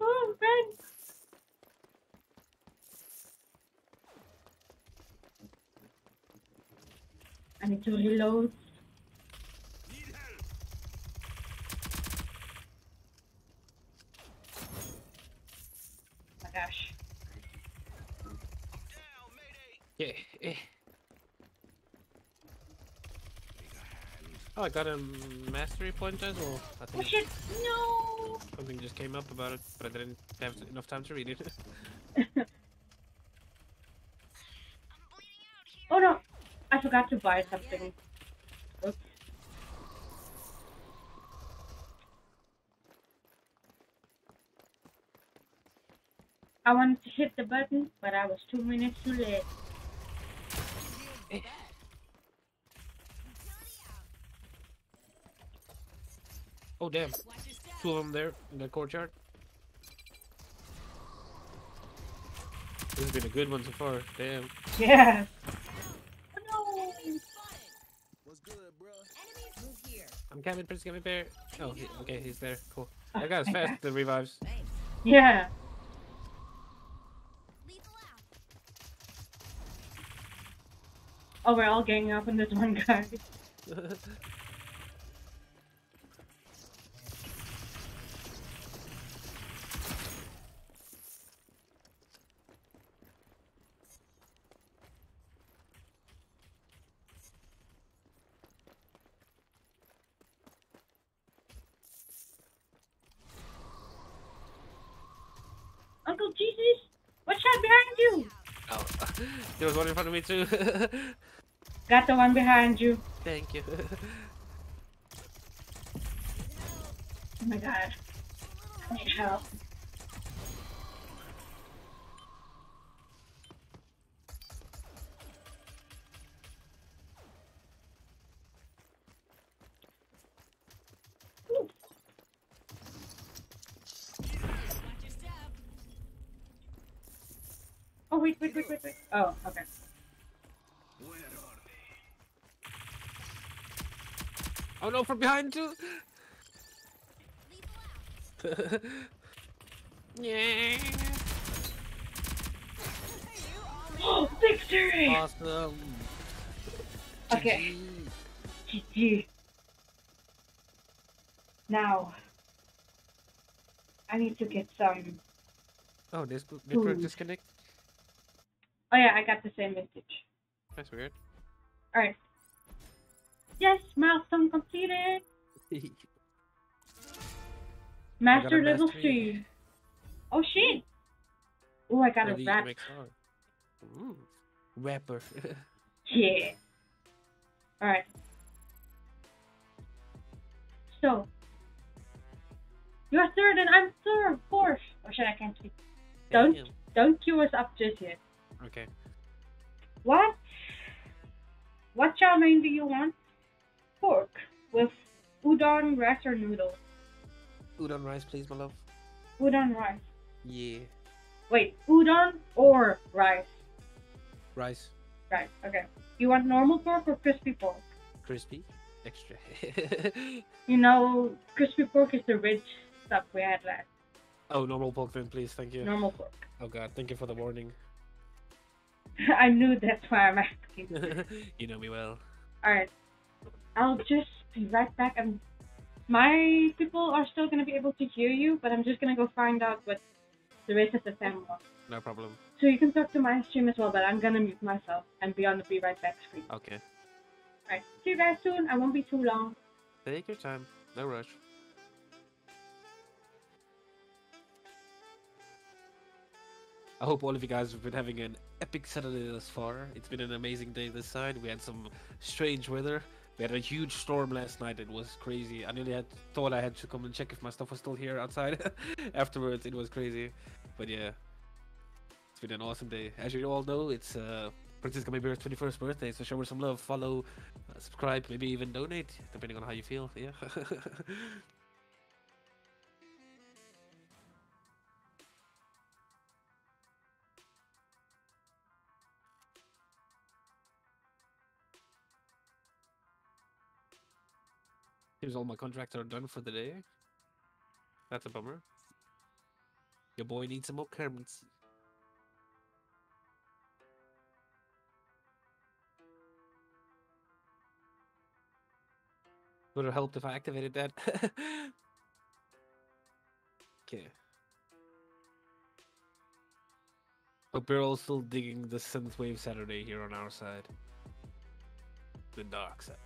oh, man. Need to reload. Oh my gosh. Down. Yeah. eh. Oh, I got a mastery point as well. I Oh think shit, no! something just came up about it, but I didn't have enough time to read it. I'm bleeding out here. oh no, I forgot to buy something. Oops. I wanted to hit the button, but I was two minutes too late. oh, damn. Watch your step. Two of them there in the courtyard. This has been a good one so far. Damn. Yeah. I'm coming, Prince Gummy Bear. Oh, he, okay, he's there. Cool. Oh That guy's my fast God. the revives. Yeah. Oh, we're all ganging up on this one guy. Uncle Jesus, what's that behind you? oh, there was one in front of me too. Got the one behind you. Thank you. Oh my god. I need help. Oh from behind too. Yeah. Oh, victory! Awesome. Okay. GG. Now, I need to get some. Oh, this network disconnect. Oh yeah, I got the same message. That's weird. All right. Yes, milestone completed. Master a level mastery. three. Oh shit! Oh, I got a Early rat. Ooh, rapper. Yeah. Alright. So. You're third and I'm third, fourth. Or oh, should I can't speak? Don't Damn. don't queue us up just yet. Okay. What? What mein do you want? Pork with udon, rice, or noodle. Udon rice, please, my love. Udon rice. Yeah. Wait, udon or rice? Rice. Rice. Okay. You want normal pork or crispy pork? Crispy. Extra. You know, crispy pork is the rich stuff we had last. oh, normal pork then, please. Thank you. Normal pork. Oh god, thank you for the warning. I knew that's why I'm asking. you know me well. Alright. I'll just be right back. I'm, my people are still going to be able to hear you, but I'm just going to go find out what the rest of the fam wants. No problem. So you can talk to my stream as well, but I'm going to mute myself and be on the be right back screen. Okay. Alright. See you guys soon. I won't be too long. Take your time. No rush. I hope all of you guys have been having an epic Saturday thus far. It's been an amazing day this side. We had some strange weather. We had a huge storm last night. It was crazy. I nearly had thought I had to come and check if my stuff was still here outside. Afterwards, it was crazy. But yeah, it's been an awesome day. As you all know, it's uh, Princess Gummy Bear's 21st birthday, so show her some love, follow, uh, subscribe, maybe even donate, depending on how you feel. Yeah. Seems all my contracts are done for the day. That's a bummer. Your boy needs some more currency. Would have helped if I activated that. okay. Hope you're all still digging the Synthwave Saturday here on our side. The dark side.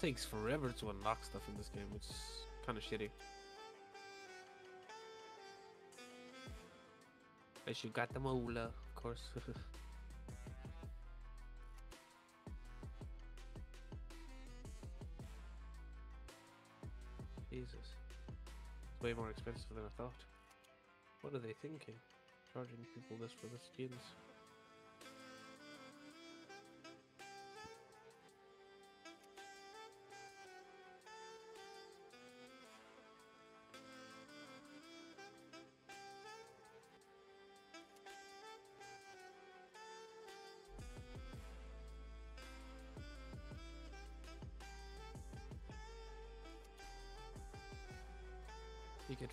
Takes forever to unlock stuff in this game, which is kind of shitty. As you got the mola, of course. Jesus. It's way more expensive than I thought. What are they thinking? Charging people this for the skins?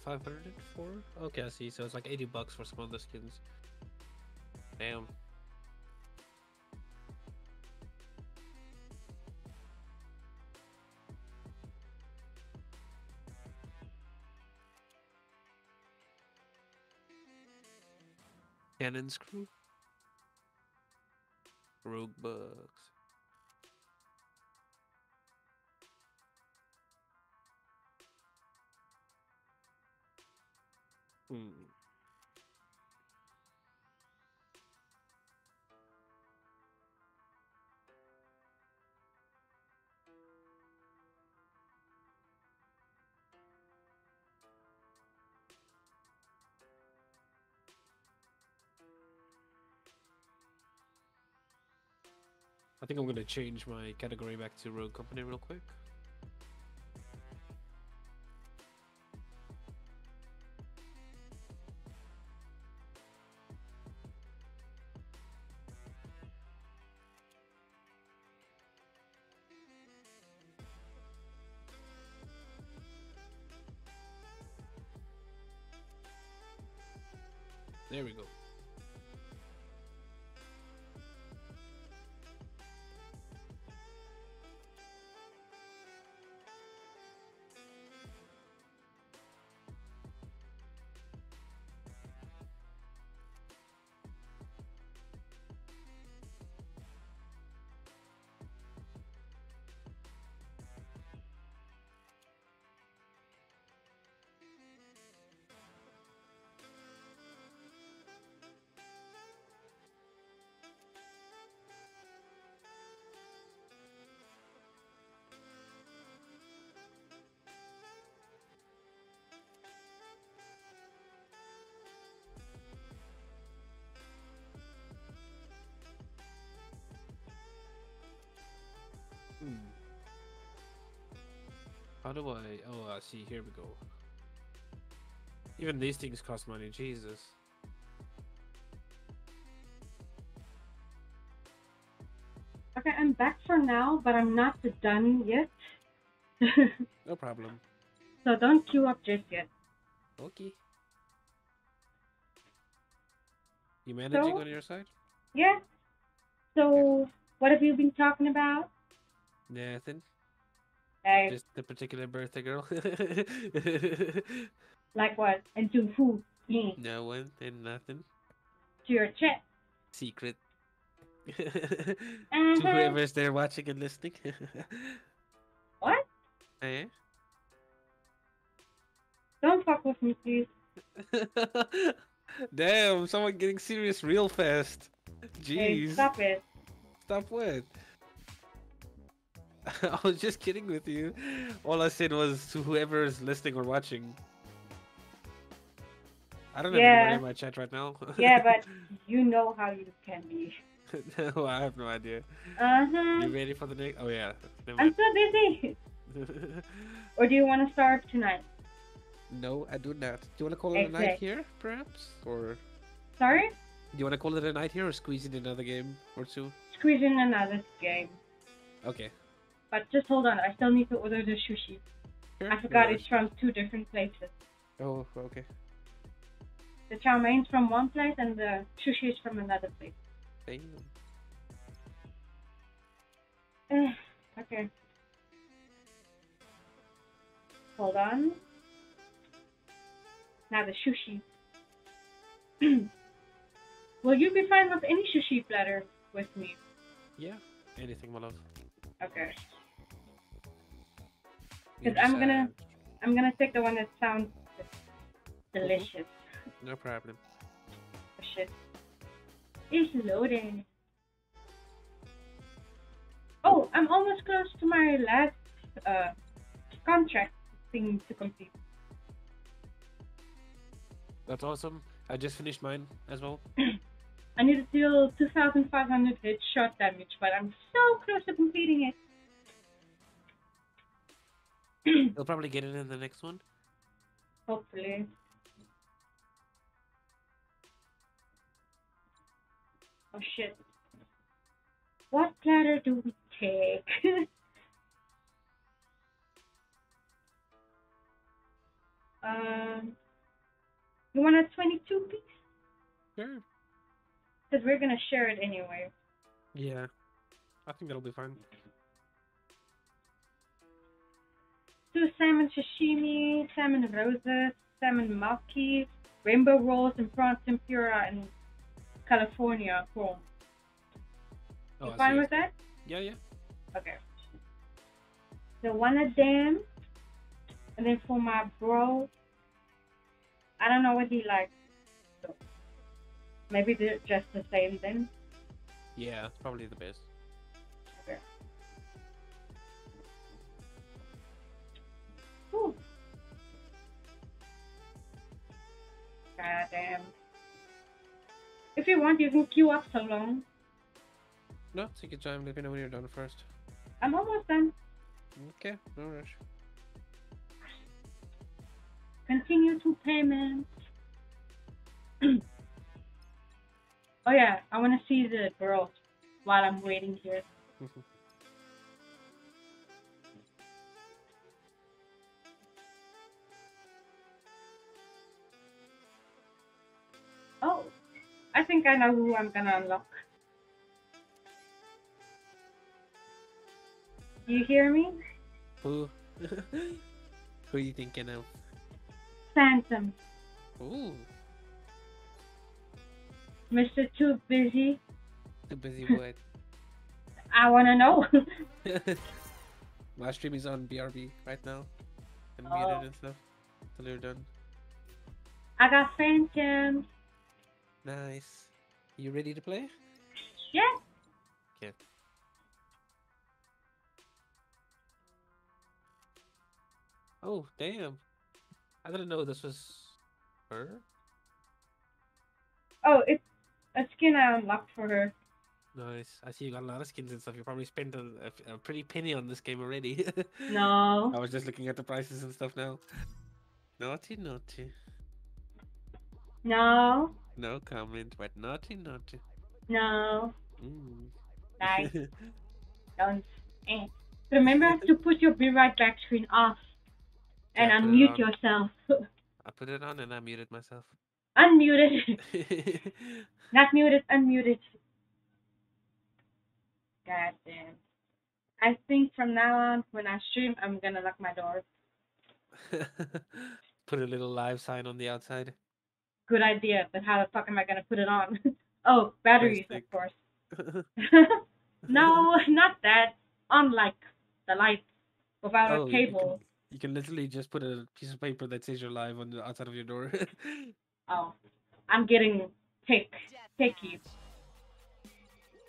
You get 500 for? Okay, I see. So it's like 80 bucks for some of the skins. Damn. Cannon screw? Rogue bugs. I think I'm gonna change my category back to Rogue Company real quick. Hmm. How do I? Oh, I see. Here we go. Even these things cost money. Jesus. Okay, I'm back for now, but I'm not done yet. No problem. so don't queue up just yet. Okay. You managing So- on your side? Yeah. So, what have you been talking about? Nothing. Hey, Just the particular birthday girl. like what? And to who? Me. no one and nothing. To your chat. Secret. Uh-huh. to whoever's there watching and listening. What? eh? Don't fuck with me, please. Damn, someone getting serious real fast. Jeez. Hey, Jeez. stop it. Stop what? I was just kidding with you. All I said was to whoever is listening or watching. I don't have Yeah. in my chat right now. Yeah, but you know how you can be. no, I have no idea. Uh-huh. You ready for the next? Oh yeah. I'm so busy. Or do you want to start tonight? no, I do not. Do you want to call it a night here, perhaps, or Sorry? do you want to call it a night here, or squeeze in another game or two? Squeeze in another game. Okay. But just hold on, I still need to order the sushi. Sure, I forgot worries. it's from two different places. Oh, okay. The chow mein's from one place and the sushi is from another place. Damn. Eh, okay. Hold on. Now the sushi. Will you be fine with any sushi platter with me? Yeah. Anything, my love. Okay. You 'Cause I'm gonna- I'm gonna take the one that sounds delicious. No problem. Oh, shit. It's loading. Oh, I'm almost close to my last uh, contract thing to complete. That's awesome. I just finished mine as well. I need to deal 2,500 hit shot damage, but I'm so close to completing it. You'll probably get it in the next one. Hopefully. Oh shit. What platter do we take? um, you want a 22 piece? Sure. Because we're gonna share it anyway. Yeah. I think that'll be fine. Two salmon sashimi, salmon roses, salmon maki, rainbow rolls, and prawn tempura and California prawn. Oh, you I fine see. with that? Yeah, yeah. Okay. So one of them, and then for my bro, I don't know what he likes. So maybe they're just the same then. Yeah, it's probably the best. Whew. God damn. If you want, you can queue up so long. No, take your time. Let me know when you're done first. I'm almost done. Okay, no rush. Continue to payment. oh yeah, I want to see the girls while I'm waiting here. Oh, I think I know who I'm gonna unlock. You hear me? Who? Who are you thinking of? Phantom. Ooh, Mr. Too Busy. too busy what? I wanna know. My stream is on BRB right now. And Oh. muted and stuff. Until you're done. I got Phantom. Nice. You ready to play? Yeah. Okay. Oh, damn. I didn't know this was her. Oh, it's a skin um, I unlocked for her. Nice. I see you got a lot of skins and stuff. You probably spent a, a, a pretty penny on this game already. No. I was just looking at the prices and stuff now. Naughty, naughty. No. No comment, but naughty, naughty. No. Mm. Nice. Don't. Eh. Remember to put your be right back screen off and Yeah, unmute yourself. I put it on and I muted myself. unmuted. Not muted, unmuted. God damn. I think from now on, when I stream, I'm gonna lock my door. put a little live sign on the outside. Good idea, but how the fuck am I gonna put it on? oh, batteries, of course. no, not that. Unlike the lights without Oh, a you cable. You can literally just put a piece of paper that says you're live on the outside of your door. Oh, I'm getting tick, ticky.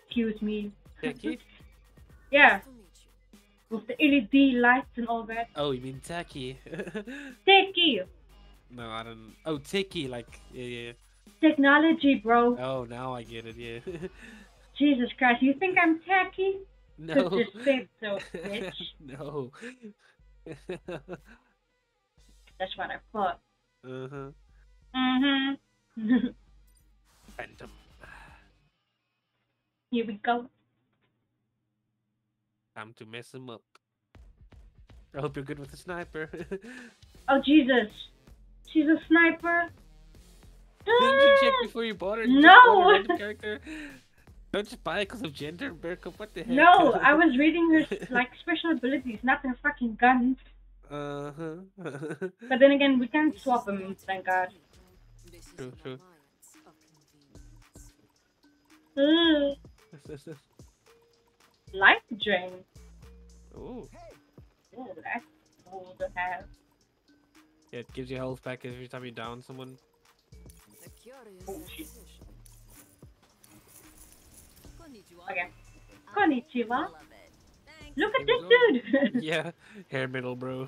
Excuse me. Tacky? Yeah, with the LED lights and all that. Oh, you mean tacky? Ticky. No, I don't. Oh, ticky, like yeah, yeah. Technology, bro. Oh, now I get it. Yeah. Jesus Christ, you think I'm tacky? no. Just say so, bitch. no. That's what I thought. uh huh. Mm-hmm. Phantom. Here we go. Time to mess him up. I hope you're good with the sniper. Oh Jesus, she's a sniper. Didn't you check before you bought her? You No. bought character. Don't just buy it because of gender, Berko. What the heck? No, I was reading her like special abilities, not her fucking guns. Uh huh. But then again, we can't swap them, thank God. True, true. alliance of convenience. Ugh. Life drain. oh, Ooh, that's cool to have. Yeah, it gives you health back every time you down someone. A curious Oh, shit. acquisition. Konnichiwa. Okay. I Konnichiwa. love it. Thanks. Look at this dude. yeah, hair middle, bro.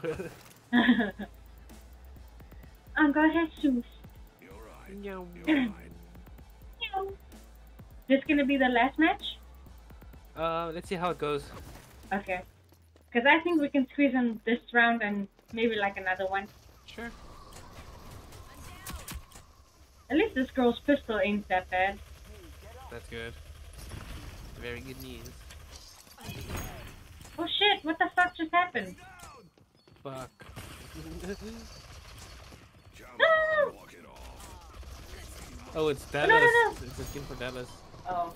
Uncle Jesus. You're right. Meow. You're right. This gonna be the last match? uh, let's see how it goes. Okay. Because I think we can squeeze in this round and maybe like another one. Sure. At least this girl's pistol ain't that bad. That's good. Very good news. Oh shit, what the fuck just happened? Fuck. No! Walk it off. oh, it's Dallas. no, no. It's a skin for Dallas. Oh.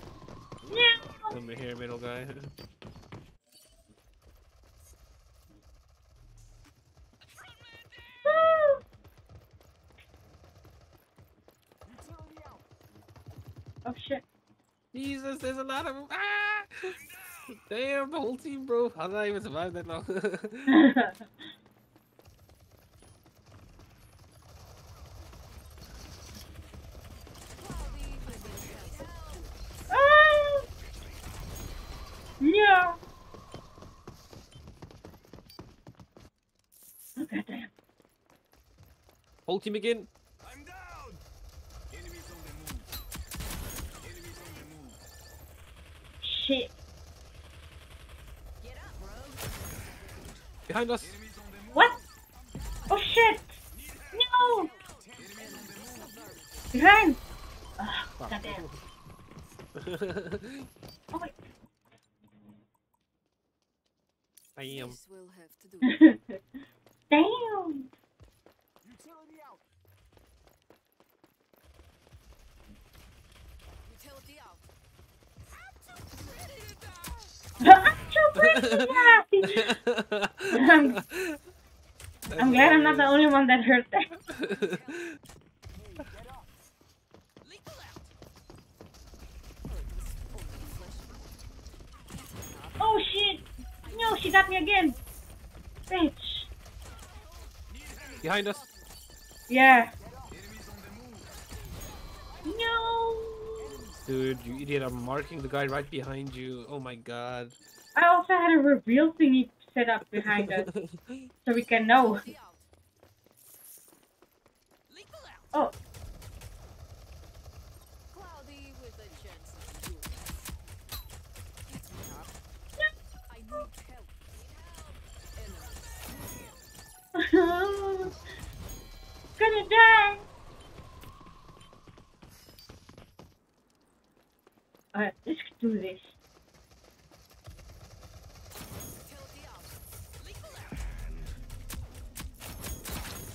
Yeah. The hair middle guy. Oh shit. Jesus, there's a lot of them. Ah! Damn, the whole team, bro. How did I even survive that long? ah! Yeah. Oh goddamn. whole team again. Shit. Get up, bro. Behind us. Enemies on the move. What? Oh shit! No! Enemies on the move. Behind! Oh, Fuck. goddamn. Oh wait. I am. This will have to do. I'm, I'm glad I'm not the only one that heard that. Oh shit! No, she got me again. Bitch. Behind us. Yeah. Enemies on the move. No. Dude, you idiot, I'm marking the guy right behind you. Oh my god. I also had a reveal thingy set up behind us so we can know. Cloudy out. Lethal out. Oh, Cloudy with a chance of doing Get me up. I need help. Need help. Enemies. gonna die. Alright, let's do this. Utility out. Lethal out.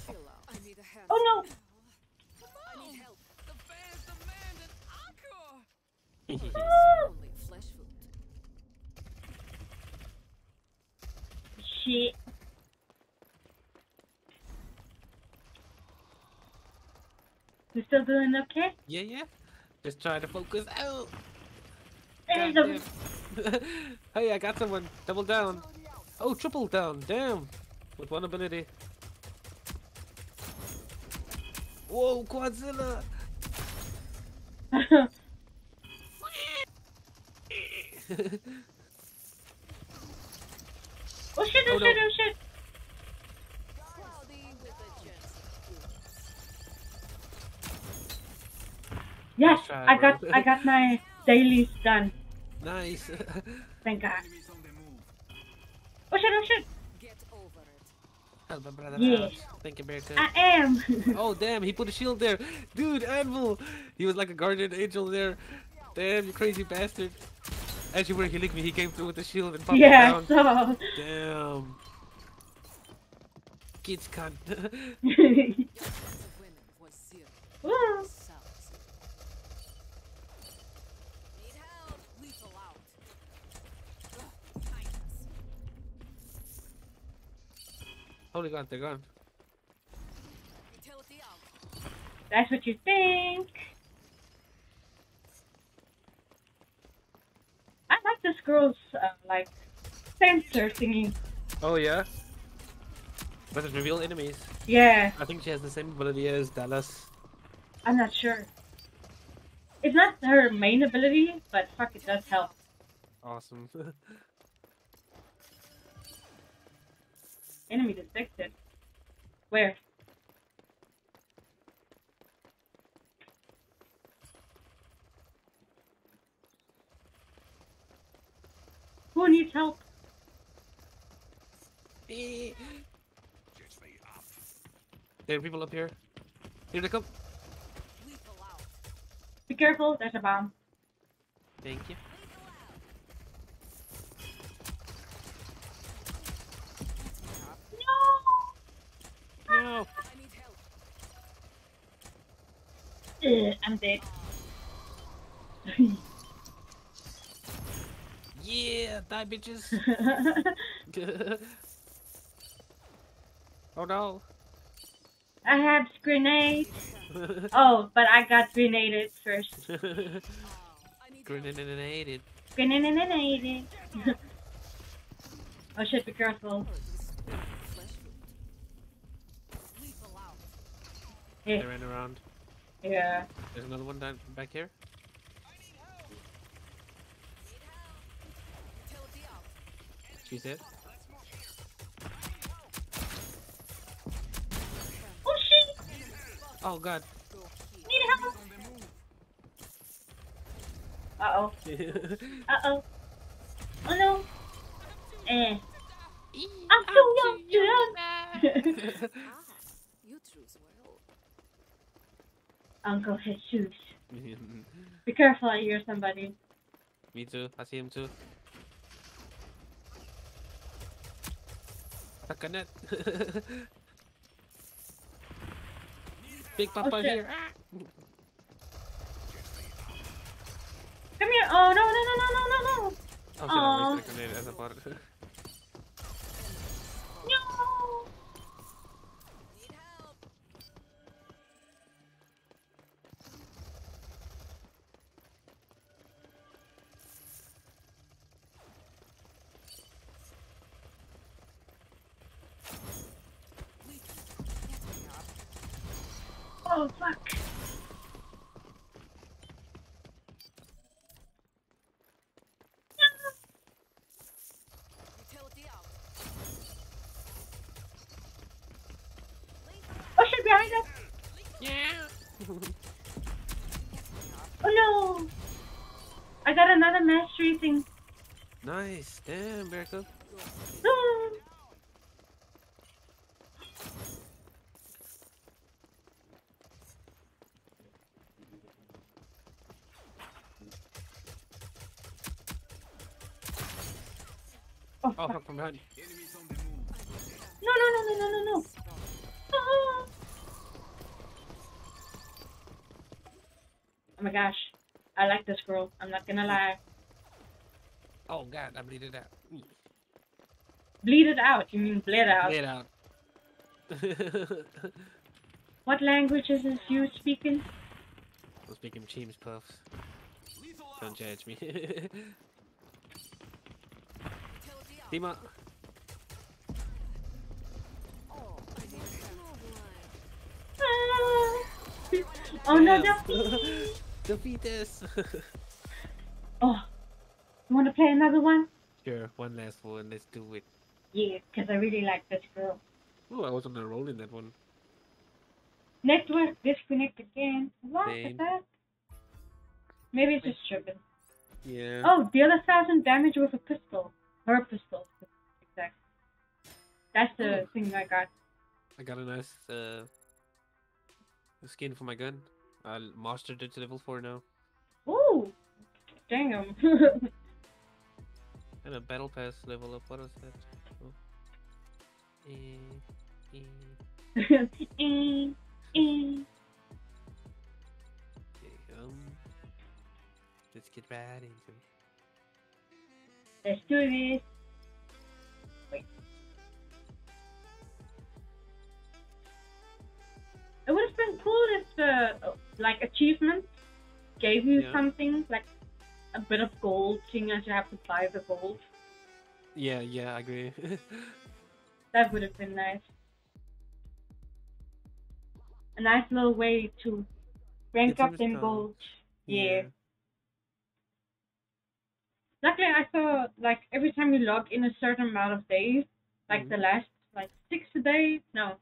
Chill out. I need a. Oh no! I need help. The fans demand an encore. Only flesh food. Shit. You still doing okay? yeah, yeah. Just trying to focus out. Damn. hey, I got someone. Double down. Oh, triple down. Damn. With one ability. Whoa, Quadzilla. Oh shit, oh, Oh, no. shit, oh shit. Cloudy with a chance of doing Yes, I got. I got my dailies done. Nice. Thank God. Enemies on the move. Oh shit, oh shit. Get over it. Help my brother Yeah. out. Thank you, Bearcat. I am. Oh damn, he put a shield there. Dude, Anvil! He was like a guardian angel there. Damn, you crazy bastard. As you were healing me, he came through with the shield and popped it yeah, down. so. Damn. Kids cunt. Your chance of winning was zero. Ooh. Sounds. Need help. Lethal out. Ugh, kindness. Holy god, they're gone. That's what you think. I like this girl's uh, like sensor thingy. Oh yeah? But it reveal enemies. Yeah, I think she has the same ability as Dallas. I'm not sure. It's not her main ability, but fuck, it does help. Awesome. Enemy detected. Where? Who needs help? there Just lay up. are people up here. Here they come. Be careful, there's a bomb. Thank you. Lethal out. No! No. I need help. Ugh, I'm dead. Yeah, die bitches. oh no. I have grenades. Oh, but I got grenaded first. I need help. Grenaded. Grenaded. oh shit, be careful. Flesh food. Lethal out. They ran around. yeah. There's another one down back here. She's dead. Oh shit! Oh god. Need help! On the move. Uh oh. Uh oh. Oh no. Eh. I'm too young to run. Ah, you choose well. Uncle Jesus. Be careful, I hear somebody. Me too. I see him too. Takanat. Big Papa shit. here. Ah! Come here. Oh no no no no no no no. Oh shit, I Aw. wasted a Oh, fuck. Utility out. Oh shit, behind us! Yeah. Oh no! I got another mastery thing. Nice. Damn, Berko. Oh, Oh, fuck. from behind. No, no, no, no, no, no, no. Oh my gosh. I like this girl. I'm not gonna lie. Oh god, I bleeded out. Mm. Bleed it out. You mean bled out. Bleed out. What languages is you speaking? I'm speaking Cheems Puffs. Don't judge me. Utility out. Team up. Oh, I need a slow one. No. Duffy! Defeat this. Oh, you want to play another one? sure, one last one. Let's do it. Yeah, because I really like this girl. Oh, I was on a roll in that one. Network disconnect again. What Same. that? Maybe it's just tripping. Yeah. Oh, the other thousand damage with a pistol. Her pistol. Exactly. That's the Oh. thing I got. I got a nice uh, skin for my gun. I mastered it to level 4 now. Ooh! Damn. And a battle pass level up. What is that? Oh. Eh, eh. um, let's get right into it. Let's do this. Wait. It would have been cool if the like achievements gave you Yeah. something like a bit of gold, seeing as you have to buy the gold. Yeah, yeah, I agree. That would have been nice. A nice little way to rank up in them gold. Yeah. Luckily, I saw like every time you log in a certain amount of days, like mm-hmm. the last like six day, no,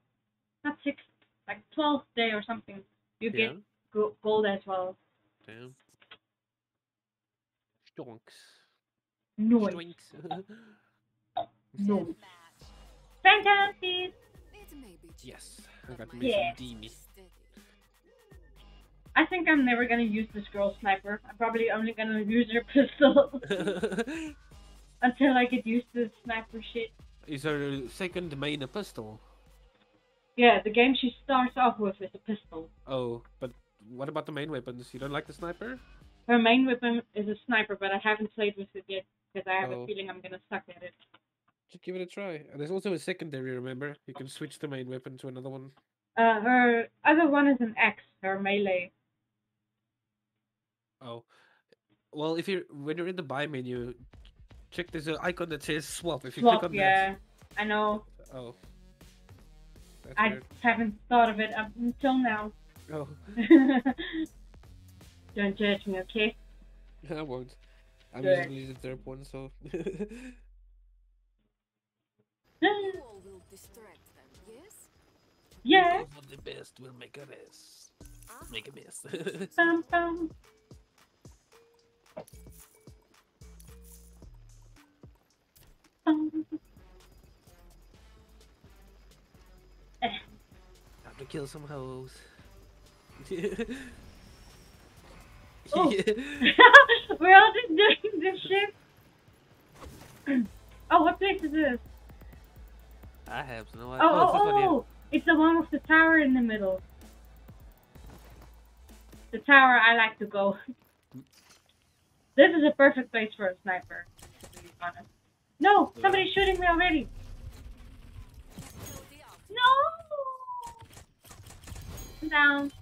not six, like twelve day or something, you Yeah. get gold as well. Damn. Stonks. Noise, Stoinks. noise. Match. Fantastic. It may be cheap, yes, I got make Yeah. some steady. I think I'm never gonna use this girl sniper. I'm probably only gonna use her pistol until I get used to the sniper shit. Is her second main a pistol? Yeah, the game she starts off with is a pistol. Oh, but what about the main weapons? You don't like the sniper? Her main weapon is a sniper, but I haven't played with it yet because I have Oh. a feeling I'm gonna suck at it. Just give it a try. And there's also a secondary, remember? You can switch the main weapon to another one. Uh, her other one is an axe, her melee. Oh. Well, if you're when you're in the buy menu, check there's an icon that says swap. If you Swap, click on yeah. I know. Oh. That's I weird. haven't thought of it up until now. Oh, Don't judge me, okay? I won't. I'm Good. usually the third one, so. You all will distract them, yes? yeah. For the best, we'll make a mess. Make a mess. Bum, bum. Bum. Eh. To kill some hoes. Oh. We're all just doing this shit. oh, what place is this? I have no Oh, idea. oh, one here. oh! It's the one with the tower in the middle. The tower I like to go. This is a perfect place for a sniper, to be honest. No! Somebody's shooting me already! No! I'm down.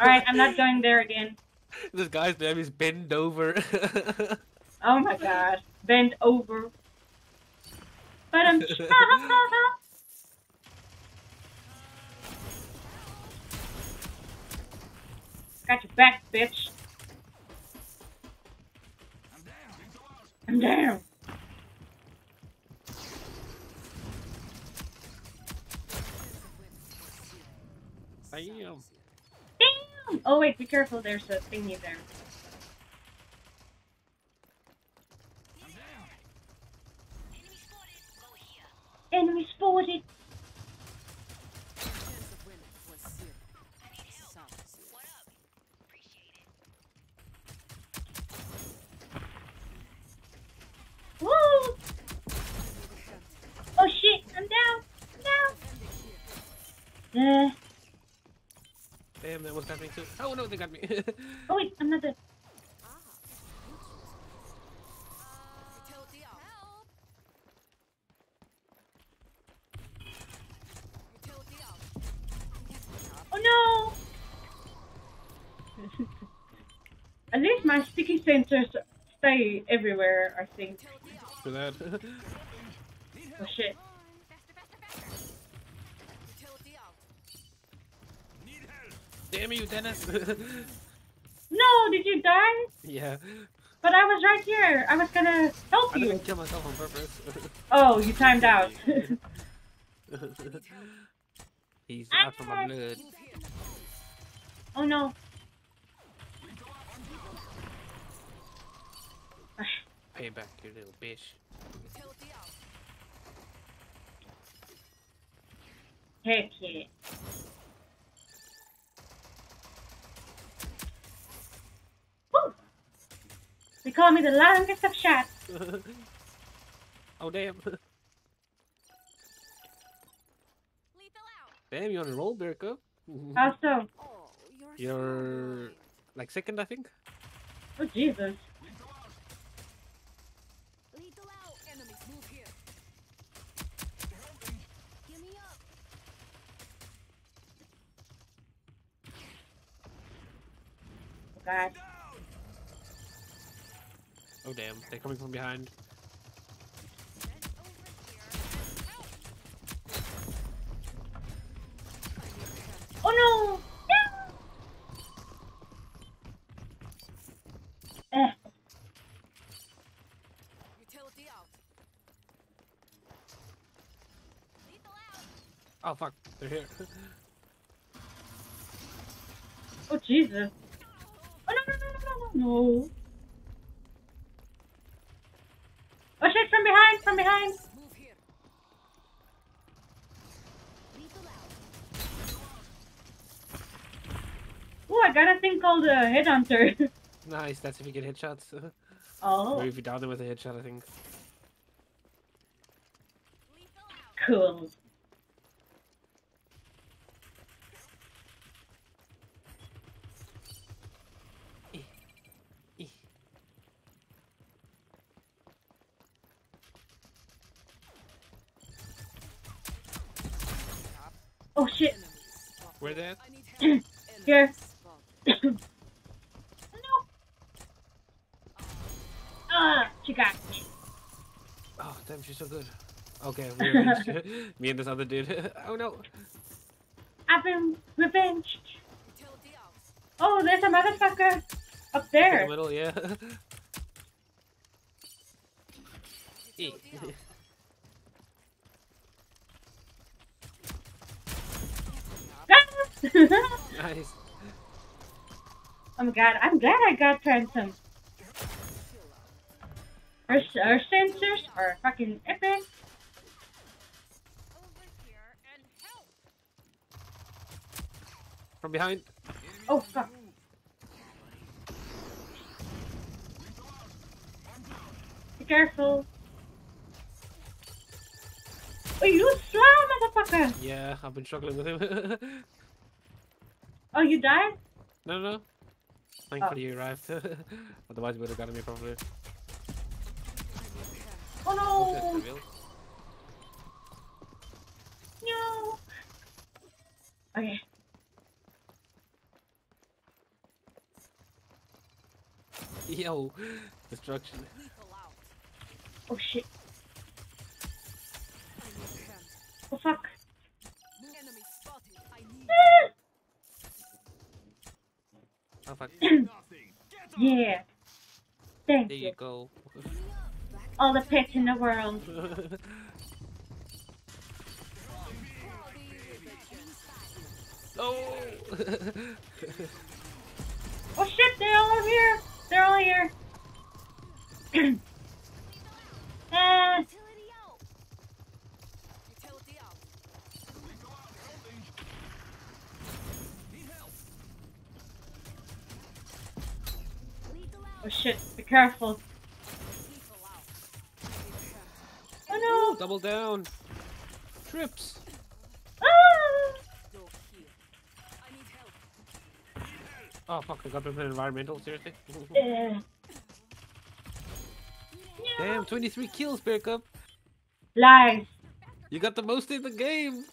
Alright, I'm not going there again. This guy's name is Bend Over. Oh my god. Bend over. But I'm. Got your back, bitch. I'm down. Damn. Damn! Oh wait, be careful. There's a thingy there. Enemy spotted. Woo! Oh shit! I'm down. I'm down. Uh, Damn, that was got me too. Oh no, they got me. oh wait, I'm not dead. Utility out. Help! Utility out. Oh no! At least my sticky sensors stay everywhere, I think. For that. Oh shit. Damn you, Dennis. No, did you die? yeah. But I was right here. I was gonna help I you. didn't kill myself on purpose. Oh, you timed out. He's out for my blood. Oh no. Pay back, you little bitch. Heck yeah. They call me the longest of shots. oh damn. Lethal. Damn, you're on a roll, Birko. Also, Oh, you're, You're like second, I think. oh Jesus. Lethal Oh damn, they're coming from behind. Get over here and help. Oh no! No! Eh, Utility out. Lethal out. Oh fuck, they're here. oh Jesus. Oh no no no no no no! Oh shit! From behind! From behind! Move here. Lethal out. Oh, I got a thing called a headhunter. nice, that's if you get headshots. oh, or if you down them with a headshot, I think. Cool. Eh. Oh shit! Where they at? I need help. Here. Enemies spotted. no! Ah, she got me. Oh damn, she's so good. Okay, we revenged me and this other dude. oh no. I've been revenged. Oh, there's a motherfucker up In there. the middle, yeah. Utility out. Ah! nice. oh my god, I'm glad I got ransom. Our, our sensors are fucking epic. Over here and help. From behind. Oh fuck. Be careful. Oh, you slow, motherfucker! Yeah, I've been struggling with him. Oh, you died? no, no. Thankfully you arrived. Otherwise you would have gotten me probably. Oh Okay, no! reveal. No! Okay. Yo, destruction. Oh shit. I need help. Oh fuck. Enemy spotted. I need Ah! Yeah. Thank There you. you go. All the pets in the world. oh! Oh shit, they're all here. They're all here. uh, Utility out. Utility out. Lethal out. oh shit, be careful. Lethal out. Double down. Trips. Ah! Go here. I need help. Oh fuck! I got them in environmental. Seriously. Damn, 23 kills, Bear Cup. lies. You got the most in the game.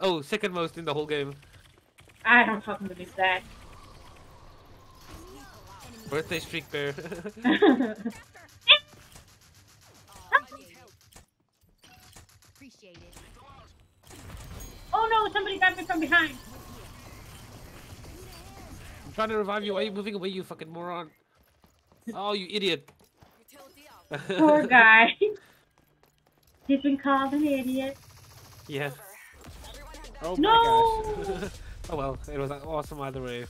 Oh, second most in the whole game. I don't fucking believe that. Birthday streak, Bear. no, somebody got me from behind. I'm trying to revive you. Why are you moving away, you fucking moron? Oh, you idiot. Poor guy. He's been called an idiot. yeah. Everyone head down. Oh No! my gosh. oh well, it was awesome either way.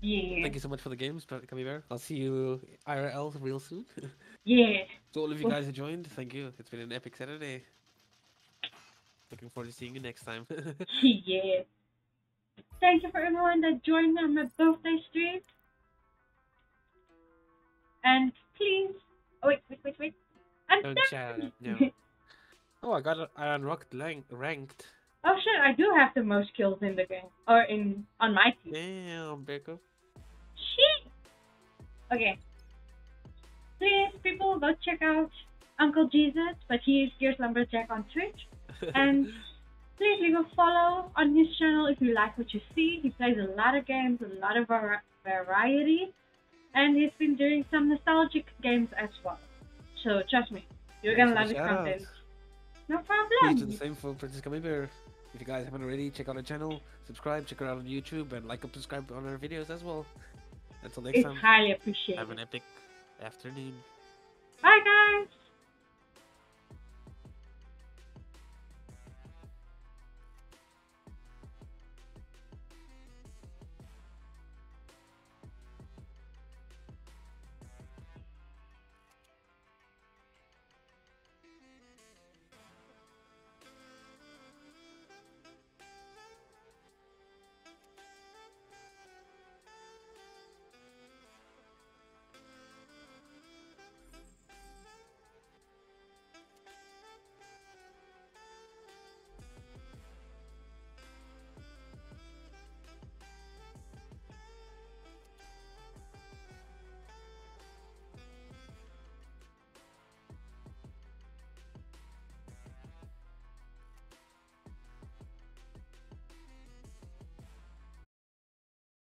Yeah. Thank you so much for the games, but Gummy Bear. I'll see you IRL real soon. Yeah. to all of you guys who joined, thank you. It's been an epic Saturday. Looking forward to seeing you next time. yeah. Thank you for everyone that joined me on my birthday stream. And please, oh wait, wait, wait, wait. And Don't thank shout out, no. oh, I got. I unlocked ranked. oh shit, I do have the most kills in the game, or in on my team. Damn, Bearco. Shit. Okay. Please, people, go check out Uncle Jesus, but he is Gears Lumberjack on Twitch. And please leave a follow on his channel if you like what you see. He plays a lot of games, a lot of var- variety, and he's been doing some nostalgic games as well. So trust me, you're Thanks gonna love the his shout-outs. content. No Please do the same for Princess Gummy Bear. If you guys haven't already, check out our channel, subscribe, check her out on YouTube, and like and subscribe on our videos as well. Until next It's time, highly have an epic afternoon. Bye, guys.